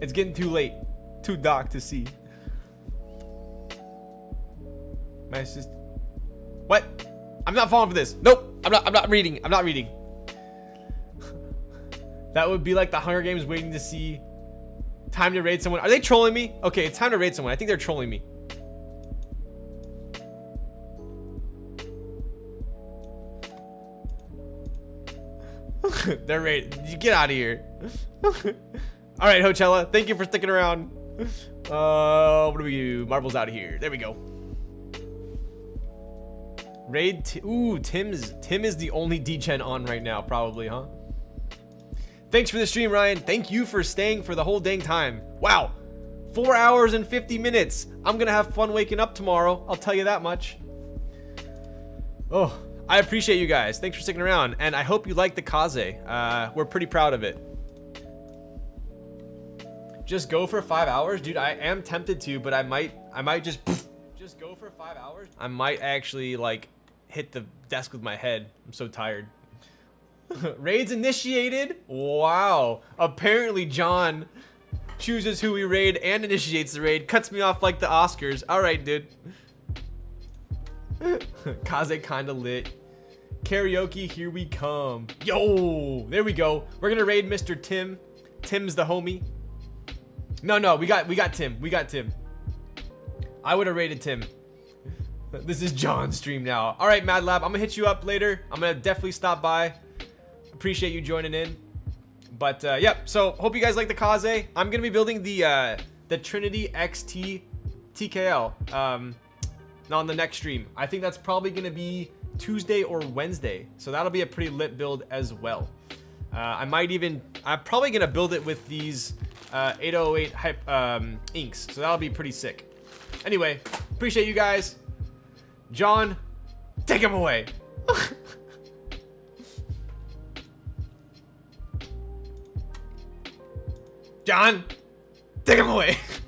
A: It's getting too late. Too dark to see. My sister... What? I'm not falling for this. Nope. I'm not I'm not reading. I'm not reading. That would be like the Hunger Games waiting to see time to raid someone. Are they trolling me? Okay, it's time to raid someone. I think they're trolling me. they're raid. You get out of here. All right, Hochella. Thank you for sticking around. Uh, what do we do? Marbles out of here. There we go. Raid. Ooh, Tim's. Tim is the only D-Gen on right now, probably, huh? Thanks for the stream, Ryan. Thank you for staying for the whole dang time. Wow. Four hours and 50 minutes. I'm going to have fun waking up tomorrow. I'll tell you that much. Oh, I appreciate you guys. Thanks for sticking around. And I hope you like the Kaze. Uh, we're pretty proud of it. Just go for five hours? Dude, I am tempted to, but I might, I might just, just go for five hours. I might actually like hit the desk with my head. I'm so tired. Raids initiated? Wow. Apparently John chooses who we raid and initiates the raid. Cuts me off like the Oscars. Alright, dude. Kaze kinda lit. Karaoke, here we come. Yo! There we go. We're gonna raid Mr. Tim. Tim's the homie. No, no, we got we got Tim. We got Tim. I would have rated Tim. This is John's stream now. All right, Mad Lab, I'm gonna hit you up later. I'm gonna definitely stop by. Appreciate you joining in. But uh, yep. So hope you guys like the Kaze. I'm gonna be building the uh, the Trinity XT TKL um, on the next stream. I think that's probably gonna be Tuesday or Wednesday. So that'll be a pretty lit build as well. Uh, I might even. I'm probably gonna build it with these uh, 808 hype um, inks. So that'll be pretty sick. Anyway, appreciate you guys. John, take him away. John, take him away.